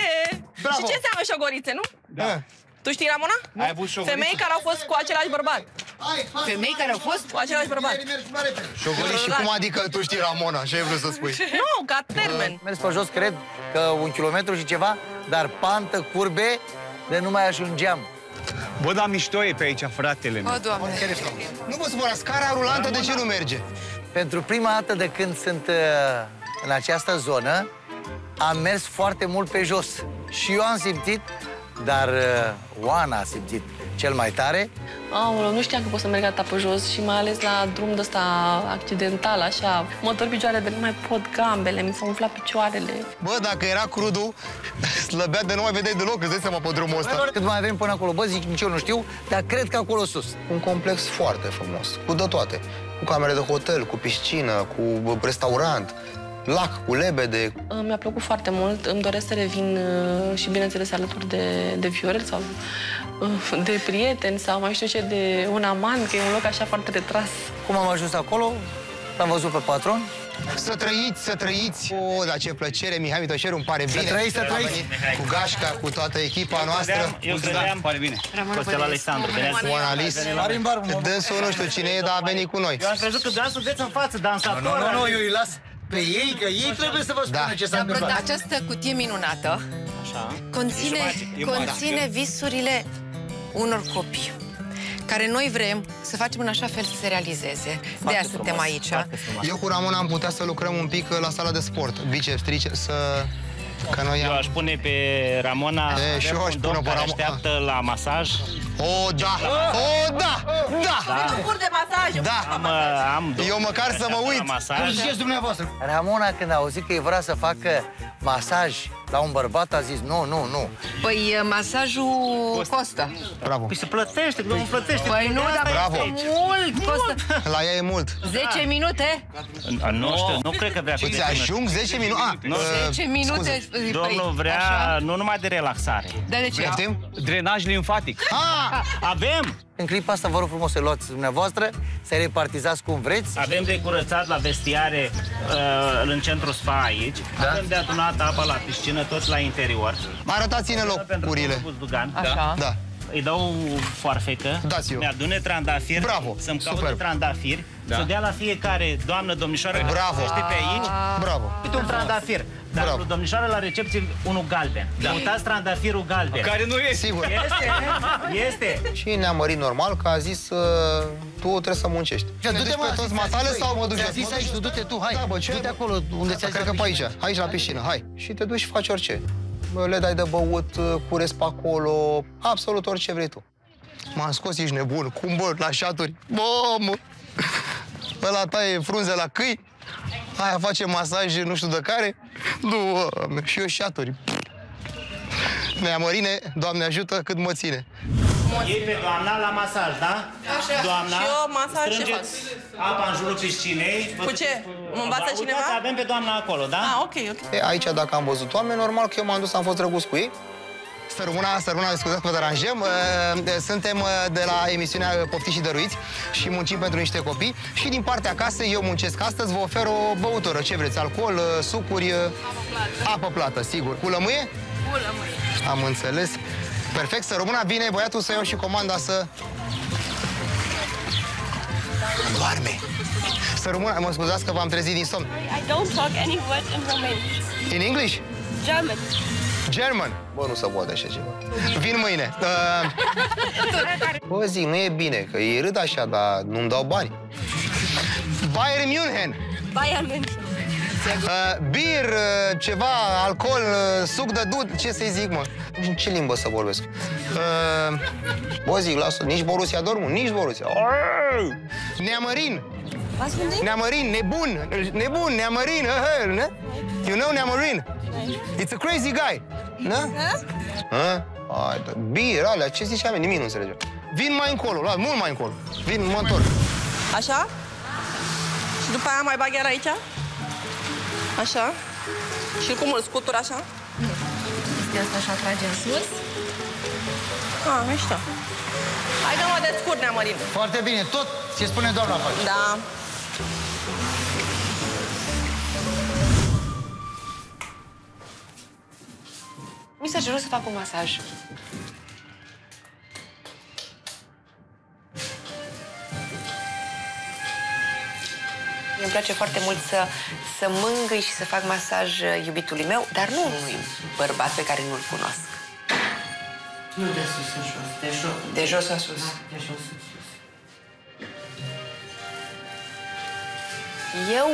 Bravo. Și ce înseamnă șogorițe, nu? Da. Tu știi, Ramona? Ai avut șogorițe? Femei care au fost cu același bărbat. Femei care au fost? Cu același bărbat. Șogori și cum adică tu știi Ramona? Ce ai vrut să spui? [laughs] Nu, ca termen. Mers pe jos, cred că un kilometru și ceva, dar pantă, curbe, de nu mai ajungeam. Bă, dar mișto e pe aici, fratele meu. O, Doamne. Nu vă supăra, scara rulantă de ce nu merge? Pentru prima dată de când sunt uh, în această zonă, am mers foarte mult pe jos. Și eu am simțit, dar uh, Oana a simțit cel mai tare. Aoleu, nu știam că pot să merg atâta pe jos și mai ales la drum de ăsta accidental, așa. Mă torc picioarele, nu mai pot gambele, mi s-au umflat picioarele. Bă, dacă era crudul, [laughs] slăbea de nu mai vedeai deloc, îți dai seama pe drumul ăsta. Cât mai avem până acolo, bă, zic, nici eu nu știu, dar cred că acolo sus. Un complex foarte frumos, cu de toate. Cu camere de hotel, cu piscină, cu bă, restaurant, lac, cu lebede. Uh, Mi-a plăcut foarte mult, îmi doresc să revin uh, și, bineînțeles, alături de, de Viorel sau uh, de prieteni sau mai știu ce, de un amant, că e un loc așa foarte retras. Cum am ajuns acolo, l-am văzut pe patron. Să trăiți, să trăiți! O, dar ce plăcere, Mihai Mitoșeru, îmi pare Să bine. trăiți, să A trăiți. venit Cu Gașca, cu toată echipa noastră. eu credeam- Pare bine. Costel Alexandru, bine ați Cu Analis. Marin Barbu, Dânsul nu știu cine e, dar a venit cu noi. Eu am crezut că doar sunteți în față, dansator. Nu, nu, nu, eu îi las pe ei, că ei trebuie să vă spună Da. ce s-a Dar întâmplat. această cutie minunată Așa. conține, E jumătate. conține visurile unor copii care noi vrem să facem în așa fel să se realizeze. De aia suntem aici. Eu cu Ramon am putea să lucrăm un pic uh, la sala de sport. Biceps, triceps, să... Că noi Eu am... aș pune pe Ramona E, și eu aș un pune domn pe care Ramona. așteaptă la masaj. O, da! O, da! Da! Da. Cur de masaj. Da! Am, uh, am Eu măcar să mă uit. La masaj. Cum ziceți dumneavoastră? Ramona, când a auzit că ei vrea să facă masaj la un bărbat, a zis nu, nu, nu. Păi masajul costă. Bravo. Păi se plătește, că domnul plătește. Păi nu, dar Bravo. costă mult. Costă La ea e mult. 10 minute. A, Nu știu, nu cred că vrea Îți bine. ajung 10 minute? Ah, Nu. uh, 10 minute. scuze. Păi, Domnul vrea așa. nu numai de relaxare. Dar de ce? Poftim? Drenaj limfatic. Ah! Avem! În clipa asta vă rog frumos să luați dumneavoastră, să repartizați cum vreți. Avem de curățat la vestiare uh, în centru spa aici. Da. Avem de adunat apa la piscină, tot la interior. Arătați-ne Pentru locurile. Buzdugan. Așa. Da. Îi dau foarfecă, Dați eu. mi-adune trandafiri, Bravo, să-mi caute superb. trandafiri, Da. să dea la fiecare doamnă, domnișoară, care Bravo. găsește pe aici, Bravo. câte un trandafir. Dar Bravo. Bravo. domnișoară la recepție, unul galben. Da. Uitați trandafirul galben. Care nu este. Sigur. Este, este. Și ne-am mărit normal că a zis uh, tu trebuie să muncești. Ce, Ne du-te, duci mă, pe toți ți-a zis, matale băi, sau mă duci ți-a jos? zis Mă aici, duci tu jos. du-te tu, hai. Da, bă, ce? Du-te acolo unde ți-a zis Cred la că pe piscină. aici, aici la piscină, hai. Și te duci și faci orice. Bă, Le dai de băut, uh, curezi pe acolo, absolut orice vrei tu. M-am scos, ești nebun. Cum, bă, la șaturi? Bă, mă! Ăla taie frunze la câi, aia face masaj nu știu de care. Nu, bă, și eu șaturi. Nea Mărine, Doamne ajută cât mă ține. Iei pe doamna la masaj, da? Așa. Doamna, Și eu masaj ce strângeți apa în jurul piscinei. Cu ce? Mă învață Uitați, cineva? avem pe doamna acolo, da? Ah, ok, ok. E, aici, dacă am văzut oameni, normal că eu m-am dus, am fost drăguț cu ei. Sărmâna, sărmâna, scuzați că vă deranjăm. Uh, Suntem uh, de la emisiunea Poftiți și Dăruiți și muncim pentru niște copii. Și din partea casei eu muncesc astăzi, vă ofer o băutură. Ce vreți? Alcool, uh, sucuri, uh, apă plată, sigur. Cu lămâie? Cu lămâie. Am înțeles. Perfect, să rămână bine băiatul să iau și comanda să... Doarme. Să rămână, mă scuzați că v-am trezit din somn. I don't talk any word in Romanian. In English? German. German. Bă, nu se poate așa ceva. Vin mâine. Uh, bă, zic, nu e bine, că ei râd așa, dar nu-mi dau bani. Bayern München. Bayern München. Uh, beer, uh, ceva, alcool, uh, suc de dud, ce să-i zic, mă? Nu știu în ce limbă să vorbesc. Uh, bă, zic, lasă, nici Borussia Dortmund, nici Borussia. Arr! Neamărin. Neamărin, nebun, nebun, Neamărin, uh, ne? You know Neamărin? It's a crazy guy. Da? Ha? Hai, da. Beer, alea, ce ziceam? Nimic nu înțelegem. Vin mai încolo, la, mult mai încolo. Vin, mă întorc. Așa? Și după aia mai bag iar aici? Așa? Și cum îl scutur așa? Chestia asta și atrage în sus. Ah, mișto. Hai dă-mă de scurt, Neamărin. Foarte bine, tot ce spune doamna face. Da. Mi s-a cerut să fac un masaj. Place foarte mult să, să mângâi și să fac masaj uh, iubitului meu, dar nu unui bărbat pe care nu-l cunosc. Nu de sus în jos, de jos. De jos în sus. De jos în sus. Eu,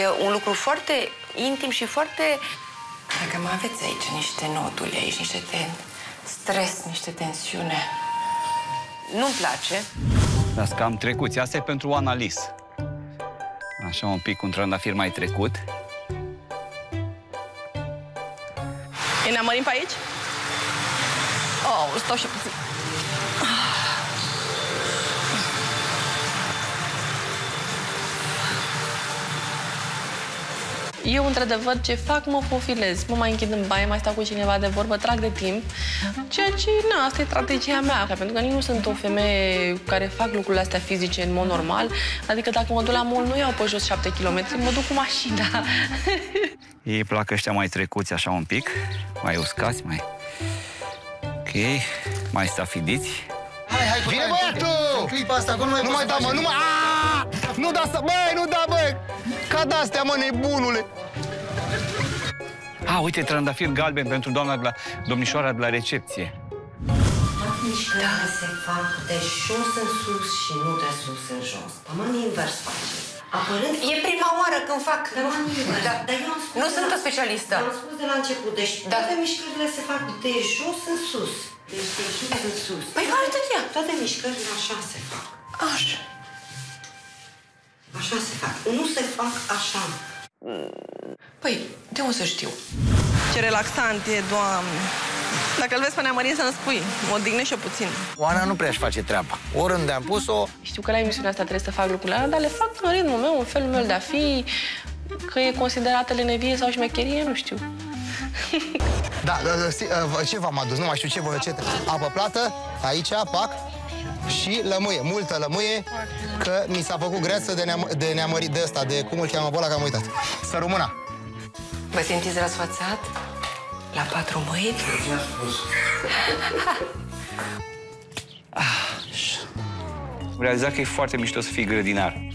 e un lucru foarte intim și foarte... Dacă mă aveți aici niște noduli, aici niște ten... stres, niște tensiune, nu-mi place. Dar că am trecut. Asta e pentru o analis. Așa un pic, un trandafir mai trecut. E Neamărin pe aici? Oh, stau și puțin. Eu, într-adevăr, ce fac, mă profilez. Mă mai închid în baie, mai stau cu cineva de vorbă, trag de timp. Ceea ce, na, asta e strategia mea. Pentru că nici nu sunt o femeie care fac lucrurile astea fizice în mod normal. Adică dacă mă duc la mall, nu iau pe jos 7 km, mă duc cu mașina. [laughs] Ei îi plac ăștia mai trecuți așa un pic, mai uscați, mai... Ok, mai stafidiți. Hai, hai, Vine băiatul! În clipa asta, acum nu mai Nu poți mai să da, mă, faci nu mai... Aaaa! Nu da asta, băi, nu da, băi! Ca de-astea, mă, nebunule! A, uite, trandafir galben pentru doamna de la, domnișoara de la recepție. Toate mișcările se fac de jos în sus și nu de sus în jos. Taman invers face. Apărând... E prima oară când fac... Taman invers. Da. Dar eu am spus Nu de sunt la- o specialistă. Am spus de la început. Deci Da. toate mișcările se fac de jos în sus. Deci de sus în sus. Păi foarte ea. Toate mișcările așa se fac. Așa. Așa se fac. Nu se fac așa. Păi, de unde să știu? Ce relaxant e, Doamne. Dacă îl vezi pe Neamărin să-mi spui, mă odihnești eu puțin. Oana nu prea-și face treaba. Oriunde am pus-o, Știu că la emisiunea asta trebuie să fac lucrurile alea, dar le fac în ritmul meu, în felul meu de a fi. Că e considerată lenevie sau șmecherie, nu știu. Da, da, da, si- uh, ce v-am adus? Nu mai știu ce vă ce. Apă plată, aici, pac, și lămâie, multă lămâie, că mi s-a făcut greață de, neam, de neamărit de ăsta, de cum îl cheamă pe ăla, că am uitat. Să rămână. Vă simțiți răsfățat? La patru mâini? Am realizat că e foarte mișto să fii grădinar.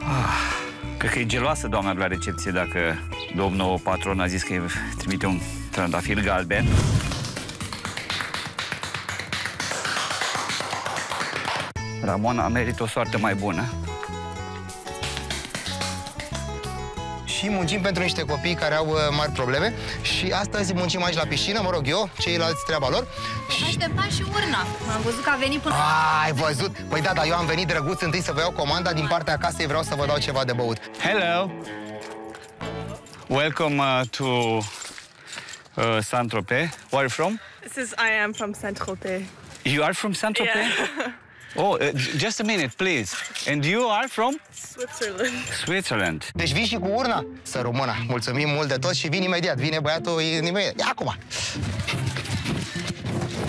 Ah, cred că e geloasă doamna de la recepție dacă domnul patron a zis că îi trimite un trandafir galben. Ramona merită o soartă mai bună. Și muncim pentru niște copii care au uh, mari probleme și astăzi muncim aici la piscină, mă rog eu, ceilalți treaba lor. Așteptam și urna. Am văzut că a venit până... A, ai văzut? Păi da, dar eu am venit drăguț întâi să vă iau comanda din partea casei, vreau să vă dau ceva de băut. Hello! Welcome uh, to uh, Saint-Tropez. Where are you from? This is I am from Saint Tropez. You are from Saint-Tropez? Yeah. [laughs] Oh, uh, j- just a minute, please. And you are from? Switzerland. Switzerland. Deci vii și cu urna? Să rămână. Mulțumim mult de tot și vin imediat. Vine băiatul imediat. Ia acum.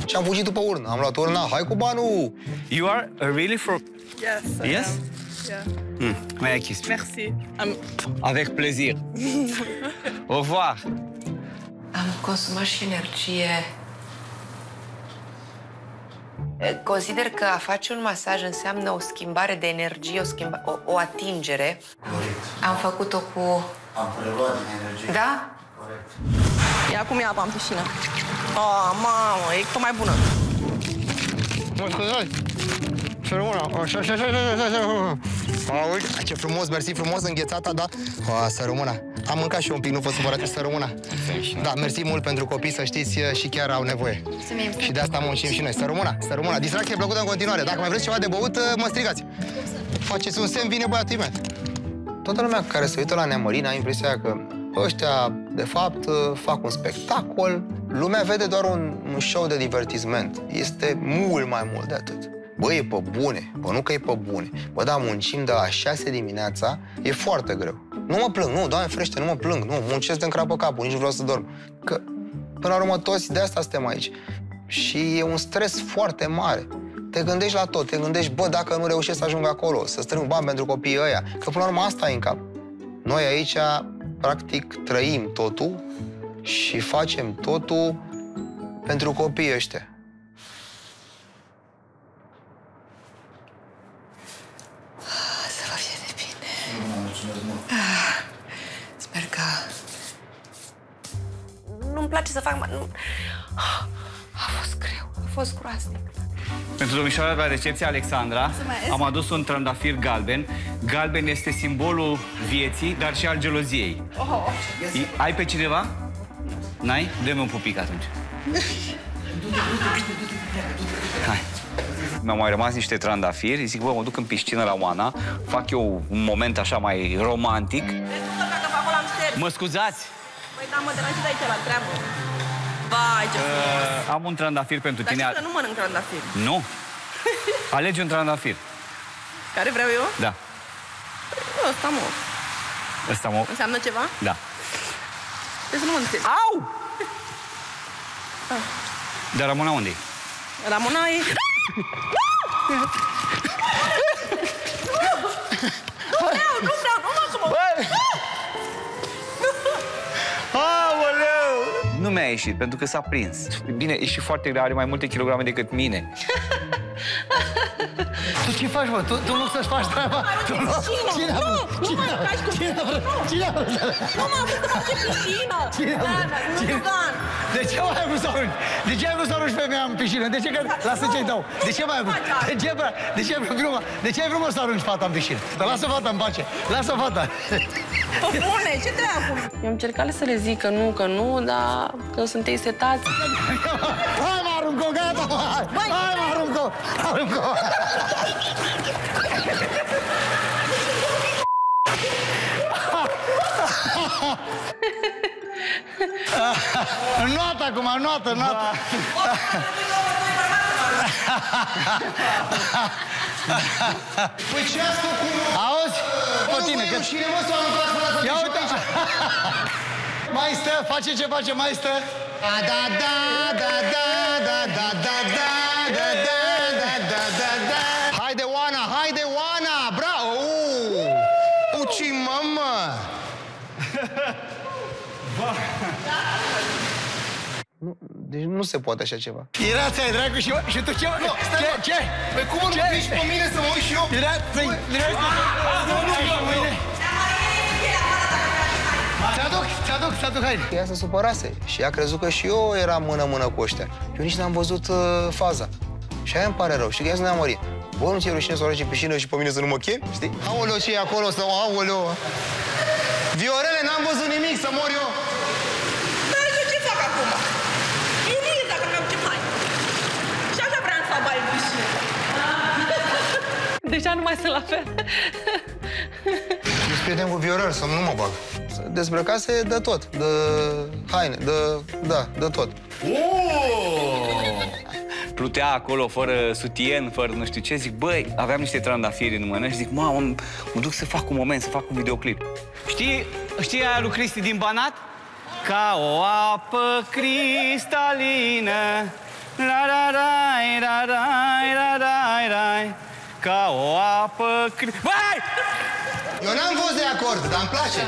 Și am fugit după urna. Am luat urna. Hai cu banul! You are uh, really from... Yes. I Yes? am. Yeah. Hmm. May I kiss? Merci. I'm... Avec plaisir. [laughs] Au revoir. Am consumat și energie. E, Consider că a face un masaj înseamnă o schimbare de energie, o, schimba, o, o atingere. Am făcut-o cu... Am preluat din energie. Da? Ia cum e apa în piscină. Oh, mamă, e tot mai bună. Mă scuzați! Să rămână. Așa, așa, așa, așa, așa. A, uite, ce frumos, mersi frumos, înghețata, da? A, să rămână. Am mâncat și eu un pic, nu vă supărați, să rămână. Da, mersi mult pentru copii, să știți, și chiar au nevoie. Și de asta muncim și noi. Să rămână, să rămână. Distracție plăcută în continuare. Dacă mai vreți ceva de băut, mă strigați. Faceți un semn, vine băiatul imediat. Toată lumea care se uită la Neamărin are impresia că ăștia, de fapt, fac un spectacol. Lumea vede doar un, un show de divertisment. Este mult mai mult de atât. Bă, e pe bune. Bă, nu că e pe bune. Bă, da, muncim de la 6 dimineața, e foarte greu. Nu mă plâng, nu, Doamne frește, nu mă plâng, nu, muncesc de încrapă capul, nici nu vreau să dorm. Că, până la urmă, toți de asta suntem aici. Și e un stres foarte mare. Te gândești la tot, te gândești, bă, dacă nu reușesc să ajung acolo, să strâng bani pentru copiii ăia, că până la urmă asta e în cap. Noi aici, practic, trăim totul și facem totul pentru copiii ăștia. Să vă fie de bine. Mulțumesc mult. Ah, Sper că... Nu-mi place să fac... Nu... A fost greu, a fost groaznic. Pentru domnișoara de la recepție, Alexandra, Mulțumesc. am adus un trandafir galben. Galben este simbolul vieții, dar și al geloziei. Oh. I- Ai pe cineva? N-ai? Dă-mi un pupic atunci. Hai. Mi-au mai rămas niște trandafiri. Zic, bă, mă duc în piscină la Oana, fac eu un moment așa mai romantic. Dacă pe acolo am șters. Mă scuzați? Păi da, mă deranjez aici la treabă. Vai, ce frumos. Uh, am un trandafir pentru Dar tine. știi că nu mănânc trandafiri. Nu. [laughs] Alege un trandafir. Care vreau eu? Da. Ăsta, mă. Ăsta mă... Înseamnă ceva? Da. Trebuie să nu mă înțeleg. Au! Ah. Dar Ramona unde Ramona e... [laughs] [laughs] Nu mi-a ieșit, pentru că s-a prins. Bine, e și foarte grea, are mai multe kilograme decât mine. [laughs] [laughs] Tu ce faci, mă? Tu, tu nu să-ți faci treaba? Tu nu? Cine a vrut? Nu Cine mă a vrut? aruncați cu Cine a vrut? Cine a vrut? Nu m-am vrut să fac ce piscină. Cine a vrut? Dana, nu Cine- Dan. De ce mai ai vrut să arunci? De ce ai vrut să arunci pe mea în piscină? De ce că... Lasă ce-i dau. De ce mai ai vrut? De ce, bă? De ce ai vrut gluma? De ce ai vrut mă, să arunci fata în piscină? Dar lasă fata în pace. Lasă fata. Pă bune, ce treabă? Eu am încercat să le zic că nu, că nu, dar că sunteți setați. [laughs] Hai aruncă-o, gata! Hai, Băi, ah, hai mă, aruncă-o! Aruncă-o! [laughs] Noată acum, noată, noată! Păi ce ați făcut? Auzi? Pe tine, că... Ia uite aici! Mai stă, face ce face, mai stă. Da, da, da, da, da, da, da, da, da, da, da, da, da, da, da. Haide, Oana, haide, Oana! Bravo! Uh! Uci, mamă! Deci nu se poate așa ceva. Era ți-ai dracu și, și tu ce? Nu, stai, ce? mă. Ce? Păi cum mă, nu Ce? mă pe mine să mă uit și eu? Era, păi, era, nu, nu, nu, nu. Ți-aduc, ți-aduc, ți-aduc haine. Ea se supărase și ea a crezut că și eu eram mână-mână cu ăștia. Eu nici n-am văzut uh, faza. Și aia îmi pare rău. Și că ea să ne-a mărit. Bă, nu ți-e rușine să o arunci în piscină și pe mine să nu mă chem? Știi? Aoleo, ce e acolo? Să... Aoleo! Viorele, n-am văzut nimic, să mor eu! Dar eu ce fac acum? E bine dacă mi-am ce mai. Și așa vreau să fac baie în piscină. Deja nu mai sunt la fel. Eu sunt prieten cu Viorel, să nu mă bag. Se Dezbrăcase de tot. De haine, de... Da, de tot. Plutea acolo fără sutien, fără nu știu ce, zic, băi, aveam niște trandafiri în mână și zic, mamă, mă duc să fac un moment, să fac un videoclip. Știi, știi aia lui Cristi din Banat? Ca o apă cristalină, la la rai, la rai, la rai, rai, ca o apă cri... Băi! Eu n-am fost de acord, dar îmi place.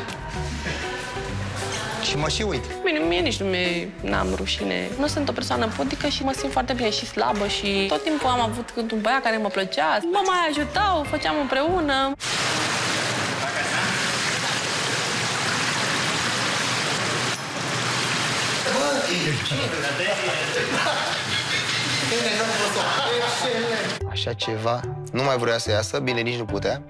Și mă și uit. Bine, mie nici nu mi n-am rușine. Nu sunt o persoană podică și mă simt foarte bine și slabă și tot timpul am avut cât un băiat care mă plăcea. Mă mai ajutau, făceam împreună. Așa ceva. Nu mai vrea să iasă, bine, nici nu putea.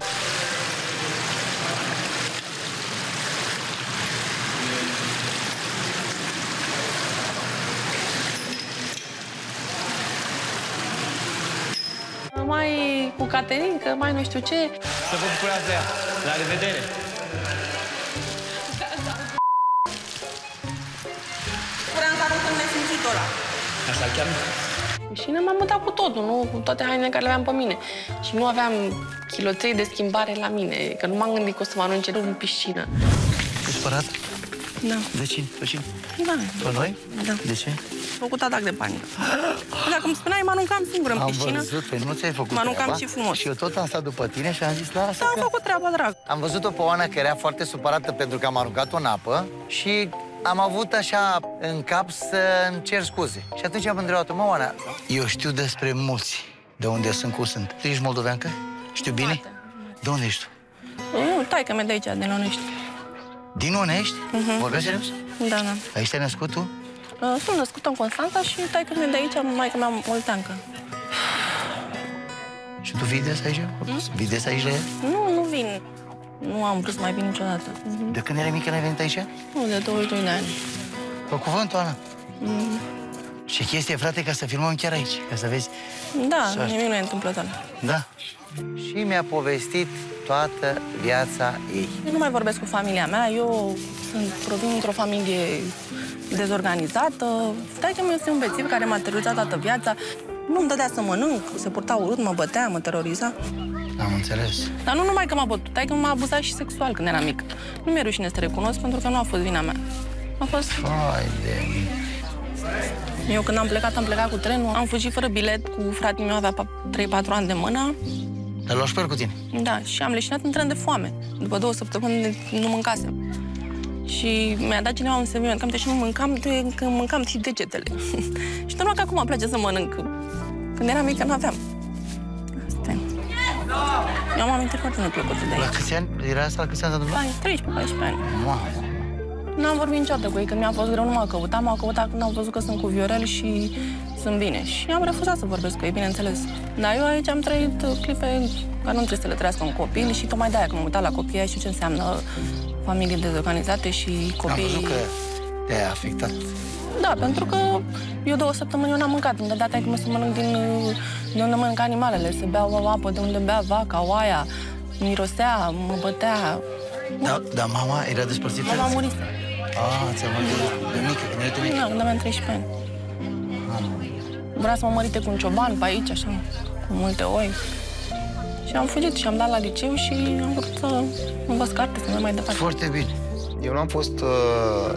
Mai cu Caterinca, mai nu știu ce. Să vă bucurați de ea. La revedere! Vreau să arăt nesimțitul ăla. Așa chiar Și ne m-am mutat cu totul, nu? Cu toate hainele care le aveam pe mine. Și nu aveam chiloței de schimbare la mine, că nu m-am gândit că o să mă arunce în piscină. Ești spărat? Da. De cine? Pe cine? Da. Pe noi? Da. De ce? Am făcut atac de panică. Dacă îmi spuneai, mă aruncam singur în Am piscină. văzut, păi nu ți-ai făcut Mă aruncam treaba. și frumos. Și eu tot am stat după tine și am zis, lasă Da, am că... făcut treaba, drag. Am văzut-o pe Oana că era foarte supărată pentru că am aruncat-o în apă și am avut așa în cap să îmi cer scuze. Și atunci am întrebat-o, mă, Oana, eu știu despre mulți de unde sunt cu sunt. Tu ești moldoveancă? Știu bine? De unde ești tu? Nu, tai că mi de aici, din Onești. Din Onești? Mhm. Vorbești serios? Da, da. Aici te-ai născut tu? Uh, Sunt născută în Constanța și tai că mi de aici, mai că mi-am molteancă. Și tu vii des aici? Vii des aici la ea? Nu, nu vin. Nu am vrut să mai vin niciodată. Mhm. De când erai mică n-ai venit aici? Nu, de 22 de ani. Pe cuvântul, Ana. Mhm. Și chestie, frate, ca să filmăm chiar aici, ca să vezi. Da, Soartă. nimic nu e întâmplător. Da. Și mi-a povestit toată viața ei. Eu nu mai vorbesc cu familia mea, eu sunt, provin dintr-o familie dezorganizată. Stai că mi este un bețiv care m-a terorizat toată viața. Nu-mi dădea să mănânc, se purta urât, mă bătea, mă teroriza. Am înțeles. Dar nu numai că m-a bătut, tai că m-a abuzat și sexual când eram mic. Nu mi-e rușine să recunosc pentru că nu a fost vina mea. A fost... Hai de Eu când am plecat, am plecat cu trenul, am fugit fără bilet, cu fratele meu avea 3-4 ani de mână. Te-ai luat șper cu tine? Da, și am leșinat în tren de foame. După două săptămâni de- nu mâncasem. Și mi-a dat cineva un serviciu, cam și nu mâncam, de, că mâncam și degetele. [laughs] și normal că acum îmi place să mănânc. Când eram mică, nu aveam. Asta e. Eu am amintiri foarte neplăcute de La aici. câți ani? Era asta la câți ani s-a întâmplat? Ai, 13-14 ani. Mamă. N-am vorbit niciodată cu ei, când mi-a fost greu, nu m-au căutat, m-au căutat când au văzut că sunt cu Viorel și sunt bine. Și am refuzat să vorbesc cu ei, bineînțeles. Dar eu aici am trăit uh, clipe care nu trebuie să le trăiască un copil și tocmai de-aia, când m-am uitat la copii, aia știu ce înseamnă familii dezorganizate și Am copii... văzut că te-a afectat. Da, pentru că eu două săptămâni eu n-am mâncat. Îmi dădea taică să mănânc din, uh, de unde mănânc animalele, să beau apă de unde bea vaca, oaia, mirosea, mă bătea. Da, dar mama era despărțită? Mama a murit. Ah, ți-am de, de mică, când erai tu mică. Nu, când aveam 13 ani. Vrea să mă mărite cu un cioban pe aici, așa, cu multe oi. Și am fugit și am dat la liceu și am vrut să învăț carte, să merg mai departe. Foarte bine. Eu nu am fost uh,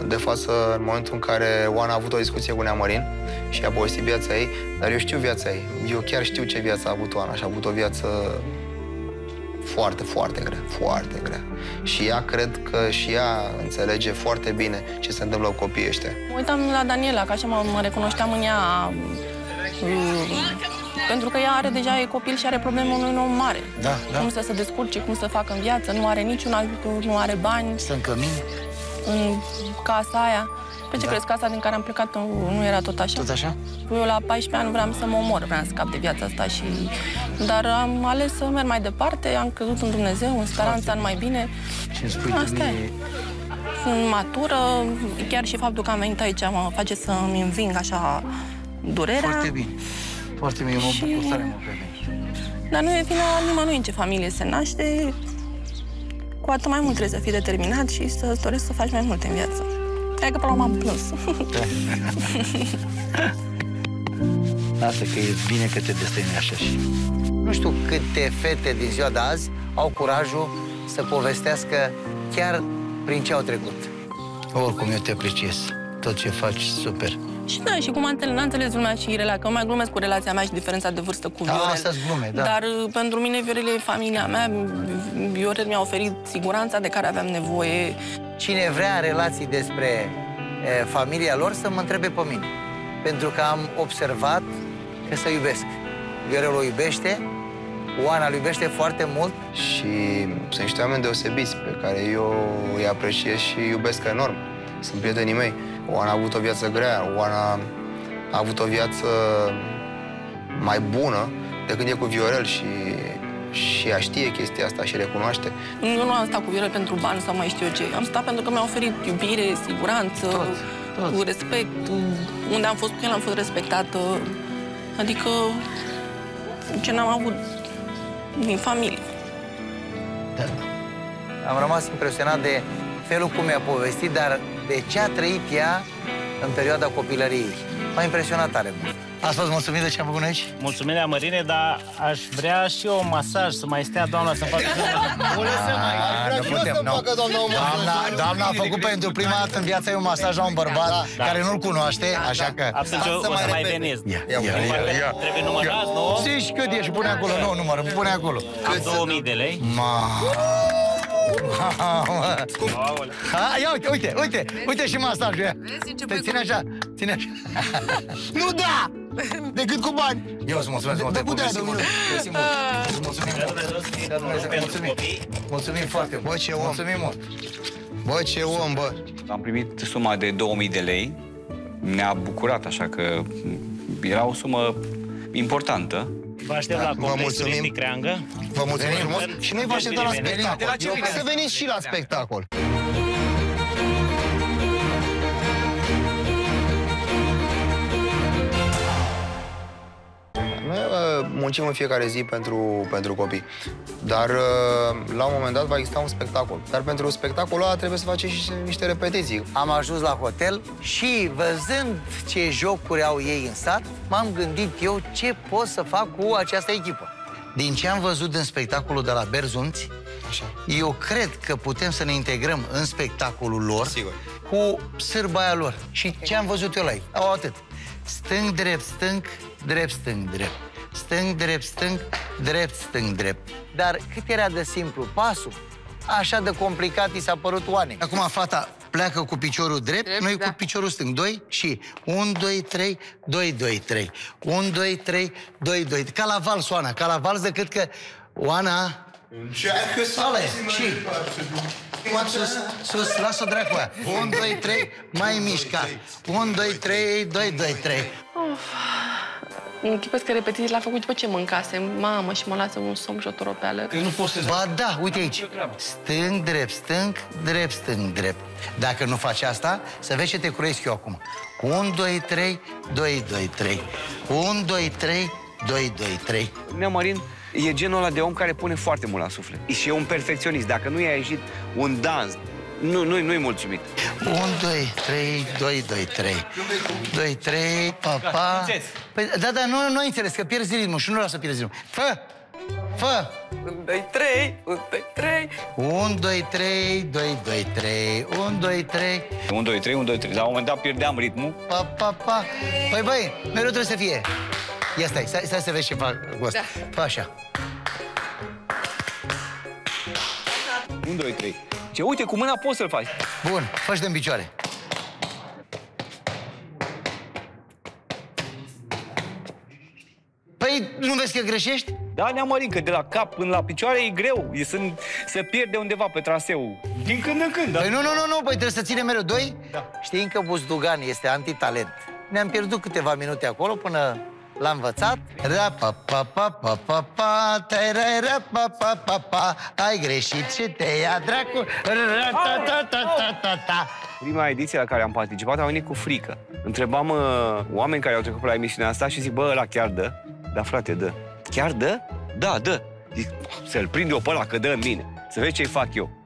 de față în momentul în care Oana a avut o discuție cu Neamărin și a povestit viața ei, dar eu știu viața ei. Eu chiar știu ce viață a avut Oana și a avut o viață foarte, foarte grea, foarte grea. Și ea cred că și ea înțelege foarte bine ce se întâmplă cu copiii ăștia. Mă uitam la Daniela, că așa mă, mă recunoșteam în ea. Mm, Pentru că ea are deja e copil și are probleme unui om mare. Da, da. Cum să se descurce, cum să facă în viață, nu are niciun alt, nu are bani. Stă în cămin. În casa aia. Pe ce Da. crezi, casa din care am plecat nu, nu era tot așa? Tot așa? Eu la 14 ani vreau să mă omor, vreau să scap de viața asta și... Dar am ales să merg mai departe, am crezut în Dumnezeu, în speranța în mai bine. Și îmi spui tu Asta e. mie... Sunt matură, chiar și faptul că am venit aici mă face să-mi înving așa durerea. Foarte bine. Foarte bine, mă Și- bucur tare mult pe mine. Dar nu e vina nimănui în ce familie se naște. Cu atât mai mult trebuie să fii determinat și să-ți dorești să faci mai multe în viață. Hai că până la urmă am plâns. [laughs] Asta că e bine că te destăini așa și... Nu știu câte fete din ziua de azi au curajul să povestească chiar prin ce au trecut. Oricum, eu te apreciez. Tot ce faci, super. Și da, și cum am înțeles, n-a înțeles lumea și relația, că eu mai glumesc cu relația mea și diferența de vârstă cu Da, Viorel. asta-s glume, da. Dar uh, pentru mine Viorel e familia mea, Viorel mi-a oferit siguranța de care aveam nevoie. Cine vrea relații despre e, familia lor să mă întrebe pe mine. Pentru că am observat că se iubesc. Viorel o iubește, Oana îl iubește foarte mult. Și sunt niște oameni deosebiți pe care eu îi apreciez și iubesc enorm. Sunt prietenii mei. Oana a avut o viață grea, Oana a avut o viață mai bună de când e cu Viorel și, și ea știe chestia asta și recunoaște. Eu nu am stat cu Viorel pentru bani sau mai știu eu ce. Am stat pentru că mi-a oferit iubire, siguranță, tot. respect. Unde am fost cu el am fost respectată. Adică ce n-am avut din familie. Am rămas impresionat de felul cum mi-a povestit, dar de ce a trăit ea în perioada copilăriei. M-a impresionat tare mult. Ați fost mulțumit de ce am făcut noi aici? Mulțumirea Mărine, dar aș vrea și eu un masaj, să mai stea doamna [laughs] să facă... Nu putem, nu. Doamna, doamna a făcut pentru prima dată în viața ei un masaj la un bărbat Da. care nu-l cunoaște, așa că... Atunci eu o să mai veniți. Ia, ia, ia, ia. Trebuie numărați, nu? Zici cât e și pune acolo. Nu, numără, pune acolo. Am 2000 de lei. Ma. Ha, ia uite, uite, uite, uite și masajul ea. Te ține așa, ține așa. Nu da! Decât cu bani. Eu îți mulțumesc mult, De te putea, mersi mult. domnule. Mersi mult. Îți mulțumim mult. Da, Dumnezeu, Mulțumim. Mulțumim foarte mult. Bă, ce om. Mulțumim mult. Bă, ce om, bă! Am primit suma de 2000 de lei. Ne-a bucurat, așa că era o sumă importantă. Vă aștept la complex turistic Creangă. Vă mulțumim frumos și noi vă așteptăm la Bine venit. spectacol. De la ce Eu- Să veniți și la spectacol. Noi uh, muncim în fiecare zi pentru, pentru copii, dar uh, la un moment dat va exista un spectacol. Dar pentru spectacolul ăla trebuie să facem și niște repetiții. Am ajuns la hotel și văzând ce jocuri au ei în sat, m-am gândit eu ce pot să fac cu această echipă. Din ce am văzut în spectacolul de la Berzunți, Așa. eu cred că putem să ne integrăm în spectacolul lor Sigur. cu sârba aia lor. Și ce am văzut eu la ei? Au atât. Stâng, drept, stâng, drept, stâng, drept. Stâng, drept, stâng, drept, stâng, drept. Dar cât era de simplu pasul, așa de complicat i s-a părut oane. Acum fata pleacă cu piciorul drept, Drept, noi da. cu piciorul stâng. 2 și 1, 2, 3, 2, 2, 3. 1, 2, 3, 2, 2. Ca la vals, Oana, ca la vals decât că Oana... Ale, și... Sus, sus, lasă-o dracu aia. 1, 2, 3, mai mișca. 1, 2, 3, 2, 2, 3. Of. Închipesc că repetiții l-a făcut după ce mâncasem. Mamă, și mă lasă un somn și o toropeală. nu poți să... Ba da, uite aici. Stâng, drept, stâng, drept, stâng, drept. Dacă nu faci asta, să vezi ce te cureiesc eu acum. 1, 2, 3, 2, 2, 3. 1, 2, 3, 2, 2, 3. Nea Marin e genul ăla de om care pune foarte mult la suflet. Și e un perfecționist. Dacă nu i-a ieșit un dans, nu, nu, nu-i mulțumit. 1, 2, 3, 2, 2, 3. 2, 3, pa, pa. Păi, da, da, nu, nu ai înțeles, că pierzi ritmul și nu vreau să pierzi ritmul. Fă! Fă! 1, 2, 3, 1, 2, 3. 1, 2, 3, 2, 2, 3. 1, 2, 3. 1, 2, 3, 1, 2, 3. La un moment dat pierdeam ritmul. Pa, pa, pa. Păi, băi, mereu trebuie să fie. Ia stai, stai, stai să vezi ce fac cu ăsta. Da. Fă așa. 1, 2, 3. Ce, uite, cu mâna poți să-l faci. Bun, fă în picioare. Păi, nu vezi că greșești? Da, Neamărin, că de la cap până la picioare e greu. E să, se pierde undeva pe traseu. Din când în când, da? Păi nu, nu, nu, nu, păi trebuie să ținem mereu. Doi, da. știind că Buzdugan este antitalent, ne-am pierdut câteva minute acolo până l-a învățat. Ra pa pa pa pa pa pa ta ra ra pa pa pa pa Ai greșit și te ia dracu ra ta ta ta ta ta ta Prima ediție la care am participat am venit cu frică. Întrebam uh, oameni care au trecut pe la emisiunea asta și zic, bă, ăla chiar dă? Da, frate, dă. Chiar dă? Da, dă. Zic, să-l prind eu pe ăla, că dă în mine. Să vezi ce-i fac eu.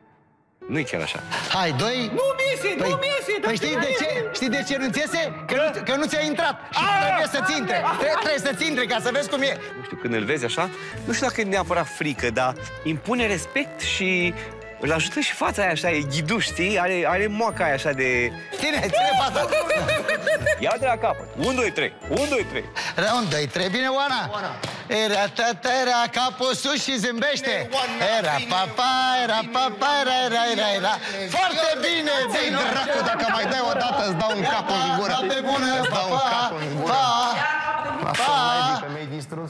Nu-i chiar așa. Hai, doi... Nu mi păi, nu mi Păi știi de ce? Știi de ce nu ți iese? Că, nu, că nu ți-a intrat și trebuie să-ți intre. Trebuie, trebuie să-ți intre ca să vezi cum e. Nu știu, când îl vezi așa, nu știu dacă e neapărat frică, dar impune respect și îl ajută și fața aia așa, e ghiduș, știi? Are, are moaca aia așa de... Ține, ține fața. Ia de la capăt. 1, 2, 3. 1, 2, 3. Round 2, 3. Bine, Oana? Oana. Era tata, era capul sus și zâmbește. Era papa, era papa, era, era, era, era. Foarte bine, Zi, dracu, dacă mai dai o dată, îți dau un cap în gură. Pe bună, Îți dau un cap în gură. Pa, Lasă, medică, mi-ai distrus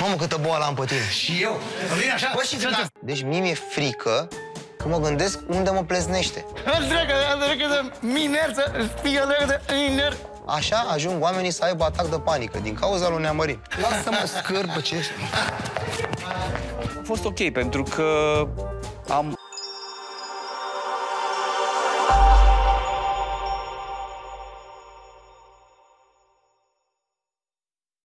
Mamă, câtă boală am pe tine. Și eu. Vine așa. Bă, și Deci mie mi-e frică că mă gândesc unde mă pleznește. Îți trecă, îți trecă de minerță, îți pică de miner. Așa ajung oamenii să aibă atac de panică din cauza lui Neamărin. Lasă-mă scârbă, ce... A fost ok, pentru că am